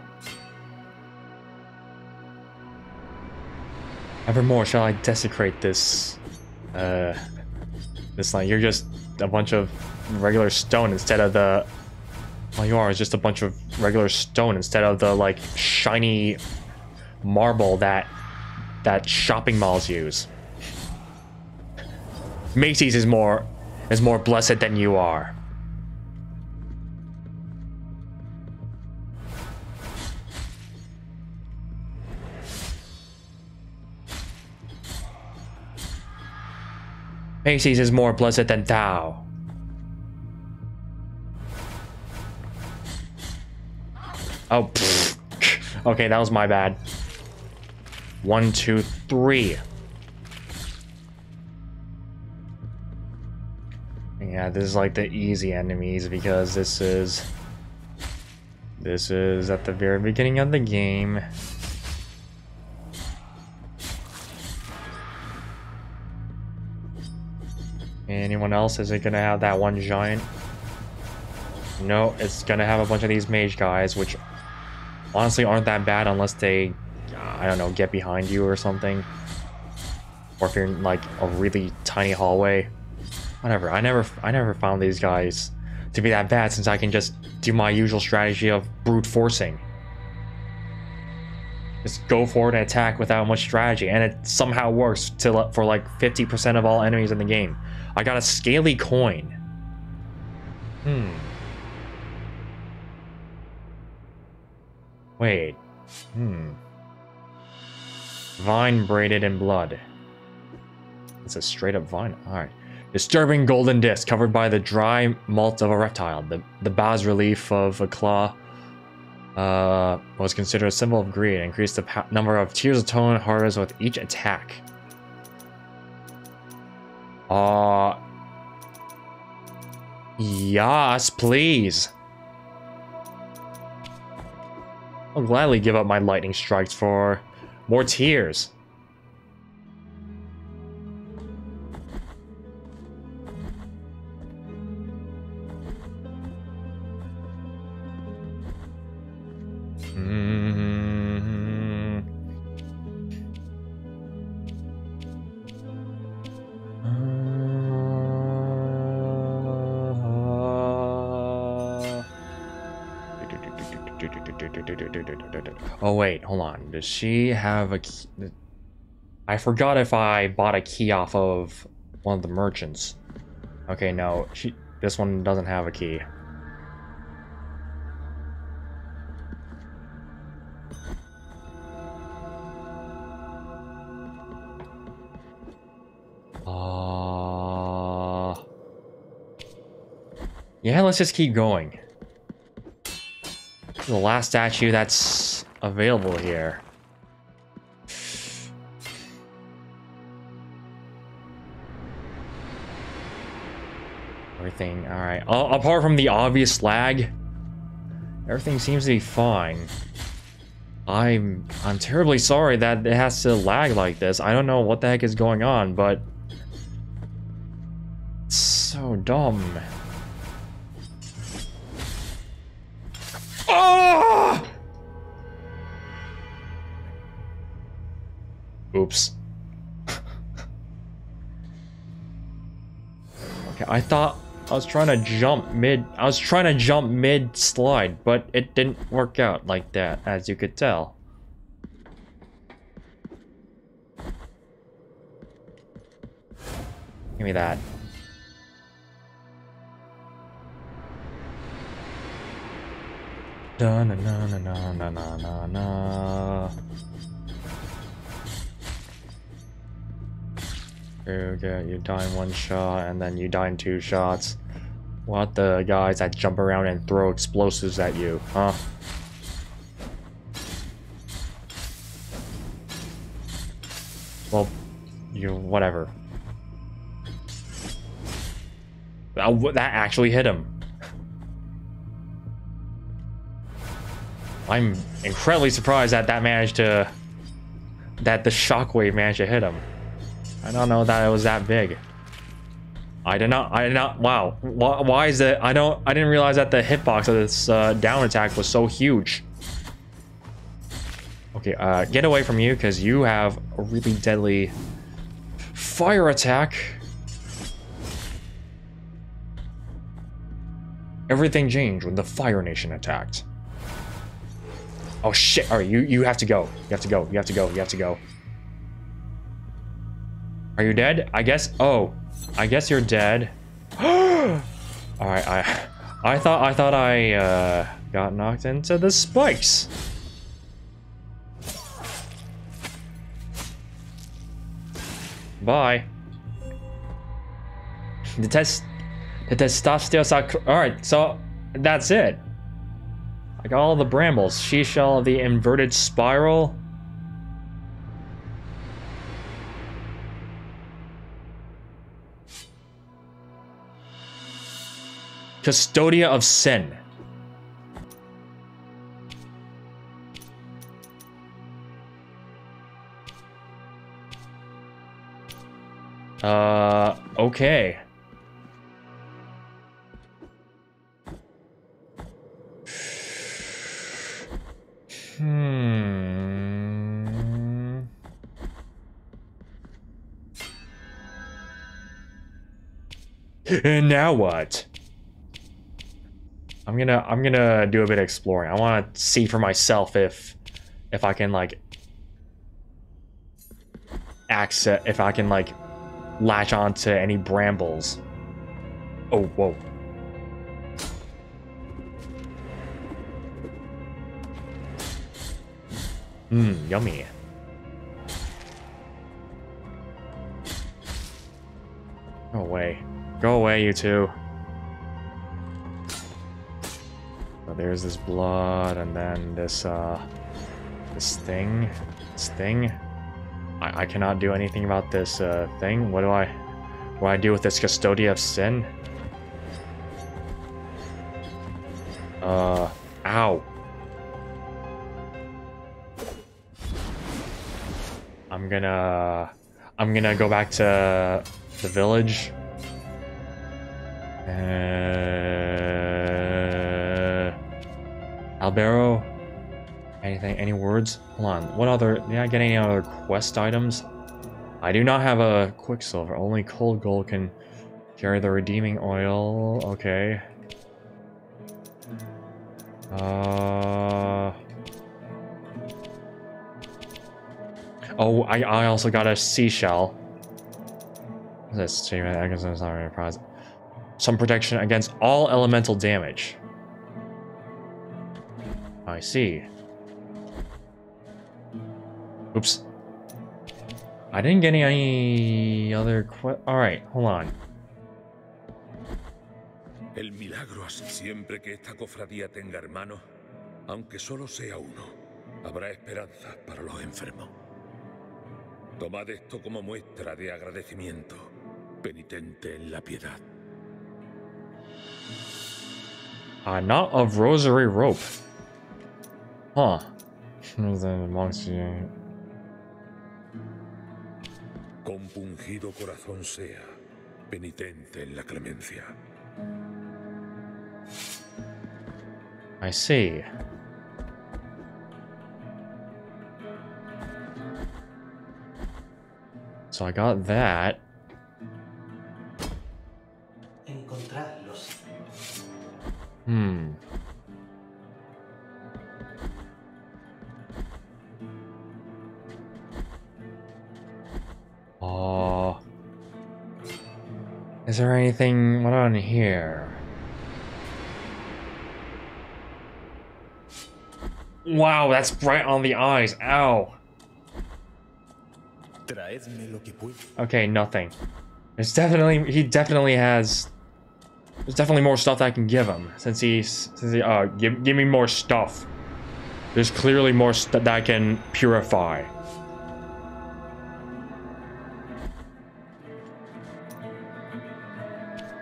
Evermore shall I desecrate this, uh, this line. You're just a bunch of regular stone instead of the, all you are just a bunch of regular stone instead of the, like, shiny marble that, that shopping malls use. Macy's is more, is more blessed than you are. Macy's is more blessed than thou. Oh, pfft. okay, that was my bad. One, two, three. Yeah, this is like the easy enemies because this is... This is at the very beginning of the game. Anyone else? Is it gonna have that one giant? No, it's gonna have a bunch of these mage guys, which honestly aren't that bad unless they, I don't know, get behind you or something. Or if you're in like a really tiny hallway. Whatever. I never, I never found these guys to be that bad since I can just do my usual strategy of brute forcing. Just go forward and attack without much strategy, and it somehow works to for like 50% of all enemies in the game. I got a scaly coin. Hmm. Wait. Hmm. Vine braided in blood. It's a straight up vine. Alright. Disturbing golden disc covered by the dry molt of a reptile. The, the bas relief of a claw uh, was considered a symbol of greed. Increased the number of tears of tone horrors with each attack. Uh, yes, please. I'll gladly give up my lightning strikes for more tears. Oh wait, hold on. Does she have a key? I forgot if I bought a key off of one of the merchants. Okay, no, she. This one doesn't have a key. Uh, yeah, let's just keep going. The last statue that's available here. Everything, alright. Apart from the obvious lag, everything seems to be fine. I'm I'm terribly sorry that it has to lag like this. I don't know what the heck is going on, but it's so dumb. I thought I was trying to jump mid I was trying to jump mid slide, but it didn't work out like that, as you could tell. Give me that. Da na na na na na na na get you die in one shot and then you die in two shots. What the guys that jump around and throw explosives at you, huh? Well, you whatever. That, that actually hit him. I'm incredibly surprised that that managed to... That the shockwave managed to hit him. I don't know that it was that big. I did not, I did not, wow. Why, why is it, I don't, I didn't realize that the hitbox of this uh, down attack was so huge. Okay, uh, get away from you because you have a really deadly fire attack. Everything changed when the Fire Nation attacked. Oh shit, alright, you, you have to go. You have to go, you have to go, you have to go. Are you dead? I guess, oh, I guess you're dead. (gasps) alright, I, I thought, I thought I, uh, got knocked into the spikes. Bye. The test, the testosterone. All right, so that's it. I got all the brambles. Seashell the inverted spiral. Custodia of Sin. Uh, okay. Hmm. And now what? I'm gonna I'm gonna do a bit of exploring. I want to see for myself if if I can like access if I can like latch onto any brambles. Oh, whoa. Mmm, yummy. Go away. Go away, you two. There's this blood, and then this, uh... This thing. This thing. I, I cannot do anything about this, uh, thing. What do I... What do I do with this Custodia of Sin? Uh... Ow. I'm gonna... I'm gonna go back to the village. Uh, Albero? Anything, any words? Hold on, what other, did I get any other quest items? I do not have a Quicksilver, only Cold Gold can carry the redeeming oil, okay. Uh... Oh, I, I also got a seashell. I guess it's not really prize. Some protection against all elemental damage. I see. Oops. I didn't get any, other Alright, hold on. El milagro así siempre que esta cofradía tenga hermano, aunque solo sea uno, habrá esperanza para los enfermos. Tomad esto como muestra de agradecimiento, penitente en la piedad. A knot of rosary rope. Huh. The monks, yeah. Compungido corazón sea, penitente en la clemencia. I see. So I got that. Hmm. Oh. Is there anything what on here? Wow, that's bright on the eyes. Ow. Okay, nothing. There's definitely he definitely has there's definitely more stuff I can give him since he's since he uh give give me more stuff. There's clearly more stuff that I can purify.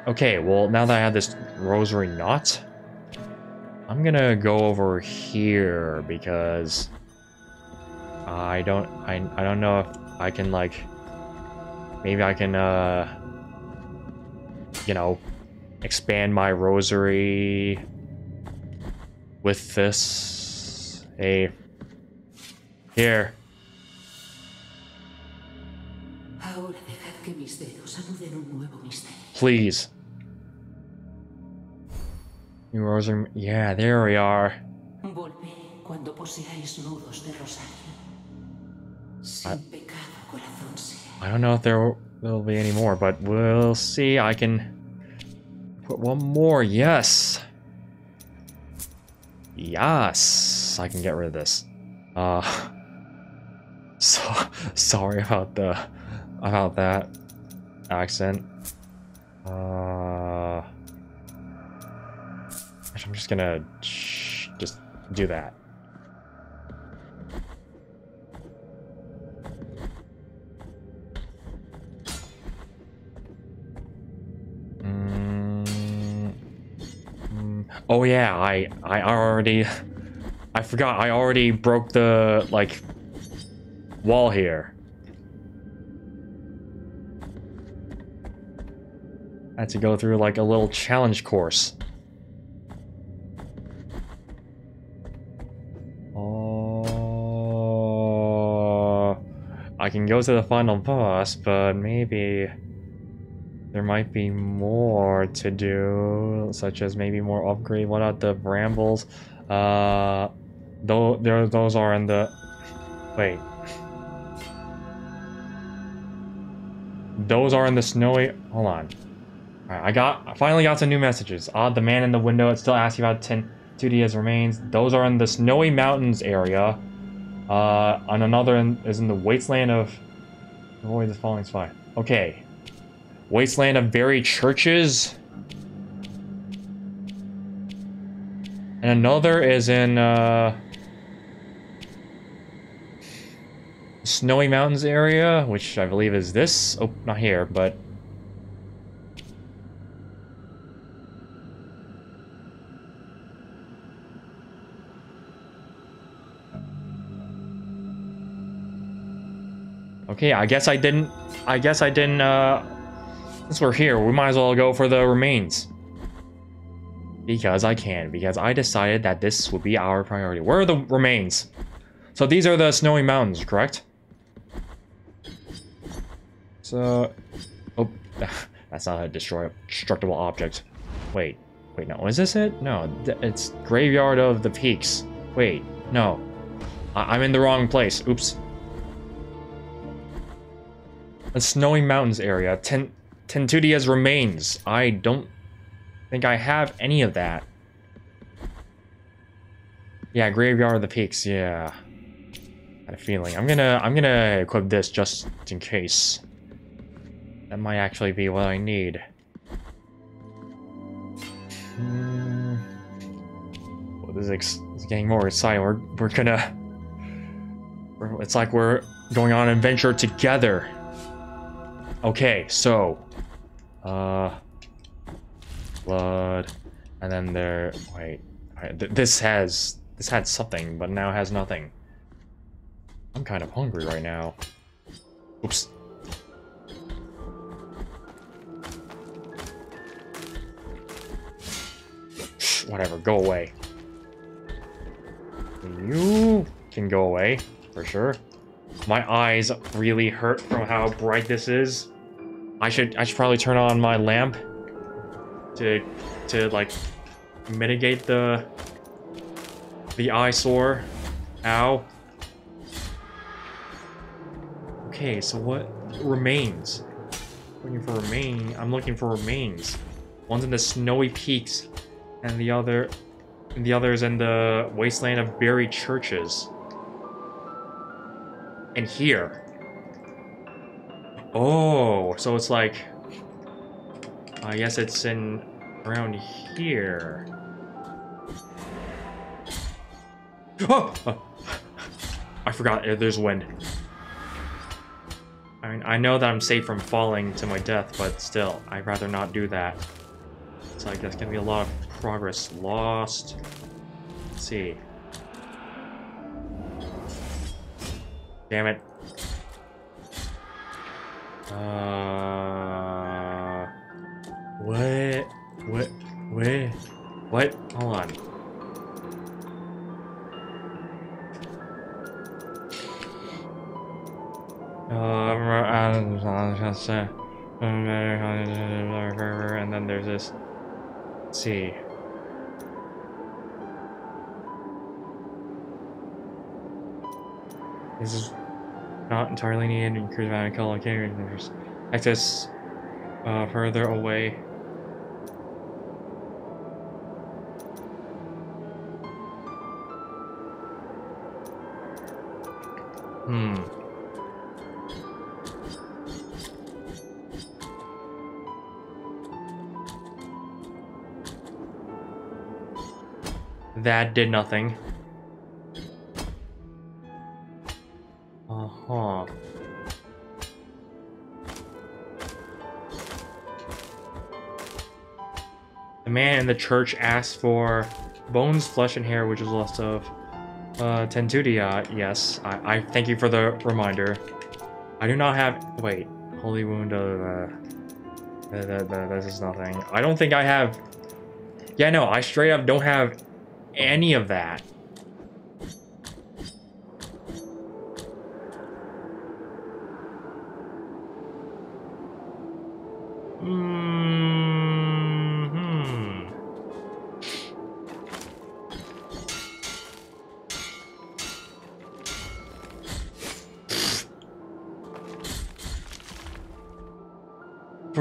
Okay, well now that I have this rosary knot, I'm gonna go over here because I don't I I don't know if I can like maybe I can uh you know expand my rosary with this. A here. Ahora Yeah there we are. Volveré cuando poseáis nudos de rosario. Sin pecado, corazón sea. I don't know if there will be any more but we'll see. I can put one more. Yes. Yes. I can get rid of this. Uh (laughs) so sorry about the about that accent. Uh I'm just gonna just do that Mm, mm. Oh yeah, I I already I forgot I already broke the like wall here. I had to go through like a little challenge course. I can go to the final boss, but maybe there might be more to do, such as maybe more upgrade. What about the brambles? Uh, though there those are in the. Wait. Those are in the snowy. Hold on. Alright, I got. I finally got some new messages. Odd, the man in the window. It still asks you about 10 2D's remains. Those are in the snowy mountains area. Uh, on another in, is in the wasteland of. Avoid the falling spy. Okay. Wasteland of buried churches. And another is in uh, Snowy Mountains area, which I believe is this. Oh, not here, but Okay, I guess I didn't... I guess I didn't, uh... Since we're here, we might as well go for the remains. Because I can. Because I decided that this would be our priority. Where are the remains? So these are the snowy mountains, correct? So... Oh, (laughs) that's not a destroy destructible object. Wait. Wait, no. Is this it? No, it's Graveyard of the Peaks. Wait, no. I I'm in the wrong place. Oops. A snowy mountains area. Ten Tentudia's remains. I don't think I have any of that. Yeah, Graveyard of the Peaks, yeah. Had a feeling. I'm gonna I'm gonna equip this just in case. That might actually be what I need. Hmm. Well, this is, getting more exciting. We're we're gonna. We're, it's like we're going on an adventure together. Okay, so, uh, blood, and then there. Wait, wait th this has this had something, but now has nothing. I'm kind of hungry right now. Oops. Whatever, go away. You can go away, for sure. My eyes really hurt from how bright this is. I should I should probably turn on my lamp to to like mitigate the the eyesore. Ow. Okay, so what remains? Looking for remain. I'm looking for remains. One's in the snowy peaks, and the other, and the other is in the wasteland of buried churches. And here. Oh, so it's like... I guess it's in... around here. Oh! oh. I forgot, uh, there's wind. I mean, I know that I'm safe from falling to my death, but still, I'd rather not do that. It's like, there's gonna be a lot of progress lost. Let's see. Damn it. Uh, what? What? Where? What? Hold on. Uh, and then there's this. Let's see. This is not entirely needed in charismatic color access uh, further away. Hmm. That did nothing. Uh-huh. The man in the church asked for bones, flesh, and hair, which is lost of uh, Tentudia. Yes, I, I thank you for the reminder. I do not have... Wait. Holy wound of... Uh, this is nothing. I don't think I have... Yeah, no, I straight up don't have any of that.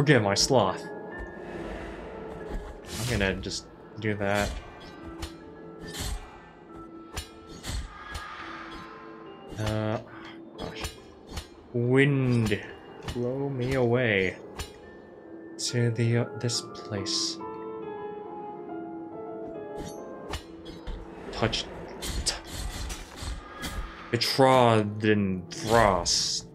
Forgive my sloth. I'm gonna just do that. Uh, gosh. Wind, blow me away to the uh, this place. Touch. T- Betrodden frost.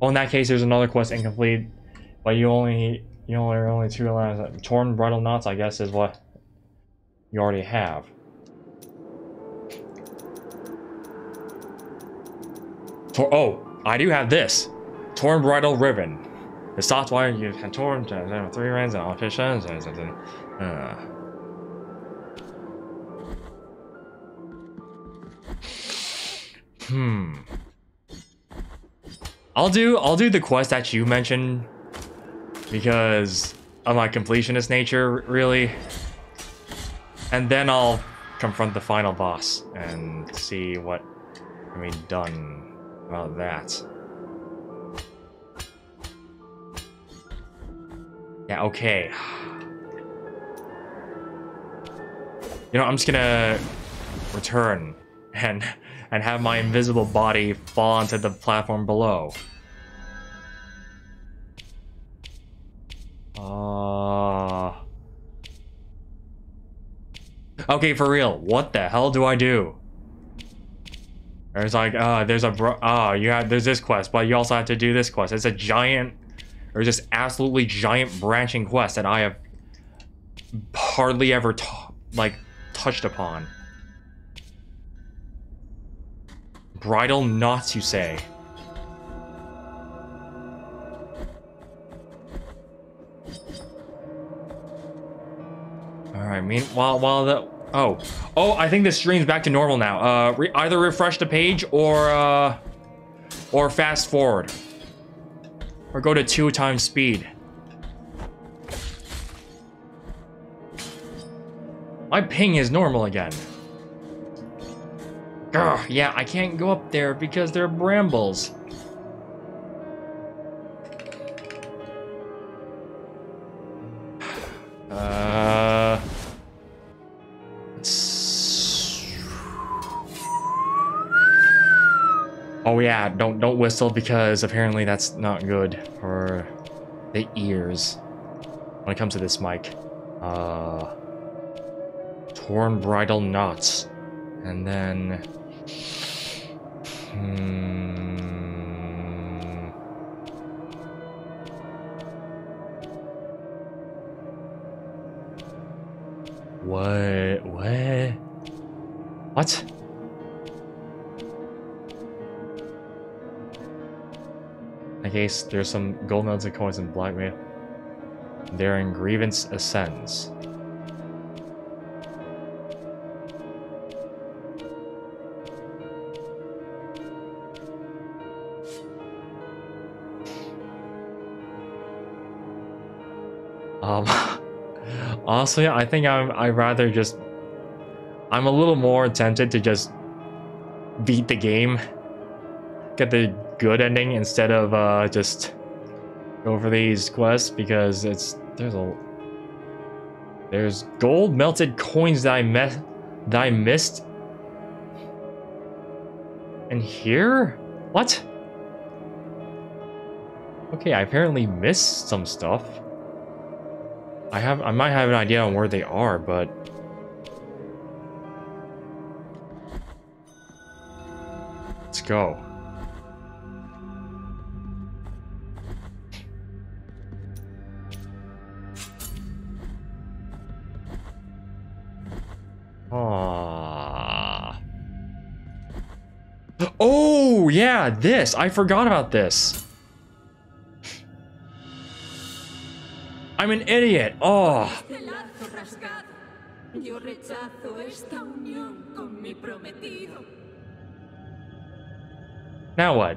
Well, in that case, there's another quest incomplete, but you only you only are only two lines. Torn bridle knots, I guess, is what you already have. Tor oh, I do have this. Torn bridle ribbon. The soft wire you have torn to three rings and and something. Uh. Hmm. I'll do I'll do the quest that you mentioned because of my completionist nature, really. And then I'll confront the final boss and see what can be done about that. Yeah, okay. You know, I'm just gonna return and and have my invisible body fall onto the platform below. Uh... Okay, for real, what the hell do I do? There's like, uh, there's a bro- oh, you have, there's this quest, but you also have to do this quest. It's a giant, or just absolutely giant branching quest that I have hardly ever, like, touched upon. Bridle knots, you say? Alright, meanwhile, while the... Oh. Oh, I think the stream's back to normal now. Uh, re either refresh the page or, uh... Or fast forward. Or go to two times speed. My ping is normal again. Ugh, yeah, I can't go up there because there are brambles. Uh... Oh yeah, don't don't whistle because apparently that's not good for the ears when it comes to this mic. Uh, torn bridle knots, and then Hmm. What? I guess there's some gold notes and coins in blackmail. Therein grievance ascends. Honestly, I think I'm. I rather just. I'm a little more tempted to just beat the game, get the good ending instead of uh, just go for these quests because it's there's a there's gold melted coins that I met that I missed. And here? What? Okay, I apparently missed some stuff. I have I might have an idea on where they are, but let's go. Aww. Ah. (gasps) Oh, yeah, this. I forgot about this. I'm an idiot. Oh. Yo rechazo esta unión con mi prometido. Now what?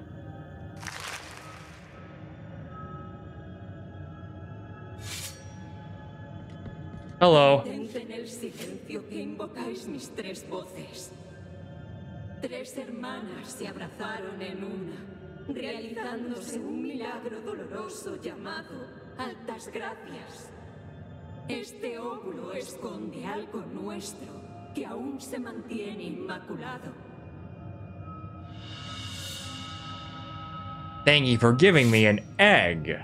Hello. el silencio que invocáis mis tres voces. Tres hermanas se abrazaron en una, realizándose un milagro doloroso llamado Altasgracias. Este óvulo esconde algo nuestro que aún se mantiene inmaculado. Thank you for giving me an egg.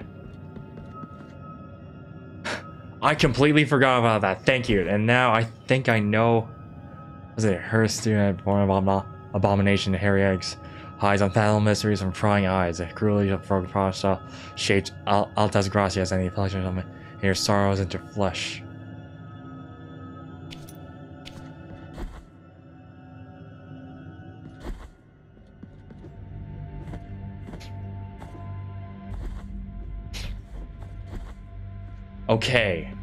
I completely forgot about that. Thank you. And now I think I know. Was it her abomination, hairy eggs, hides unfathomable mysteries from prying eyes, cruelly of frog pasta, shaped al Altasgracias, and the affliction of your sorrows into flesh. Okay.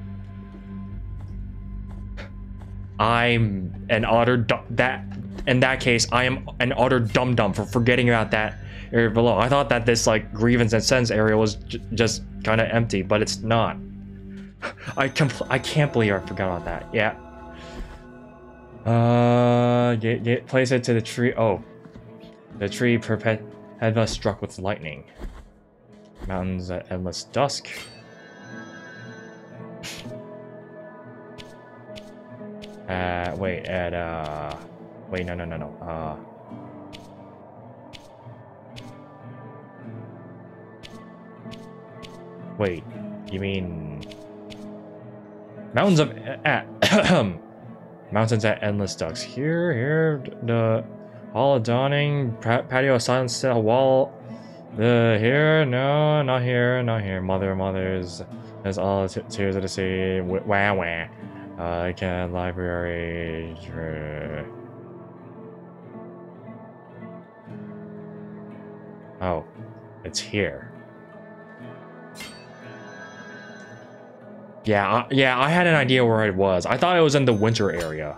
I'm an otter that in that case I am an utter dum dum for forgetting about that area below. I thought that this like grievance and sentence area was just kind of empty, but it's not. (sighs) I I can't believe I forgot about that. Yeah. Uh, get, get place it to the tree. Oh, the tree perpetua struck with lightning. Mountains at endless dusk. (laughs) Uh, wait, at, uh... Wait, no, no, no, no, uh... Wait, you mean... Mountains of... Uh, (coughs) mountains at Endless Ducks. Here, here, the... Hall of Dawning, patio of silence, wall... The here, no, not here, not here. Mother, mothers, there's all the tears of the sea. Wah, wah. Uh, can library. Oh, it's here. Yeah, I, yeah, I had an idea where it was. I thought it was in the winter area.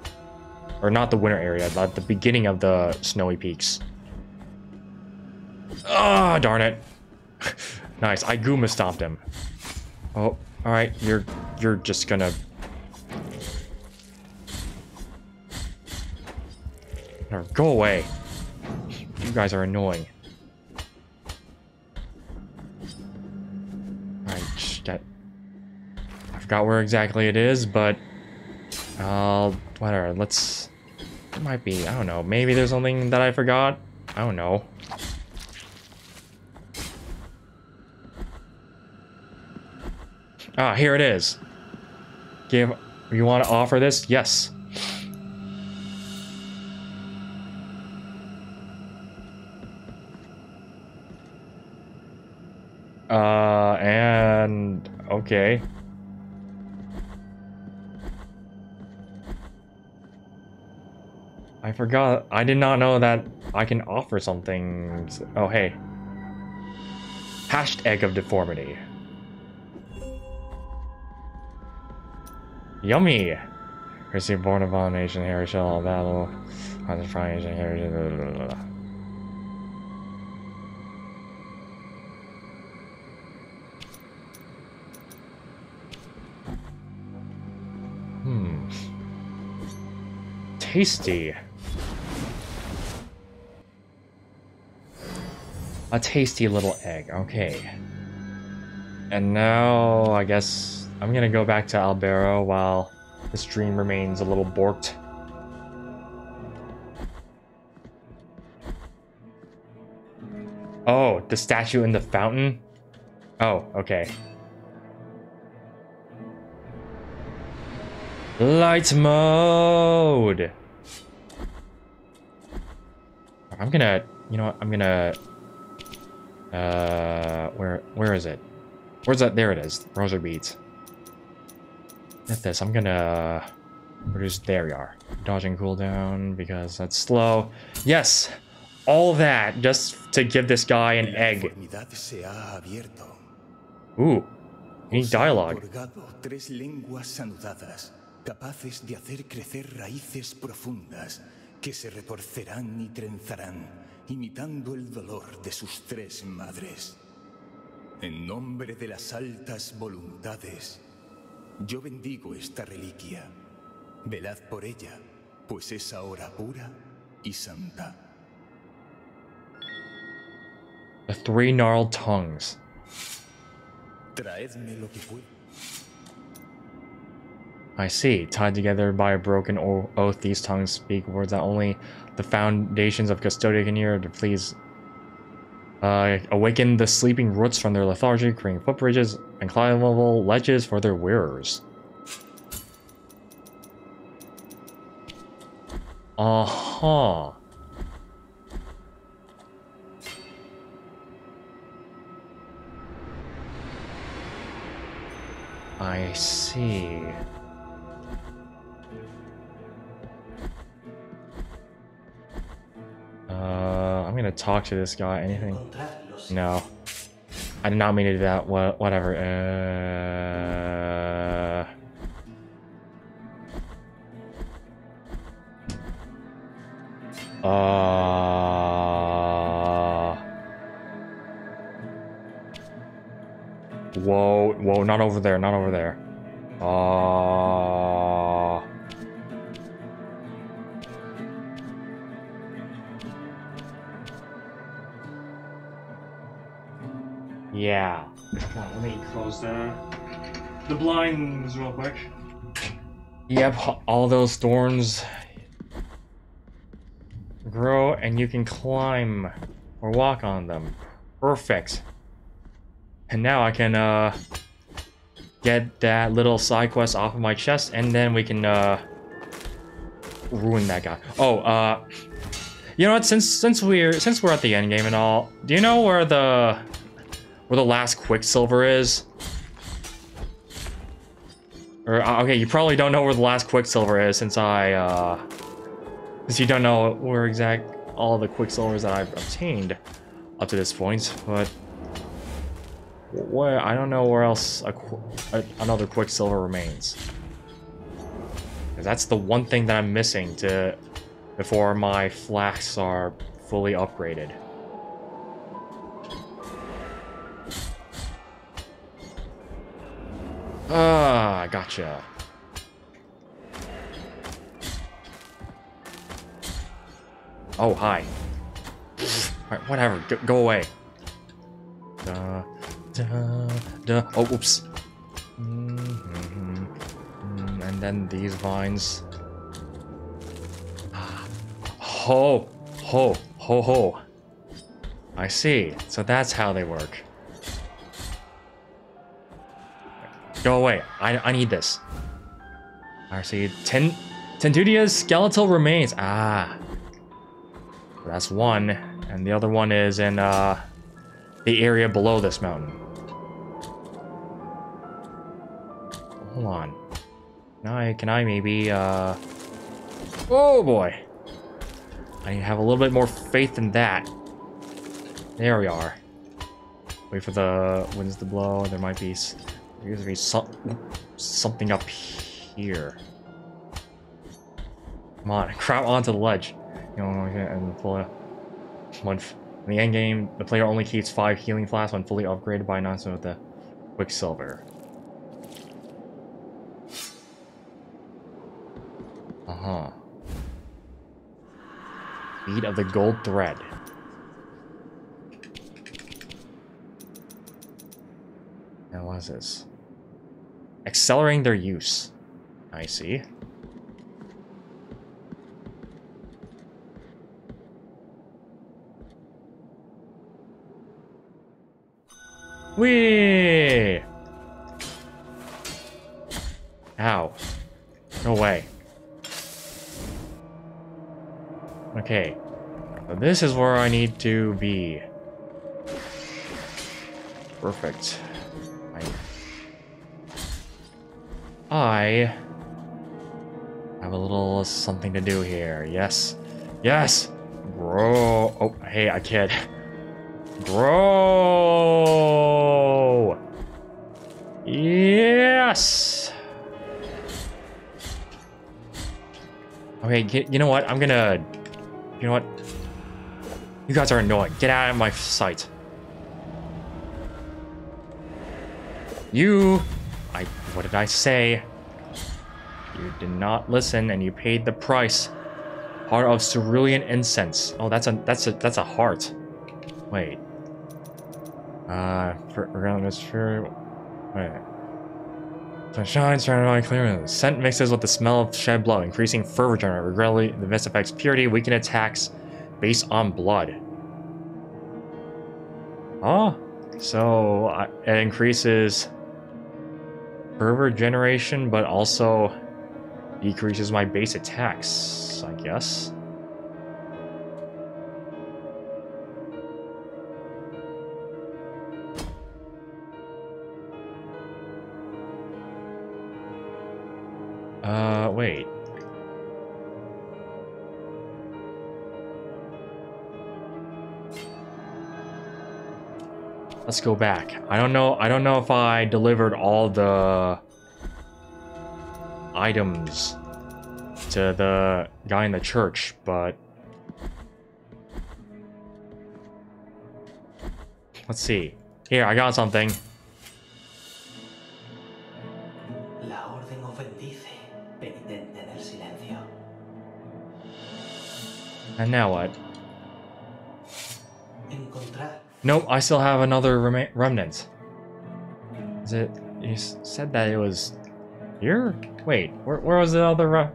Or not the winter area, but the beginning of the snowy peaks. Ah, oh, darn it. (laughs) nice, I Goomba stomped him. Oh, alright, you're you're just gonna go away. You guys are annoying. Forgot where exactly it is, but... Uh, whatever, let's... It might be, I don't know, maybe there's something that I forgot? I don't know. Ah, here it is. Give... You want to offer this? Yes. Uh, and... Okay. I forgot. I did not know that I can offer something. Oh, hey. Hatched Egg of Deformity. Yummy! Receive Born of Abomination, Harry Shell, Battle, Hunter Frying, Harry... Hmm. Tasty. A tasty little egg, okay. And now, I guess, I'm gonna go back to Albero while this dream remains a little borked. Oh, the statue in the fountain? Oh, okay. Light mode! I'm gonna, you know what, I'm gonna, uh, where, where is it? Where's that? There it is, Rosa beads. At this, I'm gonna produce, there we are. Dodging cooldown because that's slow. Yes, all that just to give this guy an egg. Ooh, need dialogue. capaces de hacer crecer raíces profundas que se retorcerán y trenzarán, imitando el dolor de sus tres madres. En nombre de las altas voluntades, yo bendigo esta reliquia. Velad por ella, pues es ahora pura y santa. The three gnarled tongues. Traedme lo que pueda. I see. Tied together by a broken oath, these tongues speak words that only the foundations of Cvstodia can hear to please uh, awaken the sleeping roots from their lethargy, creating footbridges and climbable ledges for their wearers. Uh-huh. I see. Uh, I'm gonna talk to this guy. Anything? No. I did not mean to do that. What? Whatever. Uh. Uh. Whoa, whoa, not over there, not over there. Uh. Yeah. Come on, let me close the the blinds real quick. Yep, all those thorns grow and you can climb or walk on them. Perfect. And now I can uh get that little side quest off of my chest and then we can uh ruin that guy. Oh, uh you know what, since since we're since we're at the end game and all, do you know where the where the last Quicksilver is? Or, uh, okay, you probably don't know where the last Quicksilver is since I, uh... Since you don't know where exact all the Quicksilvers that I've obtained up to this point, but... Where, I don't know where else a, a, another Quicksilver remains. that's the one thing that I'm missing to... Before my flasks are fully upgraded. Ah, gotcha. Oh, hi. Alright, whatever. Go, go away. Da, da, da. Oh, oops. Mhm. Mm, And then these vines. Ah. Ho, ho, ho, ho. I see. So that's how they work. Go away. I, I need this. I see. Ten, Tentudia's skeletal remains. Ah. That's one. And the other one is in uh, the area below this mountain. Hold on. Can I, can I maybe, uh... Oh boy. I need to have a little bit more faith in that. There we are. Wait for the winds to blow. There might be... s- there used to be some, something up here. Come on, (laughs) crowd onto the ledge. You know, and pull it. When in the end game, the player only keeps five healing flasks when fully upgraded by announcement with the Quicksilver. Uh huh. Beat of the Gold Thread. What is this? Accelerating their use. I see. Whee! Ow. No way. Okay. So this is where I need to be. Perfect. I... Have a little something to do here. Yes. Yes! Grow. Oh, hey, I kid. Grow! Yes! Okay, get, you know what? I'm gonna... You know what? You guys are annoying. Get out of my sight. You... What did I say? You did not listen and you paid the price. Heart of cerulean incense. Oh, that's a that's a that's a heart. Wait. Uh, for around this for wait. Sunshine surrounded by clear. The scent mixes with the smell of shed blood, increasing fervor generate. Regrettably, the mist affects purity, weaken attacks based on blood. Oh, so uh, it increases fervor generation, but also decreases my base attacks, I guess. Uh, wait. Let's go back. I don't know. I don't know if I delivered all the items to the guy in the church, but let's see. Here, I got something. La orden os bendice, penitente en el silencio. And now what? Nope, I still have another rema- remnant. Is it? You said that it was here. Wait, where, where was the other?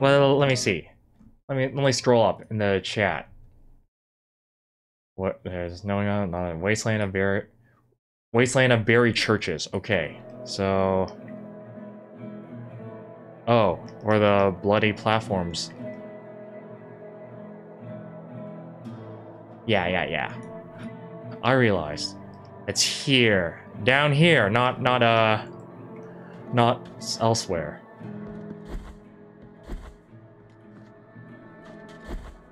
Well, let me see. Let me let me scroll up in the chat. What there's no no no wasteland of Barry, wasteland of Buried Churches. Okay, so. Oh, where the bloody platforms. Yeah, yeah, yeah. I realized. It's here. Down here, not not uh not elsewhere.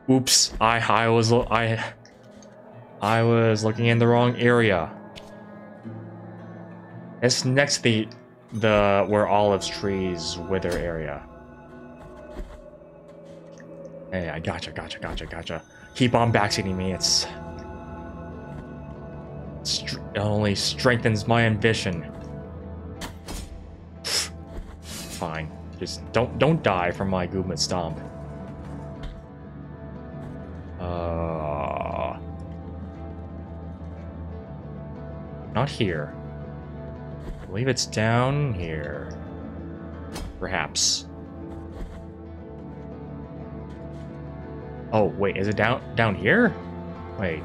Oops, I I was I I was looking in the wrong area. It's next to the the where olives trees wither area. Hey, I gotcha, gotcha, gotcha, gotcha. Keep on backseating me. It's str- only strengthens my ambition. Fine, just don't don't die from my Gooblet stomp. Uh, not here. I believe it's down here. Perhaps. Oh wait, is it down down here? Wait.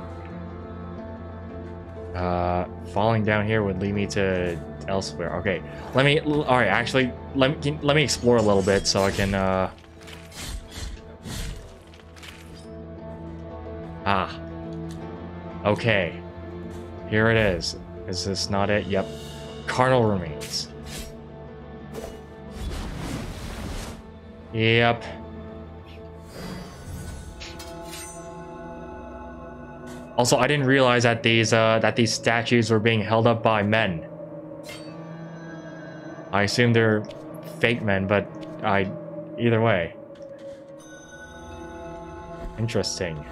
Uh, falling down here would lead me to elsewhere. Okay, let me. All right, actually, let me let me explore a little bit so I can. Uh... Ah. Okay. Here it is. Is this not it? Yep. Carnal remains. Yep. Also, I didn't realize that these uh, that these statues were being held up by men. I assume they're fake men, but I either way. Interesting.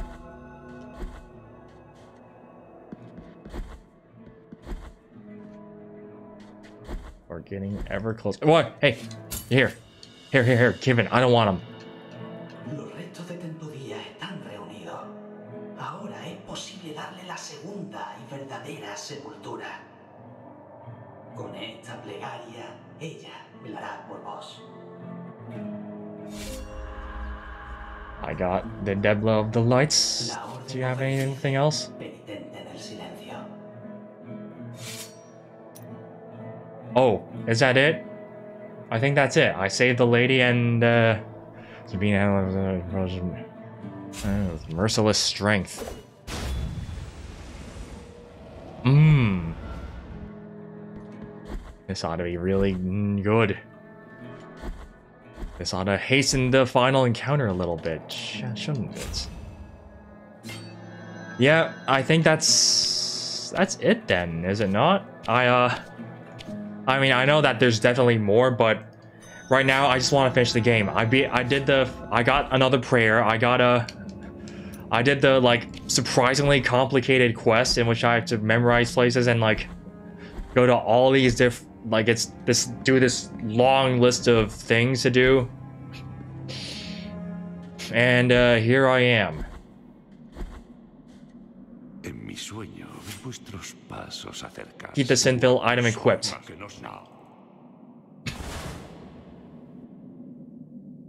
We're getting ever closer. What? Hey, here, here, here, here, Kevin. I don't want him. Sepultura. Con esta plegaria, ella velará por vos. I got the Debla of the Lights. Do you have anything else? Penitente en el silencio. Oh, is that it? I think that's it. I saved the lady and uh Sabina uh, merciless strength. Mmm. This ought to be really good. This ought to hasten the final encounter a little bit, sh- shouldn't it? Yeah, I think that's that's it then, is it not? I uh I mean, I know that there's definitely more, but right now I just want to finish the game. I be I did the I got another prayer. I got a I did the, like, surprisingly complicated quest in which I have to memorize places and, like, go to all these different like it's this do this long list of things to do. And uh, here I am. Keep the Sinville item equipped.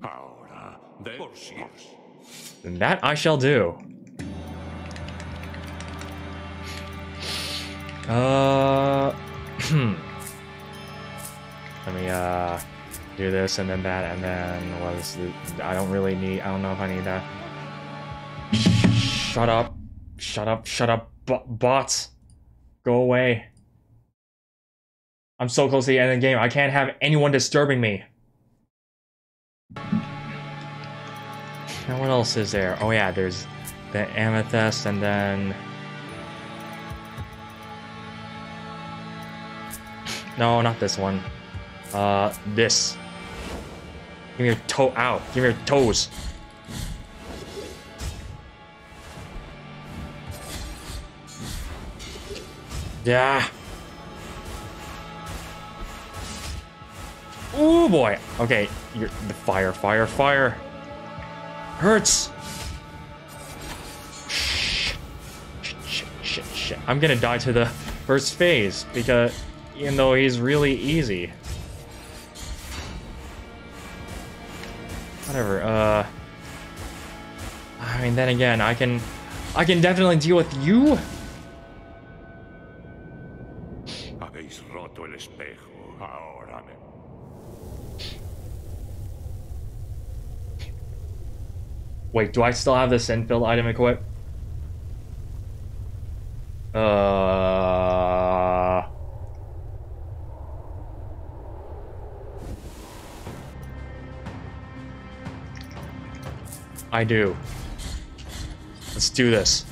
Ahora, de por then that I shall do. Uh, (clears throat) let me uh do this and then that and then what is the, I don't really need. I don't know if I need that. Shut up! Shut up! Shut up! Bots, go away. I'm so close to the end of the game. I can't have anyone disturbing me. Now what else is there? Oh yeah, there's the amethyst and then No, not this one. Uh this. Give me your toe out. Give me your toes. Yeah. Oh boy. Okay, you're the fire, fire, fire. Hurts. I'm gonna die to the first phase because even though he's really easy. Whatever. Uh. I mean, then again, I can, I can definitely deal with you. Habéis roto el espejo. Ahora me... Wait, do I still have the Sinfield item equipped? Uh. I do. Let's do this.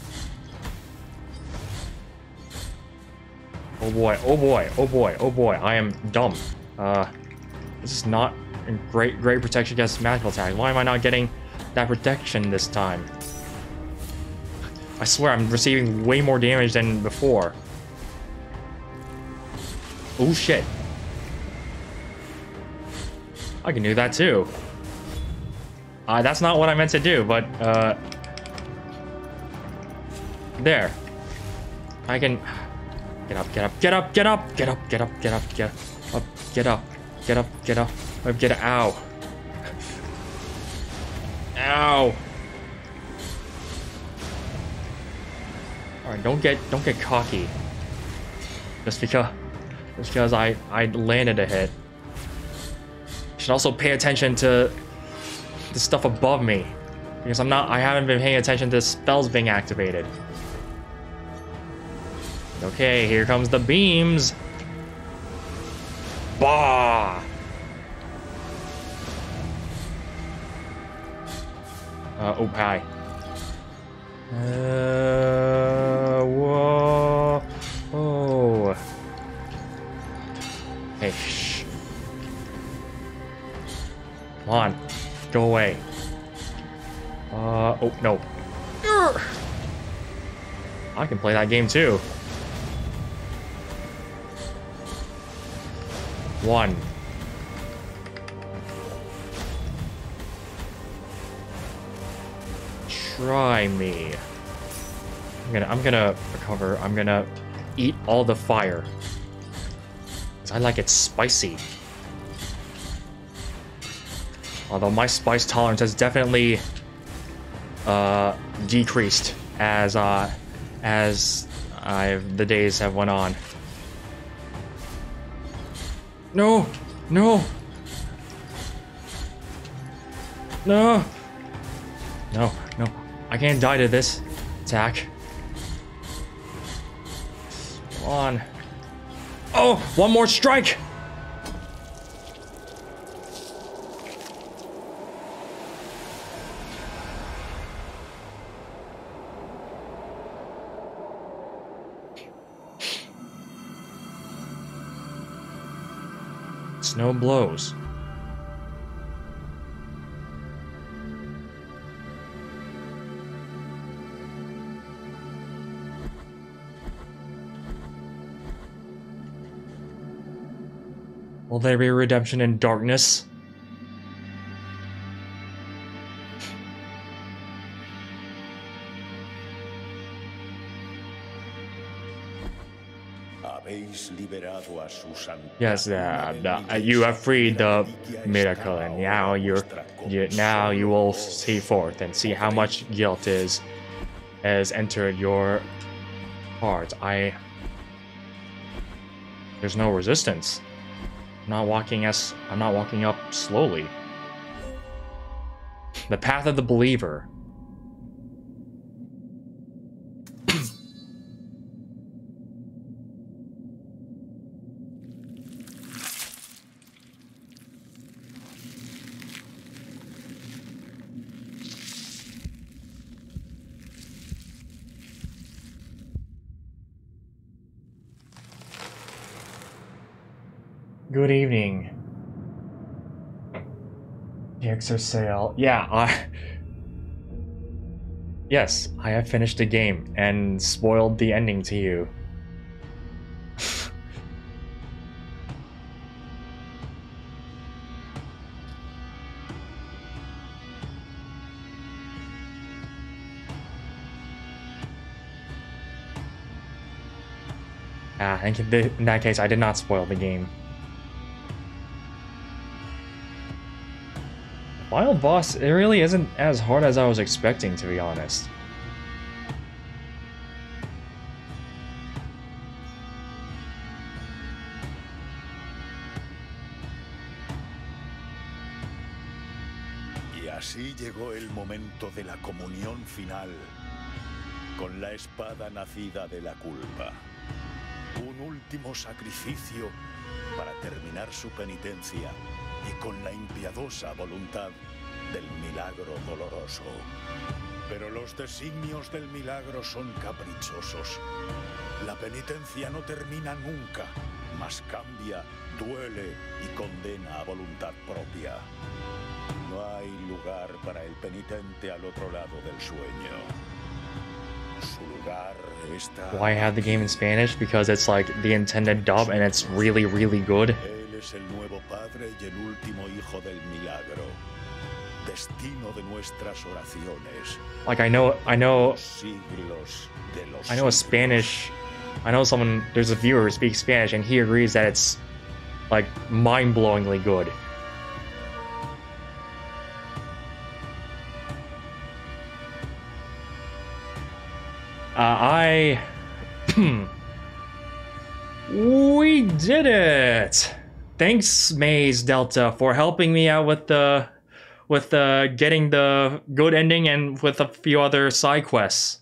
Oh boy, oh boy, oh boy, oh boy, I am dumb. Uh, this is not a great, great protection against magical attack. Why am I not getting that protection this time? I swear I'm receiving way more damage than before. Oh shit. I can do that too. Uh, that's not what I meant to do, but, uh... There. I can... Get up, get up, get up, get up, get up, get up, get up, get up, get up, get up, get up, get up, get up, get ow. Ow. Alright, don't get, don't get cocky. Just because, just because I, I landed a hit. Should also pay attention to the stuff above me. Because I'm not, I haven't been paying attention to spells being activated. Okay, here comes the beams. Bah! Uh, oh, hi. Uh, whoa. Oh. Hey, shh. Come on. Go away. Uh, oh, no. I can play that game too. One. Try me. I'm gonna, I'm gonna recover. I'm gonna eat all the fire. I like it spicy. Although my spice tolerance has definitely uh, decreased as uh, as I've the days have went on. No, no, no, no! I can't die to this attack. Come on! Oh, one more strike! Snow blows. Will there be redemption in darkness? Habéis liberado a su santidad. Yes, uh, the, you have freed the miracle, and now you're, you, now you will see forth and see how much guilt is has entered your heart. I there's no resistance. I'm not walking as I'm not walking up slowly. The path of the believer. Good evening. The extra sale. Yeah, I. (laughs) Yes, I have finished the game and spoiled the ending to you. (laughs) ah, in that case, I did not spoil the game. Final boss, it really isn't as hard as I was expecting, to be honest. Y así llegó el momento de la comunión final, con la espada nacida de la culpa. Un último sacrificio para terminar su penitencia y con la impiadosa voluntad del milagro doloroso. Pero los designios del milagro son caprichosos. La penitencia no termina nunca, mas cambia, duele y condena a voluntad propia. No hay lugar para el penitente al otro lado del sueño. Why have the game in Spanish? Because it's like the intended dub and it's really, really good. Él es el nuevo padre y el último hijo del milagro. Destino de nuestras oraciones. Like I know, I know, Siglos de los I know a. Spanish. I know someone. There's a viewer who speaks Spanish, and he agrees that it's like mind-blowingly good. Uh, I. (clears throat) we did it! Thanks, Maze Delta, for helping me out with the, with the getting the good ending and with a few other side quests.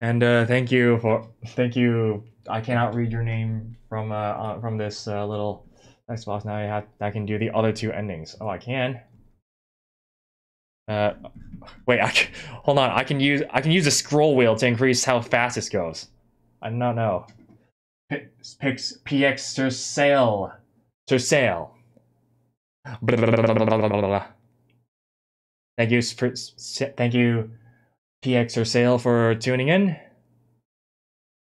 And uh, thank you for thank you. I cannot read your name from uh, uh from this uh, little text box. Now I have I can do the other two endings. Oh, I can. Uh, wait. I can, hold on. I can use I can use a scroll wheel to increase how fast this goes. I do not know. Pix pix px sale to sale. Blah, blah, blah. Thank you for thank you PX or Sale for tuning in.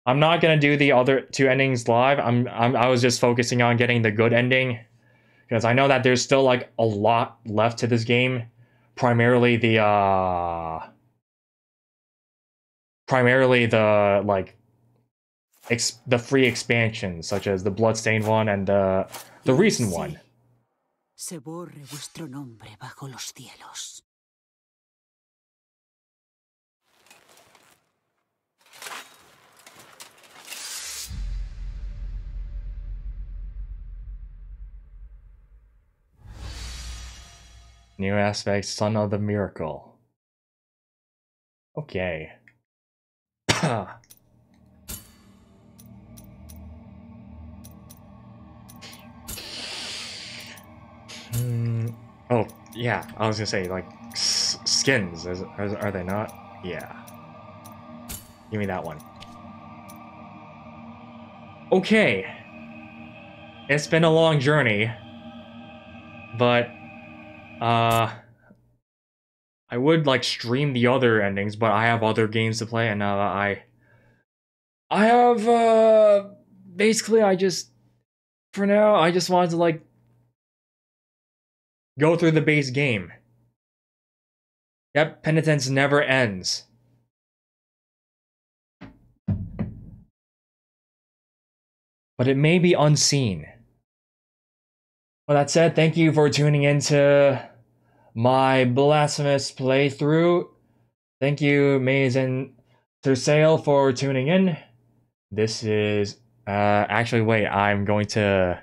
I'm not gonna do the other two endings live. I'm, I'm I was just focusing on getting the good ending because I know that there's still like a lot left to this game. Primarily the uh primarily the like ex- the free expansions such as the Bloodstained one and the the recent one. Se borre vuestro nombre bajo los cielos. New aspect, son of the miracle. Okay. (clears throat) Hmm, oh, yeah, I was gonna say, like, skins, is, are, are they not? Yeah. Give me that one. Okay. It's been a long journey, but uh, I would like stream the other endings, but I have other games to play, and uh, I, I have uh, basically I just, for now, I just wanted to like go through the base game. Yep, penitence never ends. but it may be unseen. Well, that said, thank you for tuning into my blasphemous playthrough. Thank you, Maze and Sale, for tuning in. This is uh actually wait, I'm going to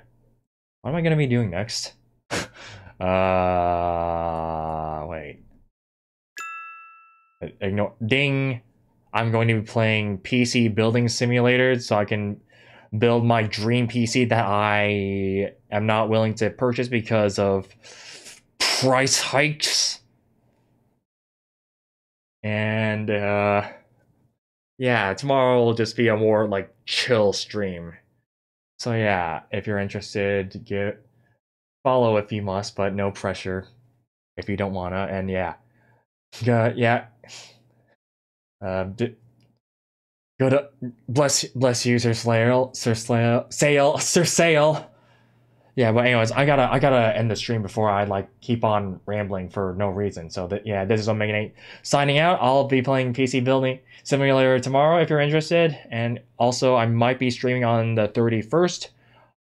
what am I gonna be doing next? (laughs) uh wait. Ignore ding. I'm going to be playing PC building simulator so I can build my dream PC that I am not willing to purchase because of price hikes. And uh yeah, tomorrow will just be a more like chill stream. So yeah, if you're interested, get follow if you must, but no pressure if you don't wanna. And yeah, uh, yeah. Uh, d- go to bless bless you, Sir Slayer, Sir Slayer, Sale, (laughs) Sir Sale. Yeah, but anyways, I gotta I gotta end the stream before I like keep on rambling for no reason. So that yeah, this is Omega signing out. I'll be playing PC Building Simulator tomorrow if you're interested, and also I might be streaming on the 31st,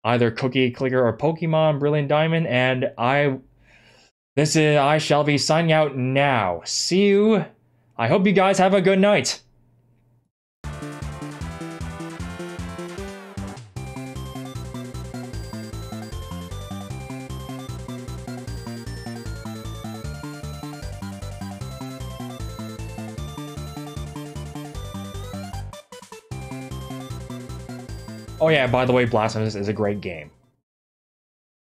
either Cookie Clicker or Pokemon Brilliant Diamond, and I this is I shall be signing out now. See you. I hope you guys have a good night. Oh yeah, by the way, Blasphemous is a great game.